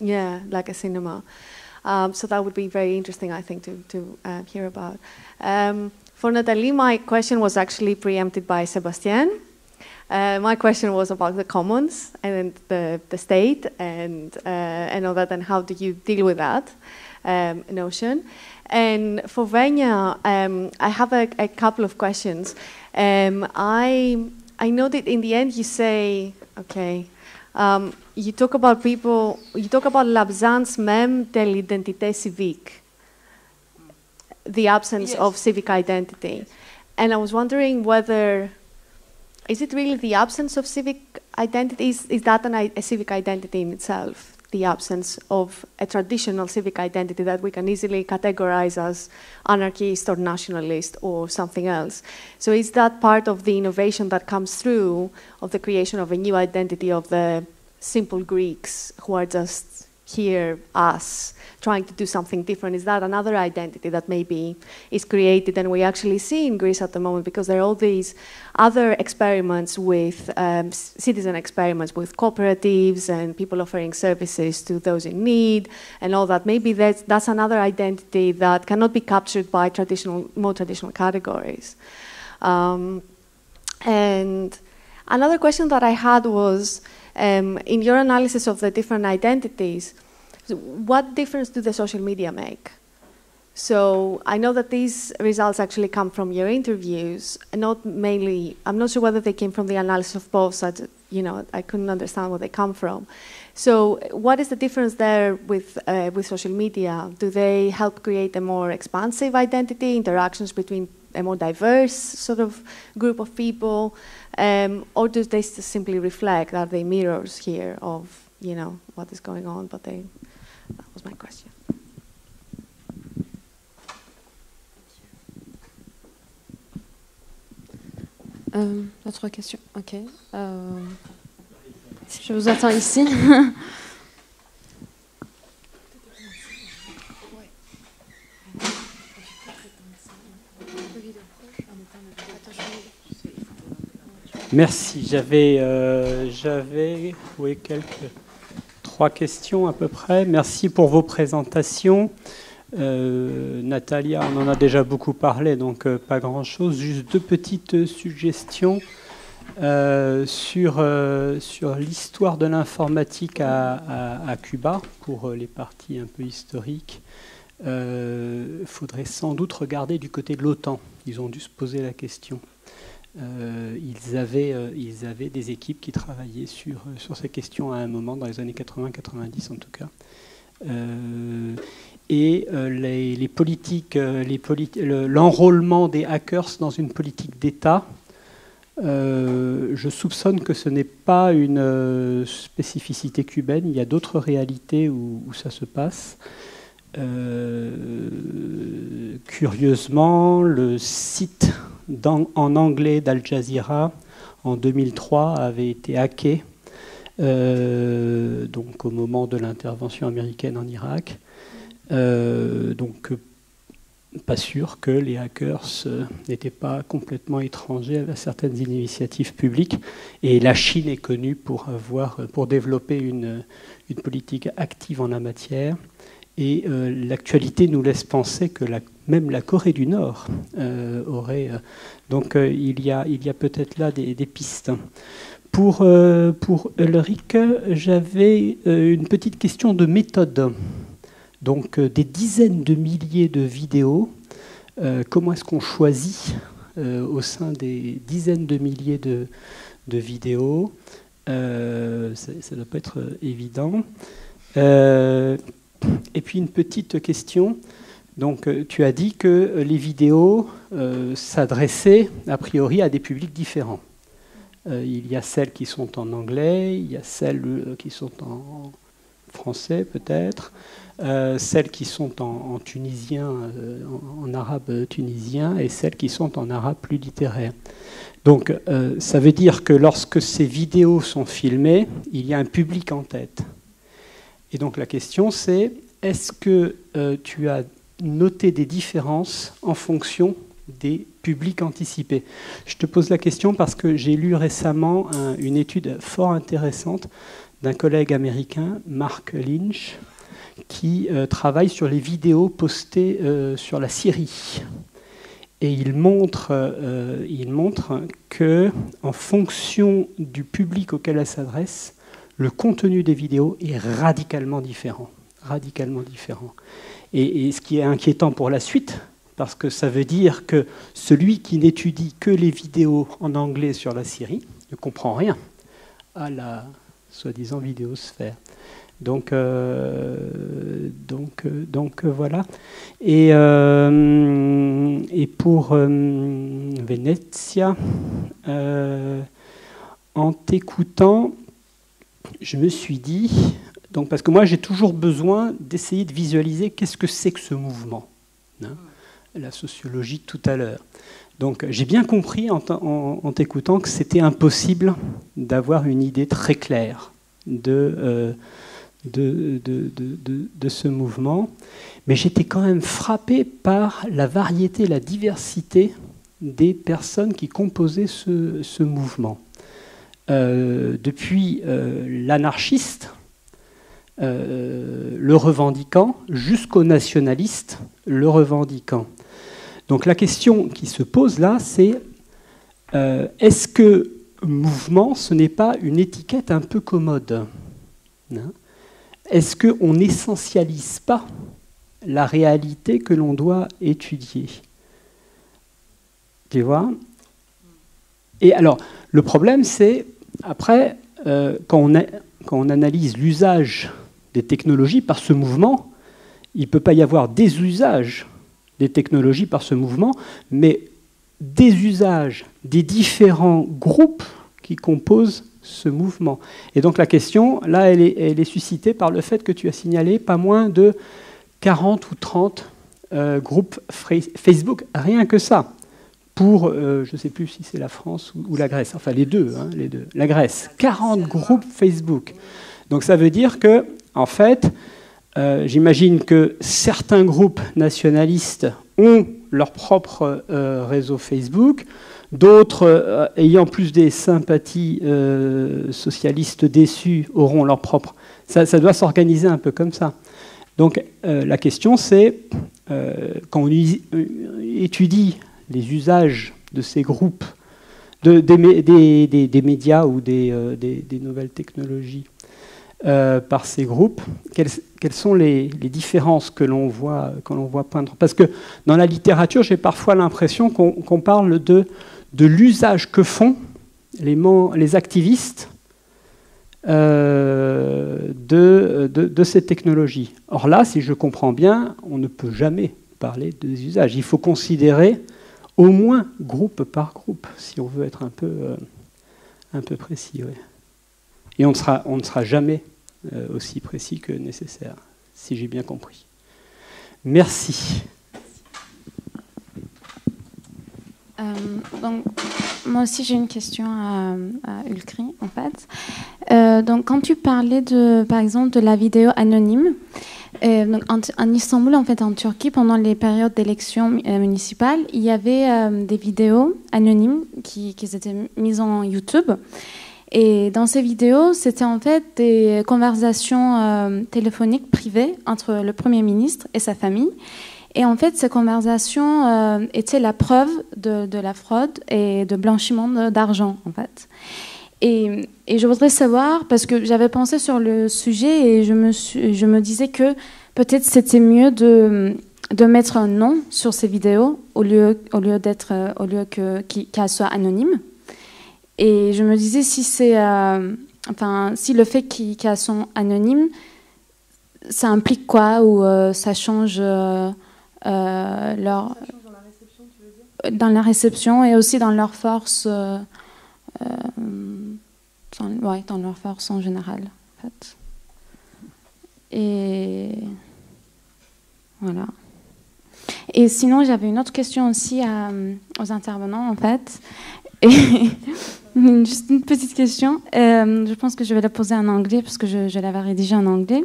Yeah, like a cinema. Um, so that would be very interesting, I think, to to uh, hear about. Um, for Nathalie, my question was actually preempted by Sebastien. Uh, my question was about the commons and the, the state and uh, and all that, and how do you deal with that? Um, notion. And for Venya, um, I have a, a, couple of questions. Um, I I know that in the end you say, okay, um, you talk about people, you talk about l'absence même de l'identité civique, the absence yes. of civic identity. And I was wondering whether, is it really the absence of civic identity? Is, is that an, a civic identity in itself? The absence of a traditional civic identity that we can easily categorize as anarchist or nationalist or something else. So is that part of the innovation that comes through of the creation of a new identity of the simple Greeks who are just here, us, trying to do something different? Is that another identity that maybe is created and we actually see in Greece at the moment because there are all these other experiments with um, citizen experiments with cooperatives and people offering services to those in need and all that. Maybe that's, that's another identity that cannot be captured by traditional, more traditional categories. Um, and another question that I had was um, in your analysis of the different identities, what difference do the social media make? So I know that these results actually come from your interviews, not mainly. I'm not sure whether they came from the analysis of both. So you know, I couldn't understand where they come from. So what is the difference there with uh, with social media? Do they help create a more expansive identity, interactions between a more diverse sort of group of people, um, or do they simply reflect? Are they mirrors here of you know what is going on? But they that was my question. Euh, autre question Ok. Euh, je vous attends ici. Merci. J'avais, euh, j'avais oui, quelques trois questions à peu près. Merci pour vos présentations. Euh, Natalia, on en a déjà beaucoup parlé, donc euh, pas grand-chose. Juste deux petites suggestions sur, sur l'histoire de l'informatique à, Cuba, pour les parties un peu historiques. Il faudrait sans doute regarder du côté de l'OTAN. Ils ont dû se poser la question. Euh, ils, avaient, euh, ils avaient des équipes qui travaillaient sur, euh, sur ces questions à un moment, dans les années 80-90 en tout cas. et les, politiques, l'enrôlement des hackers dans une politique d'État, je soupçonne que ce n'est pas une spécificité cubaine. Il y a d'autres réalités où, ça se passe. curieusement, le site en anglais d'Al Jazeera en 2003 avait été hacké, euh, donc au moment de l'intervention américaine en Irak. Euh, donc pas sûr que les hackers euh, n'étaient pas complètement étrangers à certaines initiatives publiques. Et la Chine est connue pour, avoir, pour développer une, une politique active en la matière. Et l'actualité nous laisse penser que la même la Corée du Nord euh, aurait. Euh, donc euh, il y a, il y a peut-être là des, pistes. pour, pour Ulrich, j'avais une petite question de méthode. Donc des dizaines de milliers de vidéos, comment est-ce qu'on choisit au sein des dizaines de milliers de, de vidéos? Ça ne doit pas être évident. Et puis une petite question. Donc, euh, tu as dit que les vidéos s'adressaient a priori à des publics différents. il y a celles qui sont en anglais, il y a celles qui sont en français peut-être, celles qui sont en, tunisien, en, arabe tunisien, et celles qui sont en arabe plus littéraire. Donc euh, ça veut dire que lorsque ces vidéos sont filmées, il y a un public en tête. Et donc la question c'est, est-ce que euh, tu as noté des différences en fonction des publics anticipés Je te pose la question parce que j'ai lu récemment une étude fort intéressante d'un collègue américain, Mark Lynch, qui euh, travaille sur les vidéos postées sur la Syrie. Et il montre, euh, il montre que, en fonction du public auquel elle s'adresse, le contenu des vidéos est radicalement différent, radicalement différent. Et, ce qui est inquiétant pour la suite, parce que ça veut dire que celui qui n'étudie que les vidéos en anglais sur la Syrie ne comprend rien à la soi-disant vidéosphère. Donc, euh, donc, euh, donc euh, voilà. Et, et pour Venezia, en t'écoutant, je me suis dit, donc parce que moi j'ai toujours besoin d'essayer de visualiser qu'est-ce que c'est que ce mouvement. Hein, la sociologie tout à l'heure. Donc j'ai bien compris en t'écoutant que c'était impossible d'avoir une idée très claire de, de, de, ce mouvement, mais j'étais quand même frappé par la variété, la diversité des personnes qui composaient ce, mouvement. Euh, depuis euh, l'anarchiste, euh, le revendiquant, jusqu'au nationaliste, le revendiquant. Donc la question qui se pose là, c'est est-ce que mouvement, ce n'est pas une étiquette un peu commode hein? Est-ce qu'on n'essentialise pas la réalité que l'on doit étudier? Tu vois? Et alors, le problème, c'est, après, euh, quand, on analyse l'usage des technologies par ce mouvement, il ne peut pas y avoir des usages des technologies par ce mouvement, mais des usages des différents groupes qui composent ce mouvement. Et donc la question, là, elle est, suscitée par le fait que tu as signalé pas moins de 40 ou 30 euh, groupes Facebook, rien que ça, pour, euh, je ne sais plus si c'est la France ou, la Grèce, enfin les deux, hein, les deux, la Grèce, 40 groupes Facebook. Donc ça veut dire que, en fait, euh, j'imagine que certains groupes nationalistes ont leur propre réseau Facebook, D'autres, euh, ayant plus des sympathies euh, socialistes déçues, auront leur propre. Ça, doit s'organiser un peu comme ça. Donc euh, la question, c'est, quand on étudie les usages de ces groupes, de, des, médias ou des, nouvelles technologies par ces groupes, quelles, sont les, différences que l'on voit, voit poindre? Parce que dans la littérature, j'ai parfois l'impression qu'on parle de l'usage que font les, activistes euh, de, de, ces technologies. Or là, si je comprends bien, on ne peut jamais parler des usages. Il faut considérer au moins groupe par groupe, si on veut être un peu, euh, un peu précis. Et on ne, sera, jamais euh, aussi précis que nécessaire, si j'ai bien compris. Merci. Euh, donc, moi aussi, j'ai une question à, Ulkri, en fait. Euh, donc, quand tu parlais, de, par exemple, de la vidéo anonyme, donc en, Istanbul, en fait, en Turquie, pendant les périodes d'élections municipales, il y avait des vidéos anonymes qui étaient mises en YouTube. Et dans ces vidéos, c'était en fait des conversations téléphoniques privées entre le Premier ministre et sa famille. Et en fait, ces conversations euh, étaient la preuve de, la fraude et de blanchiment d'argent, en fait. Et, et, je voudrais savoir, parce que j'avais pensé sur le sujet et je me, disais que peut-être c'était mieux de, mettre un nom sur ces vidéos au lieu, au lieu d'être, au lieu que, qu'elle soit anonyme. Et je me disais si c'est, euh, enfin, si le fait qu'elles sont anonymes, ça implique quoi ou euh, ça change euh, leur dans la réception et aussi dans leur force, dans, ouais, dans leur force en général, en fait. Et voilà. Et sinon, j'avais une autre question aussi à, aux intervenants, en fait. Et juste une petite question. Euh, je pense que je vais la poser en anglais parce que je, l'avais rédigée en anglais.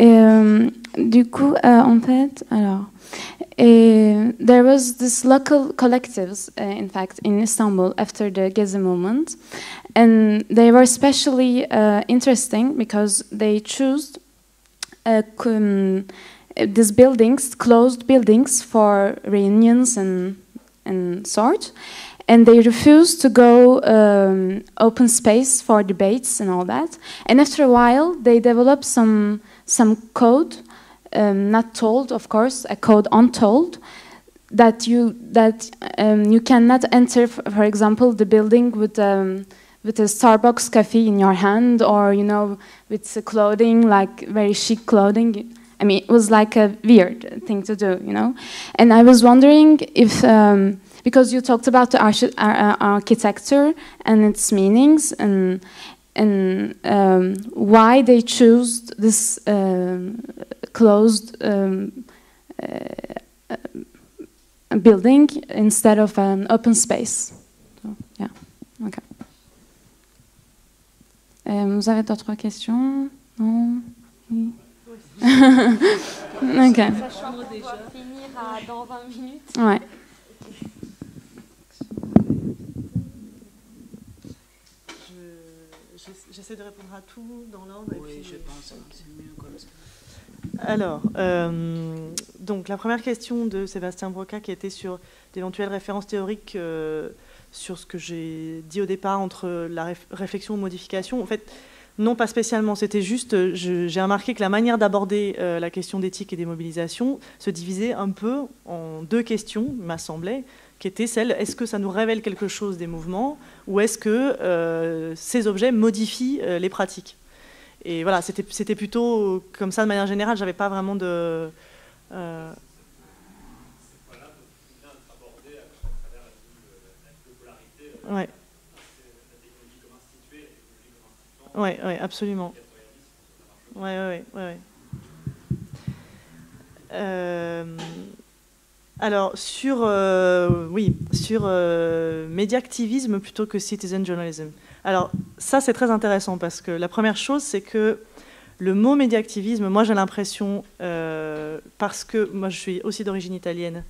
Euh, du coup, euh, en fait, alors, et, there was this local collectives, uh, in fact, in Istanbul after the Gezi movement, and they were especially uh, interesting because they chose uh, these buildings, closed buildings for reunions and and sort and they refused to go um, open space for debates and all that. And after a while, they developed some some code, um, not told, of course, a code untold, that you that um, you cannot enter, for example, the building with. Um, with a Starbucks coffee in your hand, or you know, with clothing like very chic clothing. I mean, it was like a weird thing to do, you know. And I was wondering if um, because you talked about the archi uh, architecture and its meanings and and um, why they choose this um, closed um, uh, building instead of an open space. So, yeah. Okay. Euh, vous avez d'autres questions Non oui. ok. Qu'on doit finir à, dans 20 minutes. Ouais. J'essaie de répondre à tout dans l'ordre. Oui, je pense que c'est mieux comme ça. Alors, euh, donc la première question de Sébastien Broca qui était sur d'éventuelles références théoriques euh, sur ce que j'ai dit au départ entre la réf réflexion et modification. En fait, non, pas spécialement. C'était juste, j'ai remarqué que la manière d'aborder euh, la question d'éthique et des mobilisations se divisait un peu en deux questions, m'a semblé qui était celle est-ce que ça nous révèle quelque chose des mouvements ou est-ce que euh, ces objets modifient euh, les pratiques? Et voilà, c'était plutôt comme ça de manière générale, j'avais pas vraiment de. Euh... Ouais. Ouais, ouais, absolument. Ouais, ouais, ouais, ouais. Euh, alors, sur, euh, oui, sur euh, médiactivisme plutôt que citizen journalism. Alors, ça, c'est très intéressant parce que la première chose, c'est que le mot médiactivisme, moi, j'ai l'impression, euh, parce que moi, je suis aussi d'origine italienne,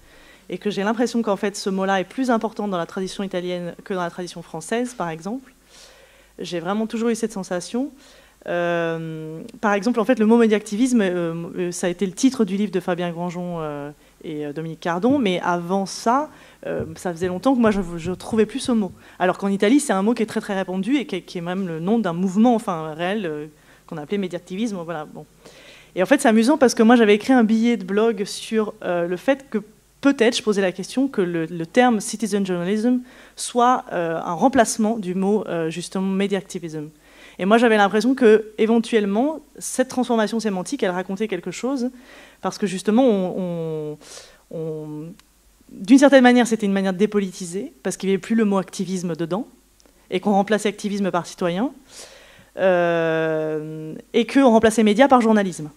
et que j'ai l'impression qu'en fait, ce mot-là est plus important dans la tradition italienne que dans la tradition française, par exemple. J'ai vraiment toujours eu cette sensation. par exemple, en fait, le mot médiactivisme, ça a été le titre du livre de Fabien Grangeon et euh, Dominique Cardon, mais avant ça, euh, ça faisait longtemps que moi je ne trouvais plus ce mot. Alors qu'en Italie, c'est un mot qui est très très répandu et qui, est même le nom d'un mouvement enfin réel euh, qu'on appelait médiactivisme. Voilà, bon. Et en fait, c'est amusant parce que moi j'avais écrit un billet de blog sur le fait que peut-être, je posais la question, que le, terme citizen journalism soit un remplacement du mot justement médiactivisme. Et moi j'avais l'impression que éventuellement cette transformation sémantique, elle racontait quelque chose parce que justement, d'une certaine manière, c'était une manière de dépolitiser, parce qu'il n'y avait plus le mot activisme dedans, et qu'on remplaçait activisme par citoyen, euh, et qu'on remplaçait média par journalisme.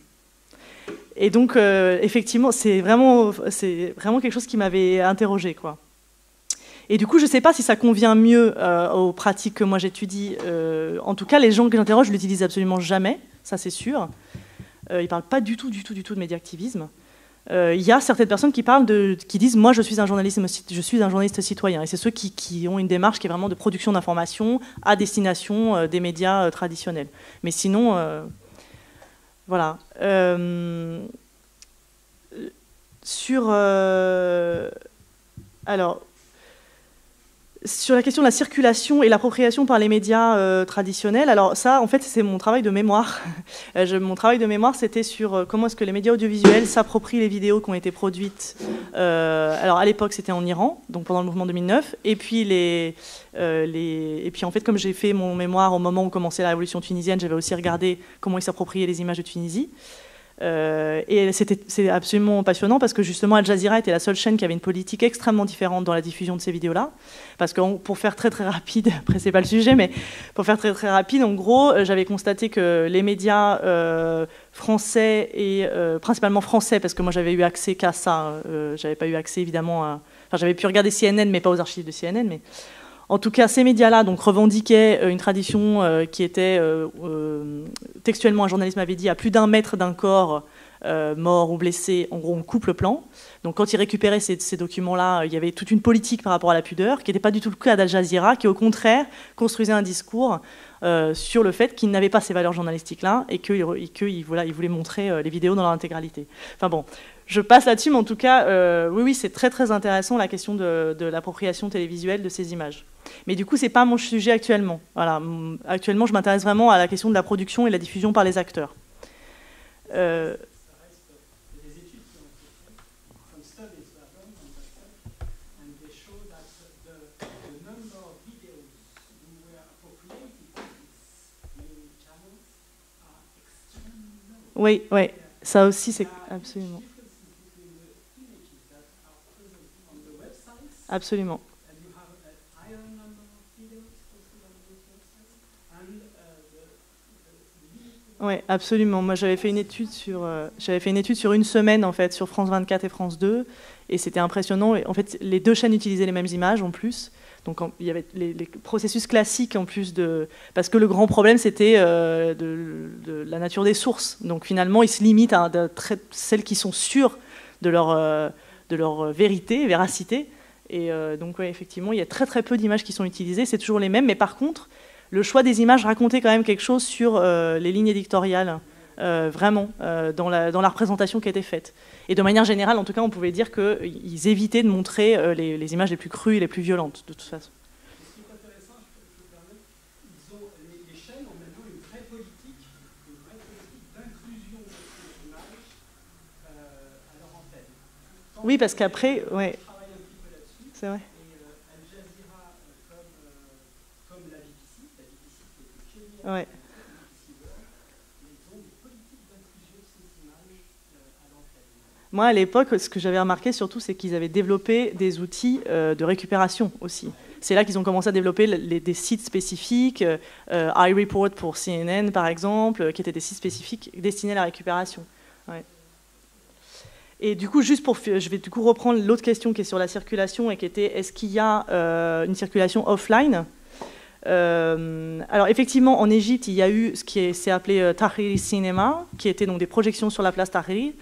Et donc, euh, effectivement, c'est vraiment, vraiment quelque chose qui m'avait interrogé. Quoi. Et du coup, je ne sais pas si ça convient mieux euh, aux pratiques que moi j'étudie. en tout cas, les gens que j'interroge ne l'utilisent absolument jamais, ça c'est sûr. Euh, il ne parle pas du tout, du tout, du tout de médiactivisme. Euh, il y a certaines personnes qui parlent de, qui disent moi je suis un journaliste, je suis un journaliste citoyen. Et c'est ceux qui, ont une démarche qui est vraiment de production d'informations à destination euh, des médias traditionnels. Mais sinon, voilà. sur alors sur la question de la circulation et l'appropriation par les médias euh, traditionnels, alors ça, en fait, c'est mon travail de mémoire. Euh, mon travail de mémoire, c'était sur euh, comment est-ce que les médias audiovisuels s'approprient les vidéos qui ont été produites. alors à l'époque, c'était en Iran, donc pendant le mouvement 2009, et et puis en fait, comme j'ai fait mon mémoire au moment où commençait la révolution tunisienne, j'avais aussi regardé comment ils s'appropriaient les images de Tunisie. Euh, et c'est absolument passionnant parce que justement Al Jazeera était la seule chaîne qui avait une politique extrêmement différente dans la diffusion de ces vidéos-là. Parce que pour faire très très rapide, après c'est pas le sujet, mais pour faire très très rapide, en gros, euh, j'avais constaté que les médias euh, français et principalement français, parce que moi j'avais eu accès qu'à ça, j'avais pas eu accès évidemment à, enfin j'avais pu regarder CNN, mais pas aux archives de CNN, mais en tout cas, ces médias-là donc revendiquaient euh, une tradition euh, qui était euh, textuellement, un journaliste m'avait dit, à plus d'un mètre d'un corps mort ou blessé. En gros, on coupe le plan. Donc, quand ils récupéraient ces, documents-là, il y avait toute une politique par rapport à la pudeur, qui n'était pas du tout le cas d'Al Jazeera, qui au contraire construisait un discours sur le fait qu'il n'avait pas ces valeurs journalistiques-là et qu'il voilà, il voulait montrer les vidéos dans leur intégralité. Enfin bon, je passe là-dessus, mais en tout cas, euh, oui, oui, c'est très très intéressant la question de, l'appropriation télévisuelle de ces images. Mais du coup, c'est pas mon sujet actuellement. Voilà, actuellement, je m'intéresse vraiment à la question de la production et la diffusion par les acteurs. Euh, oui, oui, ça aussi, c'est absolument. Absolument. Oui, absolument. Moi, j'avais fait une étude sur, euh, j'avais fait une étude sur une semaine en fait sur France 24 et France 2, et c'était impressionnant. En fait, les deux chaînes utilisaient les mêmes images en plus. Donc, il y avait les, processus classiques en plus de, parce que le grand problème c'était euh, de, la nature des sources. Donc, finalement, ils se limitent à celles qui sont sûres de leur, euh, de leur vérité, véracité. Et euh, donc, effectivement, il y a très très peu d'images qui sont utilisées, c'est toujours les mêmes, mais par contre, le choix des images racontait quand même quelque chose sur euh, les lignes éditoriales, euh, vraiment, dans la, représentation qui a été faite. Et de manière générale, en tout cas, on pouvait dire qu'ils évitaient de montrer les, les, images les plus crues et les plus violentes, de toute façon. Oui, parce qu'après, ouais, c'est vrai. Ouais. Moi, à l'époque, ce que j'avais remarqué surtout, c'est qu'ils avaient développé des outils euh, de récupération aussi. C'est là qu'ils ont commencé à développer des sites spécifiques, euh, iReport pour CNN par exemple, qui étaient des sites spécifiques destinés à la récupération. Et du coup, juste pour, je vais du coup reprendre l'autre question qui est sur la circulation et qui était est-ce qu'il y a euh, une circulation offline? Euh, alors effectivement, en Égypte, il y a eu ce qui s'est appelé euh, Tahrir Cinema, qui étaient donc des projections sur la place Tahrir,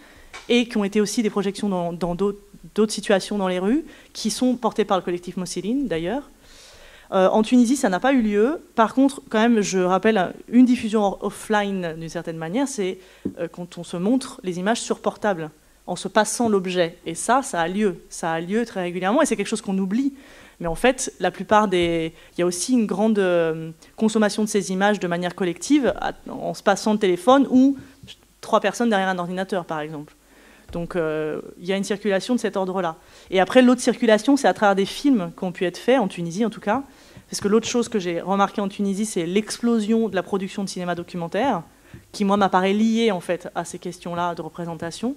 et qui ont été aussi des projections dans d'autres situations dans les rues, qui sont portées par le collectif Mossiline d'ailleurs. en Tunisie, ça n'a pas eu lieu. Par contre, quand même, je rappelle une diffusion offline d'une certaine manière, c'est quand on se montre les images sur portable en se passant l'objet. Et ça, ça a lieu. Ça a lieu très régulièrement et c'est quelque chose qu'on oublie. Mais en fait, la plupart des. Il y a aussi une grande euh, consommation de ces images de manière collective en se passant le téléphone ou trois personnes derrière un ordinateur, par exemple. Donc euh, il y a une circulation de cet ordre-là. Et après, l'autre circulation, c'est à travers des films qui ont pu être faits, en Tunisie en tout cas. Parce que l'autre chose que j'ai remarqué en Tunisie, c'est l'explosion de la production de cinéma documentaire, qui, moi, m'apparaît liée en fait à ces questions-là de représentation.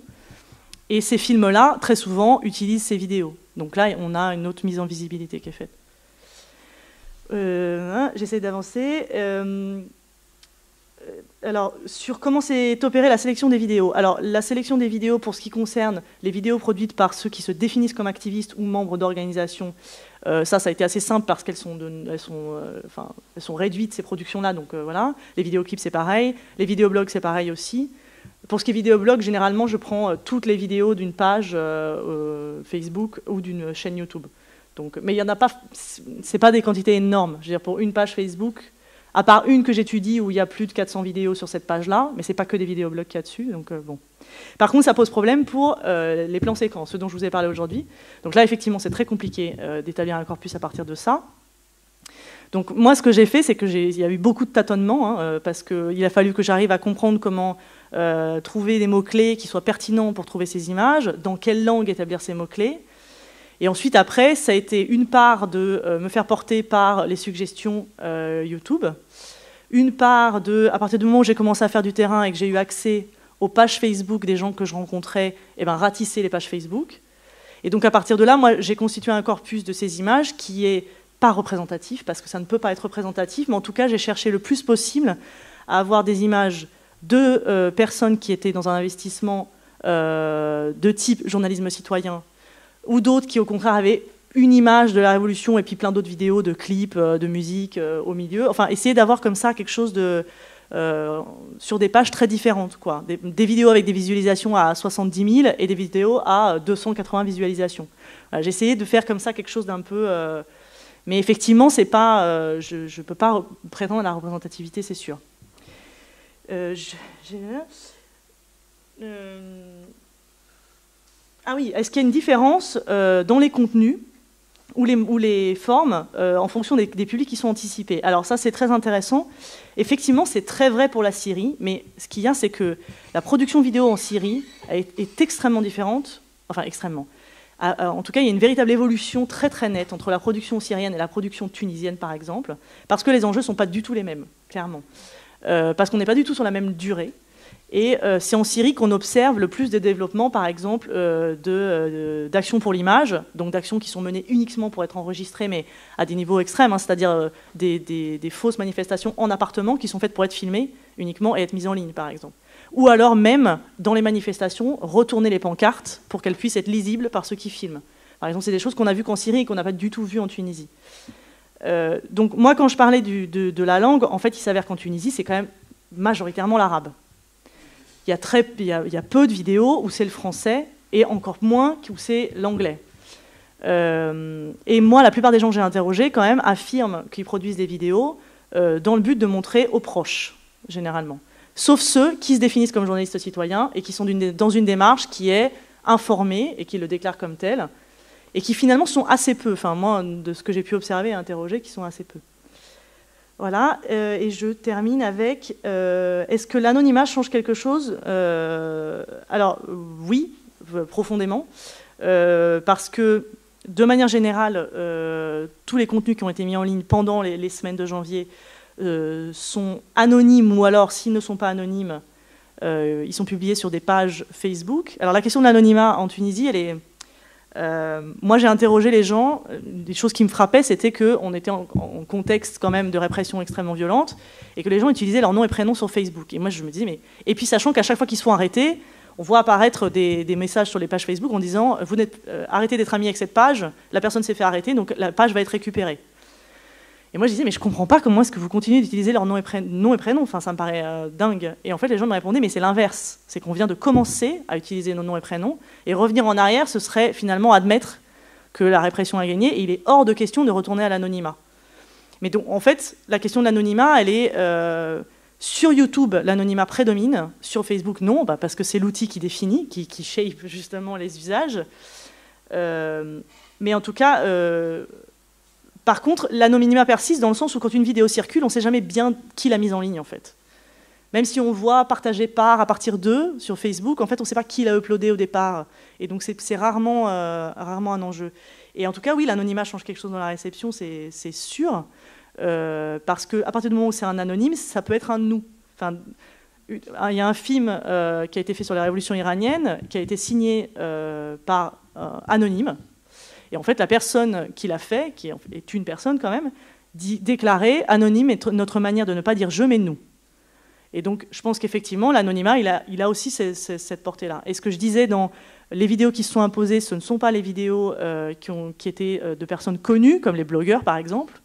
Et ces films-là, très souvent, utilisent ces vidéos. Donc là, on a une autre mise en visibilité qui est faite. Euh, hein, j'essaie d'avancer. Euh, alors, sur comment s'est opérée la sélection des vidéos. Alors, la sélection des vidéos, pour ce qui concerne les vidéos produites par ceux qui se définissent comme activistes ou membres d'organisations, euh, ça, ça a été assez simple parce qu'elles sont, réduites, ces productions-là. Donc voilà. Les vidéoclips, c'est pareil. Les vidéoblogs, c'est pareil aussi. Pour ce qui est vidéoblog, généralement, je prends euh, toutes les vidéos d'une page euh, euh, Facebook ou d'une chaîne YouTube. Donc, mais il y en a pas, c'est pas des quantités énormes. Je veux dire, pour une page Facebook, à part une que j'étudie où il y a plus de 400 vidéos sur cette page-là, mais c'est pas que des vidéoblogs qu'il y a dessus, donc bon. Par contre, ça pose problème pour les plans séquences, ceux dont je vous ai parlé aujourd'hui. Donc là, effectivement, c'est très compliqué d'établir un corpus à partir de ça. Donc moi, ce que j'ai fait, c'est que il y a eu beaucoup de tâtonnements, hein, parce qu'il a fallu que j'arrive à comprendre comment trouver des mots-clés qui soient pertinents pour trouver ces images, dans quelle langue établir ces mots-clés. Et ensuite, après, ça a été une part de me faire porter par les suggestions YouTube, une part de, à partir du moment où j'ai commencé à faire du terrain et que j'ai eu accès aux pages Facebook des gens que je rencontrais, et eh ben, ratisser les pages Facebook. Et donc à partir de là, moi, j'ai constitué un corpus de ces images qui est pas représentatif, parce que ça ne peut pas être représentatif, mais en tout cas, j'ai cherché le plus possible à avoir des images de euh, personnes qui étaient dans un investissement euh, de type journalisme citoyen, ou d'autres qui, au contraire, avaient une image de la révolution et puis plein d'autres vidéos de clips, euh, de musique au milieu. Enfin, essayer d'avoir comme ça quelque chose de, sur des pages très différentes. Quoi. Des, vidéos avec des visualisations à 70 000 et des vidéos à 280 visualisations. J'ai essayé de faire comme ça quelque chose d'un peu... Mais effectivement, c'est pas, je ne peux pas prétendre à la représentativité, c'est sûr. Ah oui, est-ce qu'il y a une différence dans les contenus ou les, formes euh, en fonction des, publics qui sont anticipés? Alors ça, c'est très intéressant. Effectivement, c'est très vrai pour la Syrie, mais ce qu'il y a, c'est que la production vidéo en Syrie est, extrêmement différente, enfin extrêmement. En tout cas, il y a une véritable évolution très très nette entre la production syrienne et la production tunisienne, par exemple, parce que les enjeux ne sont pas du tout les mêmes, clairement. Euh, parce qu'on n'est pas du tout sur la même durée. Et euh, c'est en Syrie qu'on observe le plus de développement, par exemple, euh, d'actions pour l'image, donc d'actions qui sont menées uniquement pour être enregistrées, mais à des niveaux extrêmes, hein, c'est-à-dire des, fausses manifestations en appartement qui sont faites pour être filmées uniquement et être mises en ligne, par exemple. Ou alors même, dans les manifestations, retourner les pancartes pour qu'elles puissent être lisibles par ceux qui filment. Par exemple, c'est des choses qu'on a vues qu'en Syrie et qu'on n'a pas du tout vues en Tunisie. Donc moi, quand je parlais de, de la langue, en fait, il s'avère qu'en Tunisie, c'est quand même majoritairement l'arabe il y, a très, il, y a, peu de vidéos où c'est le français et encore moins où c'est l'anglais. Euh, et moi, la plupart des gens que j'ai interrogés, quand même, affirment qu'ils produisent des vidéos euh, dans le but de montrer aux proches, généralement. Sauf ceux qui se définissent comme journalistes citoyens et qui sont dans une démarche qui est informée et qui le déclarent comme tel, et qui finalement sont assez peu, enfin moi, de ce que j'ai pu observer et interroger, qui sont assez peu. Voilà, euh, et je termine avec euh, est-ce que l'anonymat change quelque chose? Euh, Alors, oui, profondément, parce que de manière générale, tous les contenus qui ont été mis en ligne pendant les, semaines de janvier sont anonymes, ou alors, s'ils ne sont pas anonymes, ils sont publiés sur des pages Facebook. Alors, la question de l'anonymat en Tunisie, elle est euh, moi, j'ai interrogé les gens. Des choses qui me frappaient, c'était qu'on était en, contexte quand même de répression extrêmement violente et que les gens utilisaient leur nom et prénom sur Facebook. Et moi, je me disais, mais. Et puis, sachant qu'à chaque fois qu'ils se font arrêter, on voit apparaître des, messages sur les pages Facebook en disant Vous n'êtes euh, arrêtez d'être ami avec cette page, la personne s'est fait arrêter, donc la page va être récupérée. Et moi, je disais, mais je comprends pas comment est-ce que vous continuez d'utiliser leur nom et, et prénom. Enfin, ça me paraît euh, dingue. Et en fait, les gens me répondaient, mais c'est l'inverse. C'est qu'on vient de commencer à utiliser nos noms et prénoms. Et revenir en arrière, ce serait finalement admettre que la répression a gagné. Et il est hors de question de retourner à l'anonymat. Mais donc, en fait, la question de l'anonymat, elle est. Euh, sur YouTube, l'anonymat prédomine. Sur Facebook, non, bah, parce que c'est l'outil qui définit, qui, qui, shape justement les usages. Euh, mais en tout cas, par contre, l'anonymat persiste dans le sens où quand une vidéo circule, on ne sait jamais bien qui l'a mise en ligne en fait. Même si on voit partager par à partir d'eux sur Facebook, en fait, on ne sait pas qui l'a uploadé au départ. Et donc, c'est rarement, euh, rarement un enjeu. Et en tout cas, oui, l'anonymat change quelque chose dans la réception, c'est sûr. Euh, parce qu'à partir du moment où c'est un anonyme, ça peut être un nous. Enfin, il y a un film euh, qui a été fait sur la révolution iranienne, qui a été signé par Anonyme, et en fait, la personne qui l'a fait, qui est une personne quand même, dit, déclarer anonyme est notre manière de ne pas dire je, mais nous. Et donc, je pense qu'effectivement, l'anonymat, il a, il a aussi cette portée-là. Et ce que je disais dans les vidéos qui se sont imposées, ce ne sont pas les vidéos euh, qui, ont, qui, étaient euh, de personnes connues, comme les blogueurs par exemple,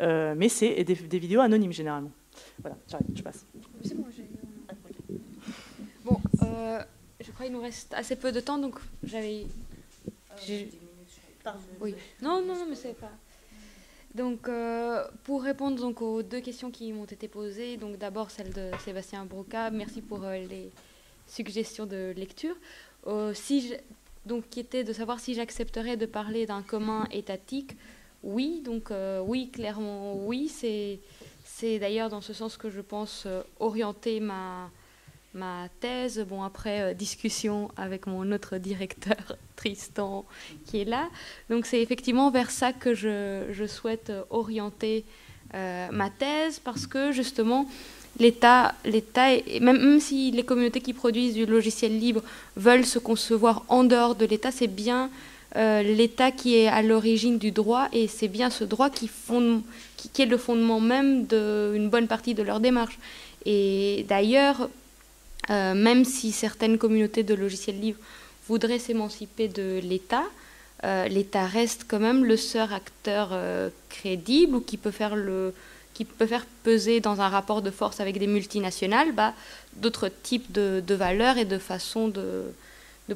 euh, mais c'est des, vidéos anonymes généralement. Voilà, j'arrête, je passe. Bon, je crois qu'il nous reste assez peu de temps, donc j'avais. Oui. Non, non, non, mais c'est pas. Donc, euh, pour répondre donc, aux deux questions qui m'ont été posées, donc d'abord celle de Sébastien Broca, merci pour euh, les suggestions de lecture. Euh, si donc, qui était de savoir si j'accepterais de parler d'un commun étatique. Oui, donc oui, clairement oui. C'est, c'est d'ailleurs dans ce sens que je pense orienter ma, ma thèse. Bon, après, euh, discussion avec mon autre directeur, Tristan, qui est là. Donc, c'est effectivement vers ça que je, souhaite euh, orienter euh, ma thèse, parce que justement, l'État, l'État même, même, si les communautés qui produisent du logiciel libre veulent se concevoir en dehors de l'État, c'est bien l'État qui est à l'origine du droit, et c'est bien ce droit qui, qui, qui est le fondement même d'une bonne partie de leur démarche. Et d'ailleurs, euh, même si certaines communautés de logiciels libres voudraient s'émanciper de l'État, euh, l'État reste quand même le seul acteur euh, crédible ou qui peut faire le qui peut faire peser dans un rapport de force avec des multinationales bah, d'autres types de, valeurs et de façons de,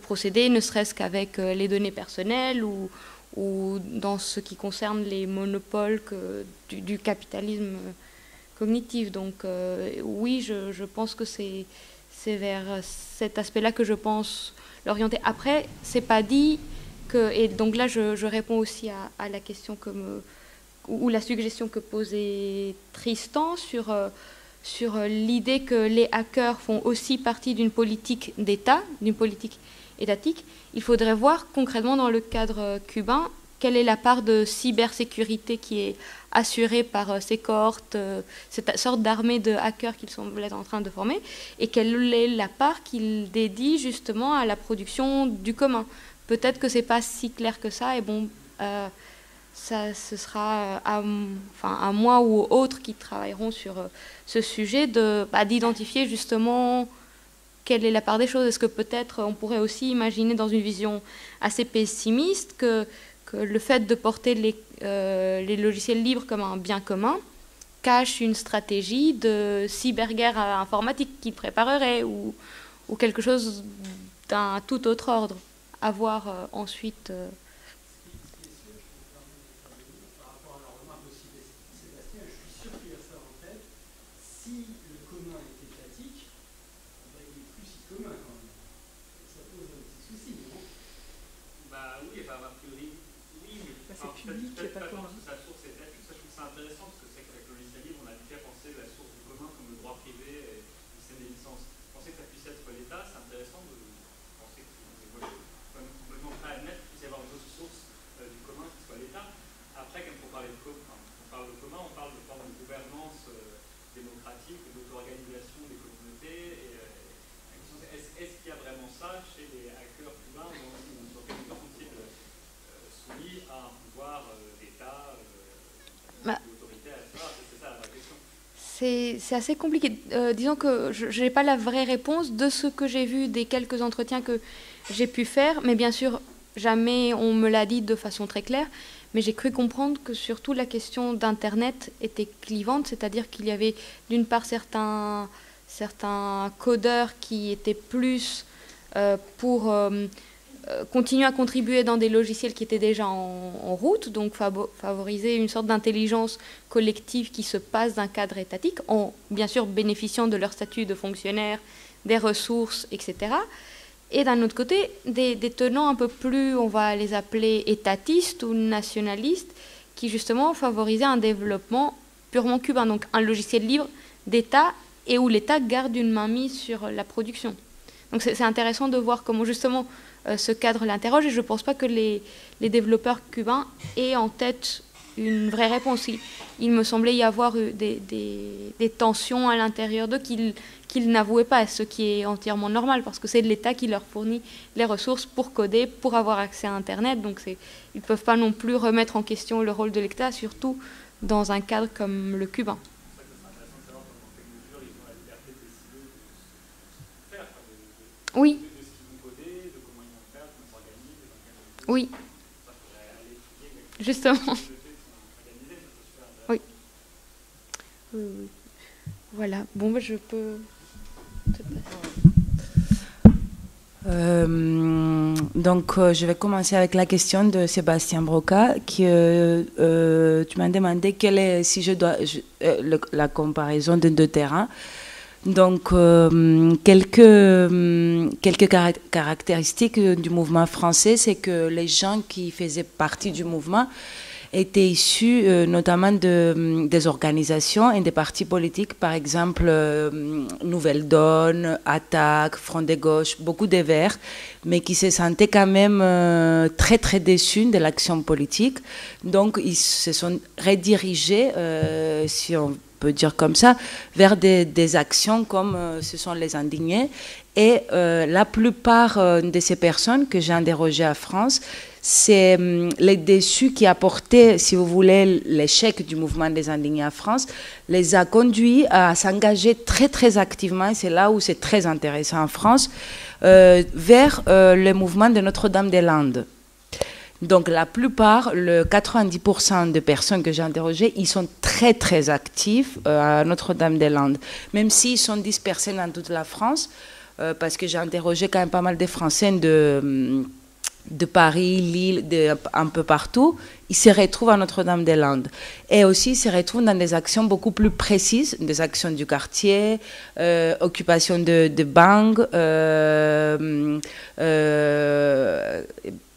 procéder, ne serait-ce qu'avec les données personnelles ou, ou, dans ce qui concerne les monopoles du, capitalisme cognitif. Donc oui, je pense que c'est c'est vers cet aspect-là que je pense l'orienter. Après, c'est pas dit que, et donc là, je, réponds aussi à, la question que ou la suggestion que posait Tristan sur, euh, sur l'idée que les hackers font aussi partie d'une politique d'État, d'une politique étatique. Il faudrait voir concrètement dans le cadre cubain quelle est la part de cybersécurité qui est assurée par euh, ces cohortes, euh, cette sorte d'armée de hackers qu'ils sont en train de former, et quelle est la part qu'ils dédient justement à la production du commun. Peut-être que c'est pas si clair que ça, et bon, euh, ça, ce sera à, enfin, à moi ou aux autres qui travailleront sur ce sujet de bah, d'identifier justement quelle est la part des choses. Est-ce que peut-être on pourrait aussi imaginer dans une vision assez pessimiste que que le fait de porter les, euh, les, logiciels libres comme un bien commun cache une stratégie de cyberguerre informatique qu'il préparerait ou, ou, quelque chose d'un tout autre ordre. À voir euh, ensuite. Euh, public. Sa source ça je trouve ça intéressant c'est assez compliqué. Euh, disons que je n'ai pas la vraie réponse de ce que j'ai vu des quelques entretiens que j'ai pu faire, mais bien sûr, jamais on me l'a dit de façon très claire. Mais j'ai cru comprendre que surtout la question d'Internet était clivante, c'est-à-dire qu'il y avait d'une part certains, codeurs qui étaient plus euh, pour euh, continuer à contribuer dans des logiciels qui étaient déjà en, route, donc favoriser une sorte d'intelligence collective qui se passe d'un cadre étatique, en bien sûr bénéficiant de leur statut de fonctionnaire, des ressources, etc. Et d'un autre côté, des, tenants un peu plus, on va les appeler étatistes ou nationalistes, qui justement favorisaient un développement purement cubain, donc un logiciel libre d'État et où l'État garde une main mise sur la production. Donc c'est intéressant de voir comment justement euh, ce cadre l'interroge et je ne pense pas que les, développeurs cubains aient en tête une vraie réponse. Il, me semblait y avoir des, tensions à l'intérieur d'eux qu'ils n'avouaient pas, ce qui est entièrement normal parce que c'est l'État qui leur fournit les ressources pour coder, pour avoir accès à Internet. Donc ils ne peuvent pas non plus remettre en question le rôle de l'État, surtout dans un cadre comme le cubain. Oui. Oui. Justement. Oui. Voilà. Bon, je peux. Euh, donc, je vais commencer avec la question de Sébastien Broca, qui tu m'as demandé quelle est, si je dois, la comparaison de deux terrains. Donc, quelques, quelques caractéristiques du mouvement français, c'est que les gens qui faisaient partie du mouvement étaient issus euh, notamment de, des organisations et des partis politiques, par exemple euh, Nouvelle Donne, Attaque, Front de gauche, beaucoup de Verts, mais qui se sentaient quand même euh, très très déçus de l'action politique. Donc ils se sont redirigés, si on peut dire comme ça, vers des, actions comme ce sont les indignés. Et la plupart de ces personnes que j'ai interrogées à France, c'est hum, les déçus qui apportaient, si vous voulez, l'échec du mouvement des indignés en France, les a conduits à s'engager très très activement, et c'est là où c'est très intéressant en France, euh, vers euh, le mouvement de Notre-Dame-des-Landes. Donc la plupart, le 90% des personnes que j'ai interrogées, ils sont très très actifs euh, à Notre-Dame-des-Landes, même s'ils sont dispersés dans toute la France, parce que j'ai interrogé quand même pas mal de Français de de Paris, Lille, de, un peu partout, ils se retrouvent à Notre-Dame-des-Landes. Et aussi, ils se retrouvent dans des actions beaucoup plus précises, des actions du quartier, euh, occupation de, de banques, euh, euh,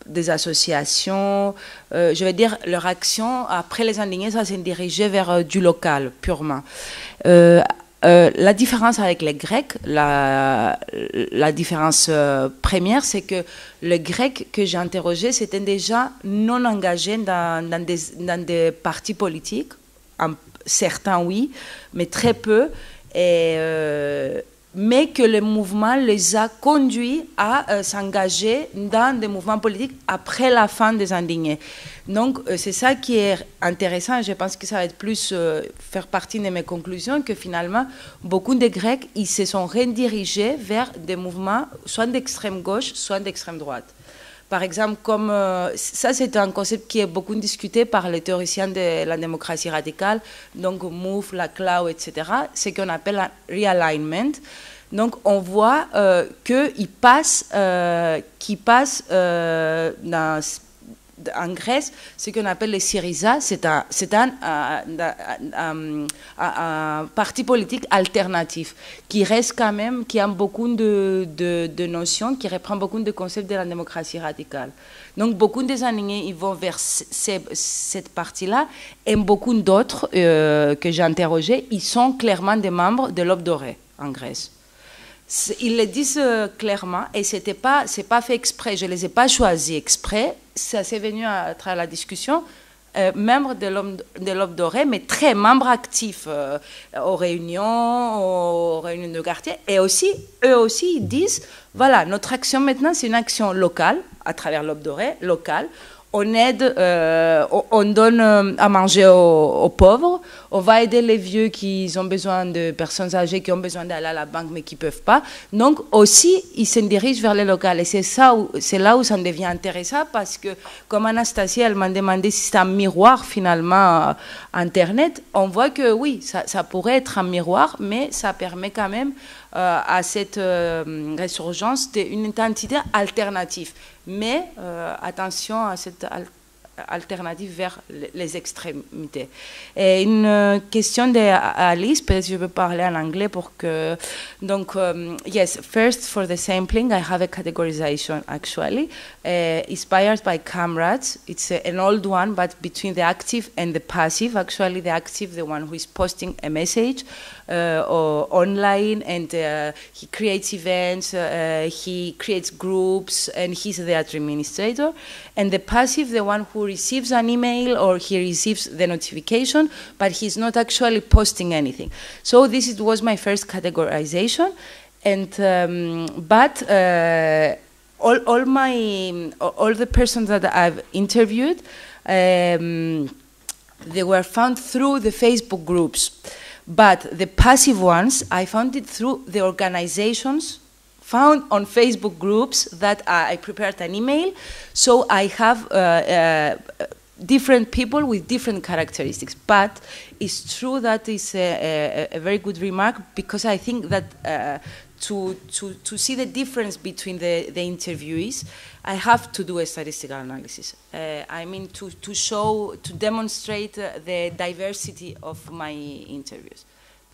des associations. je veux dire, leur action, après les indignés, ça s'est dirigé vers du local, purement. Euh, la différence avec les Grecs, la, différence euh, première, c'est que les Grecs que j'ai interrogés, c'était déjà non engagés dans, des, partis politiques. certains, oui, mais très peu. Et, euh, mais que le mouvement les a conduits à euh, s'engager dans des mouvements politiques après la fin des indignés. Donc euh, c'est ça qui est intéressant. Je pense que ça va être plus euh, faire partie de mes conclusions que finalement beaucoup de Grecs ils se sont redirigés vers des mouvements soit d'extrême gauche, soit d'extrême droite. Par exemple, comme ça, c'est un concept qui est beaucoup discuté par les théoriciens de la démocratie radicale, donc Move, la cloud, etc. C'est qu'on appelle un realignment. Donc, on voit euh, qu'il passe, euh, euh, dans, en Grèce ce qu'on appelle les Syriza. C'est un, un, parti politique alternatif qui reste quand même, qui a beaucoup de, notions, qui reprend beaucoup de concepts de la démocratie radicale. Donc, beaucoup des alignés ils vont vers cette partie-là, et beaucoup d'autres que j'ai interrogés, ils sont clairement des membres de l'Aube dorée en Grèce. Ils le disent euh, clairement et c'était pas, pas fait exprès. Je les ai pas choisis exprès. Ça s'est venu à, travers la discussion. Euh, membre de l'Aube dorée, mais très membre actif euh, aux réunions, aux réunions de quartier. Et aussi, eux aussi, ils disent, voilà, notre action maintenant, c'est une action locale, à travers l'Aube dorée, locale on aide, euh, on donne euh, à manger aux, pauvres, on va aider les vieux qui ont besoin de personnes âgées qui ont besoin d'aller à la banque mais qui ne peuvent pas. Donc aussi, ils se dirigent vers les locales. Et c'est ça, c'est là où ça devient intéressant parce que, comme Anastasia, elle m'a demandé si c'est un miroir finalement Internet, on voit que oui, ça, pourrait être un miroir, mais ça permet quand même euh, à cette euh, résurgence d'une identité alternative. Mais euh, attention à cette alternative vers les extrémités. Et une question d'Alice, peut-être je peux parler en anglais pour que... Donc, um, yes, first for the sampling, I have a categorization actually, uh, inspired by Camrats. It's an old one, but between the active and the passive. Actually, the active, the one who is posting a message, or online and uh, he creates events, uh, he creates groups, and he's the administrator. And the passive, the one who receives an email or he receives the notification, but he's not actually posting anything. So this was my first categorization. And um, but uh, all, all my all the persons that I've interviewed, um, they were found through the Facebook groups. But the passive ones, I found it through the organizations found on Facebook groups that I prepared an email. So I have uh, uh, different people with different characteristics. But it's true that is a, a, a very good remark because I think that uh, to, to, to see the difference between the, the interviewees, I have to do a statistical analysis. Uh, I mean, to, to show, to demonstrate uh, the diversity of my interviews,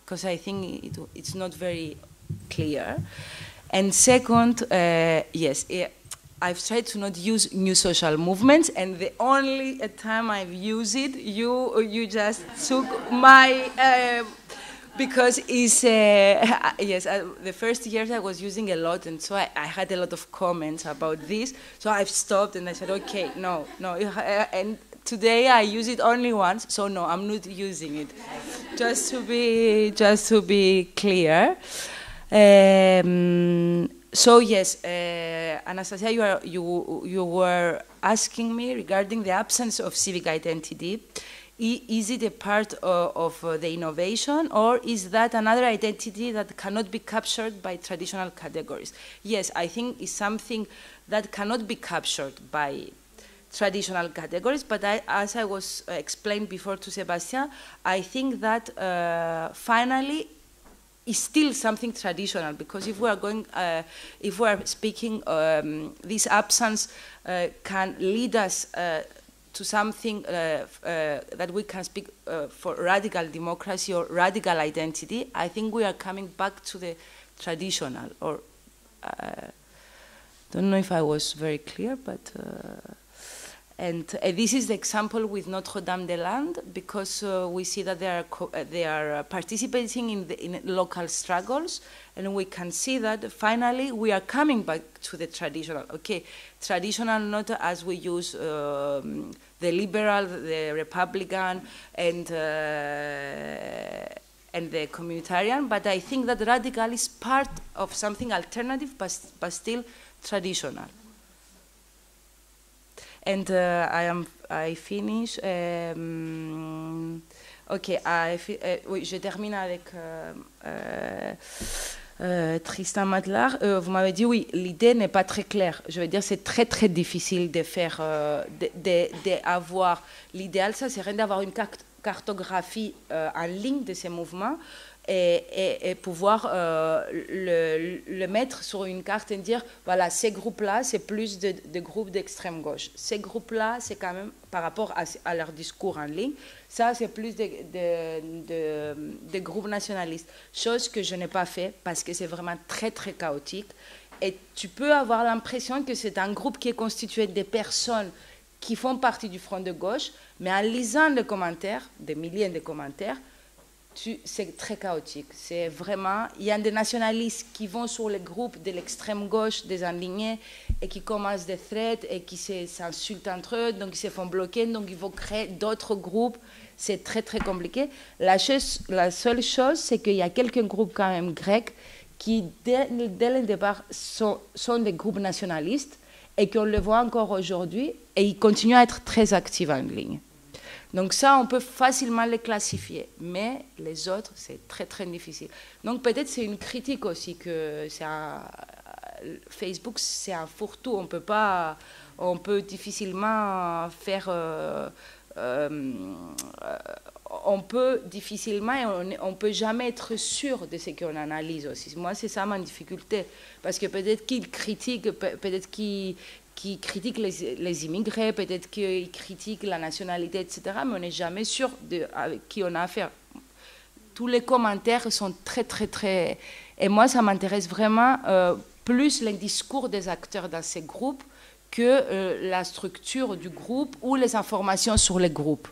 because I think it, it's not very clear. And second, uh, yes, I've tried to not use new social movements, and the only time I've used it, you you just took my uh, because it's uh, yes uh, the first years I was using a lot, and so I, I, had a lot of comments about this. So I've stopped, and I said, okay, no, no, and today I use it only once, so no, I'm not using it. just to be just to be clear. Um, so yes, uh, Anastasia, you, are, you, you were asking me regarding the absence of civic identity. Is it a part of, of uh, the innovation, or is that another identity that cannot be captured by traditional categories? Yes, I think it's something that cannot be captured by traditional categories, but I, as I was uh, explained before to Sebastian, I think that uh, finally is still something traditional because if we are going, uh, if we are speaking, um, this absence uh, can lead us uh, to something uh, uh, that we can speak uh, for radical democracy or radical identity. I think we are coming back to the traditional. Or I don't know if I was very clear, but. And uh, this is the example with Notre-Dame-des-Landes because uh, we see that they are, uh, they are uh, participating in, the, in, local struggles and we can see that finally we are coming back to the traditional. Okay, traditional not as we use um, the liberal, the republican and, uh, and the communitarian, but I think that radical is part of something alternative but, but still traditional. And uh, I am I. Um, ok, I, uh, je termine avec euh, euh, Tristan Madlar. Euh, vous m'avez dit oui, l'idée n'est pas très claire. Je veux dire, c'est très très difficile de faire, d'avoir. L'idéal, ça serait d'avoir une cartographie en ligne de ces mouvements et, pouvoir euh, le, mettre sur une carte et dire voilà, ces groupes-là, c'est plus de, groupes d'extrême gauche. Ces groupes-là, c'est quand même par rapport à, leur discours en ligne, ça, c'est plus de, de, groupes nationalistes. Chose que je n'ai pas fait parce que c'est vraiment très, très chaotique. Et tu peux avoir l'impression que c'est un groupe qui est constitué de personnes qui font partie du front de gauche, mais en lisant les commentaires, des milliers de commentaires, c'est très chaotique. C'est vraiment, il y a des nationalistes qui vont sur les groupes de l'extrême gauche des alignés et qui commencent des threads et qui s'insultent entre eux, donc ils se font bloquer, donc ils vont créer d'autres groupes. C'est très très compliqué. La, seule chose, c'est qu'il y a quelques groupes quand même grecs qui, dès, dès le départ, sont, sont des groupes nationalistes et qu'on le voit encore aujourd'hui et ils continuent à être très actifs en ligne. Donc ça, on peut facilement les classifier, mais les autres, c'est très très difficile. Donc peut-être c'est une critique aussi que Facebook, c'est un fourre-tout. On peut pas, on peut difficilement faire. Euh, euh, on peut difficilement on ne peut jamais être sûr de ce qu'on analyse aussi. Moi, c'est ça ma difficulté. Parce que peut-être qu'ils critiquent, peut-être qu'ils qui critiquent les, immigrés, peut-être qu'ils critiquent la nationalité, etc. Mais on n'est jamais sûr de avec qui on a affaire. Tous les commentaires sont très, très, très... Et moi, ça m'intéresse vraiment euh, plus les discours des acteurs dans ces groupes que euh, la structure du groupe ou les informations sur les groupes.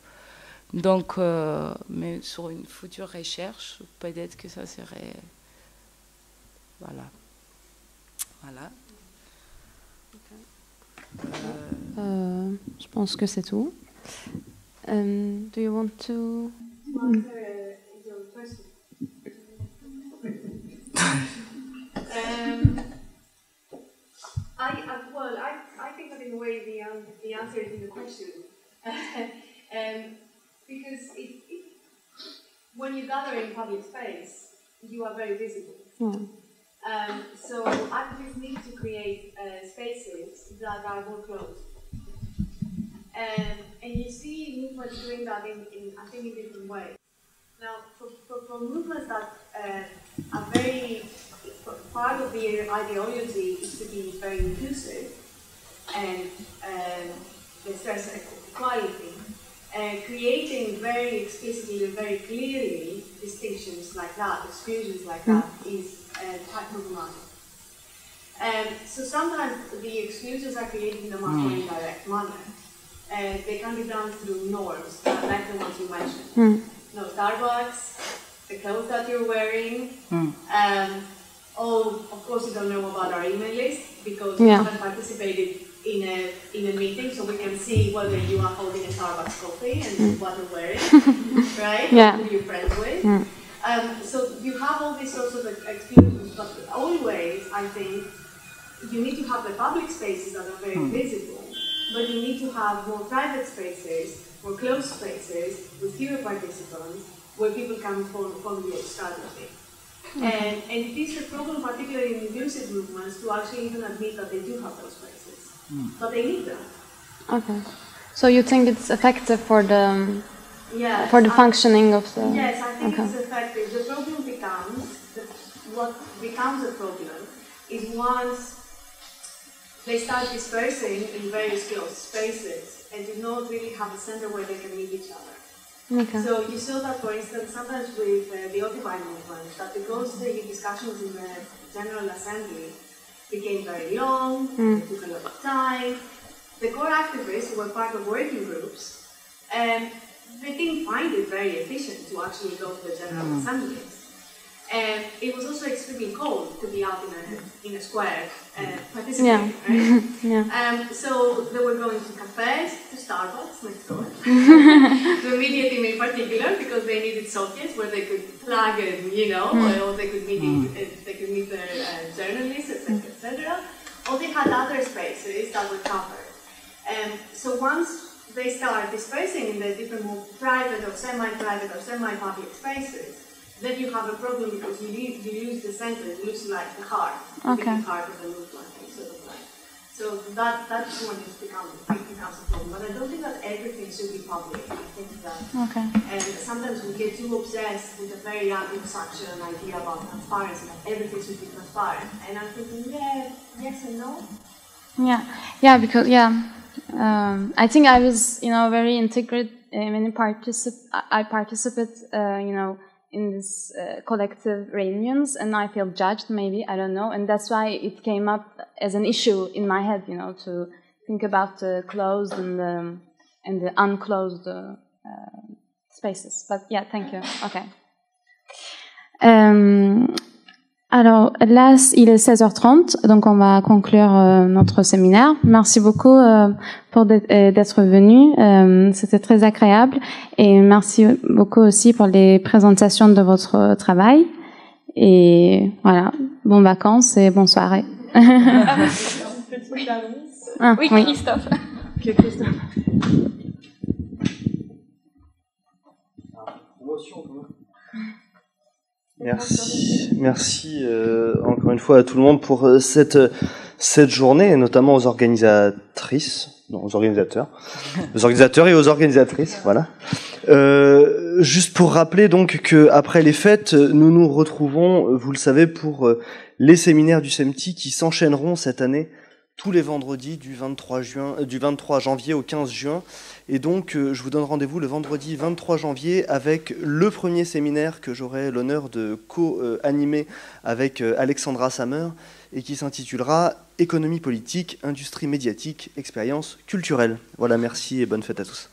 Donc, euh, mais sur une future recherche, peut-être que ça serait... Voilà. Voilà. Euh, je pense que c'est tout. Um, do you want to? um, I, well, I, I think that in a way the, um, the answer is in the question. um, because it, it, when you gather in public space, you are very visible. Mm. Um, so activists need to create uh, spaces that are more closed. And, and you see movements doing that in, in I think, in different ways. Now, for, for, for movements that uh, are very, part of the ideology is to be very inclusive and um, the stress equality, uh, creating very explicitly and very clearly distinctions like that, exclusions like that, is uh, of problematic. Um, so sometimes the excuses are created in a much more indirect manner. Uh, they can be done through norms, uh, like the ones you mentioned. No Starbucks, the clothes that you're wearing. Um, oh, of course, you don't know about our email list because you haven't participated in a in a meeting, so we can see whether you are holding a Starbucks coffee and what you're wearing, right? Yeah. Who you're friends with. Um, so you have all these sorts of experiences, but always, I think, you need to have the public spaces that are very hmm. visible, but you need to have more private spaces, more closed spaces with fewer participants, where people can form, formulate strategy. Hmm. And, and it is a problem, particularly in inclusive movements, to actually even admit that they do have those spaces. Hmm. But they need them. Okay. So you think it's effective for the um, Yes, for the functioning of the? Yes, I think Okay. it's effective. The problem becomes, the, what becomes a problem is once they start dispersing in various closed spaces and do not really have a center where they can meet each other. Okay. So you saw that, for instance, sometimes with uh, the Occupy movement, that because the discussions in the General Assembly became very long, they took a lot of time, the core activists who were part of working groups, um, they didn't find it very efficient to actually go to the General Assemblies. And it was also extremely cold to be out in a, in a square uh, participating, right? Yeah. Um, so they were going to cafes, to Starbucks next door, the media team in particular, because they needed sockets where they could plug and you know, or they could meet uh, they could meet their uh, journalists, etc., etc. Or they had other spaces that were covered. Um, so once they start dispersing in the different more private or semi-private or semi-public spaces, then you have a problem because you, lose, you lose the center, you lose like the heart, the Okay. big heart of the movement, sort of like. So that that's when become it becomes a problem. But I don't think that everything should be public. I think that Okay. and sometimes we get too obsessed with a very Anglo-Saxon idea about transparency, that everything should be transparent. And I'm thinking, yeah, yes and no. Yeah, yeah, because yeah, um, I think I was, you know, very integrated um, in particip. I I participate, uh, you know, in this uh, collective reunions, and I feel judged. Maybe I don't know, and that's why it came up as an issue in my head, you know, to think about the closed and the and the unclosed uh, spaces. But yeah, thank you. Okay. Euh, alors là, il est 16h30, donc on va conclure euh, notre séminaire. Merci beaucoup euh, pour d'être euh, d'être venu. Euh, C'était très agréable et merci beaucoup aussi pour les présentations de votre travail. Et voilà, bonnes vacances et bonne soirée. Ah, Oui, oui. Christophe. Merci, merci euh, encore une fois à tout le monde pour euh, cette cette journée et notamment aux organisatrices, non aux organisateurs, aux organisateurs et aux organisatrices, voilà. Euh, juste pour rappeler donc que après les fêtes, nous nous retrouvons, vous le savez, pour euh, les séminaires du SEMTI qui s'enchaîneront cette année tous les vendredis du 23 juin, euh, du 23 janvier au 15 juin. Et donc, euh, je vous donne rendez-vous le vendredi 23 janvier avec le premier séminaire que j'aurai l'honneur de co-animer avec euh, Alexandra Samer et qui s'intitulera Économie politique, industrie médiatique, expérience culturelle. Voilà, merci et bonne fête à tous.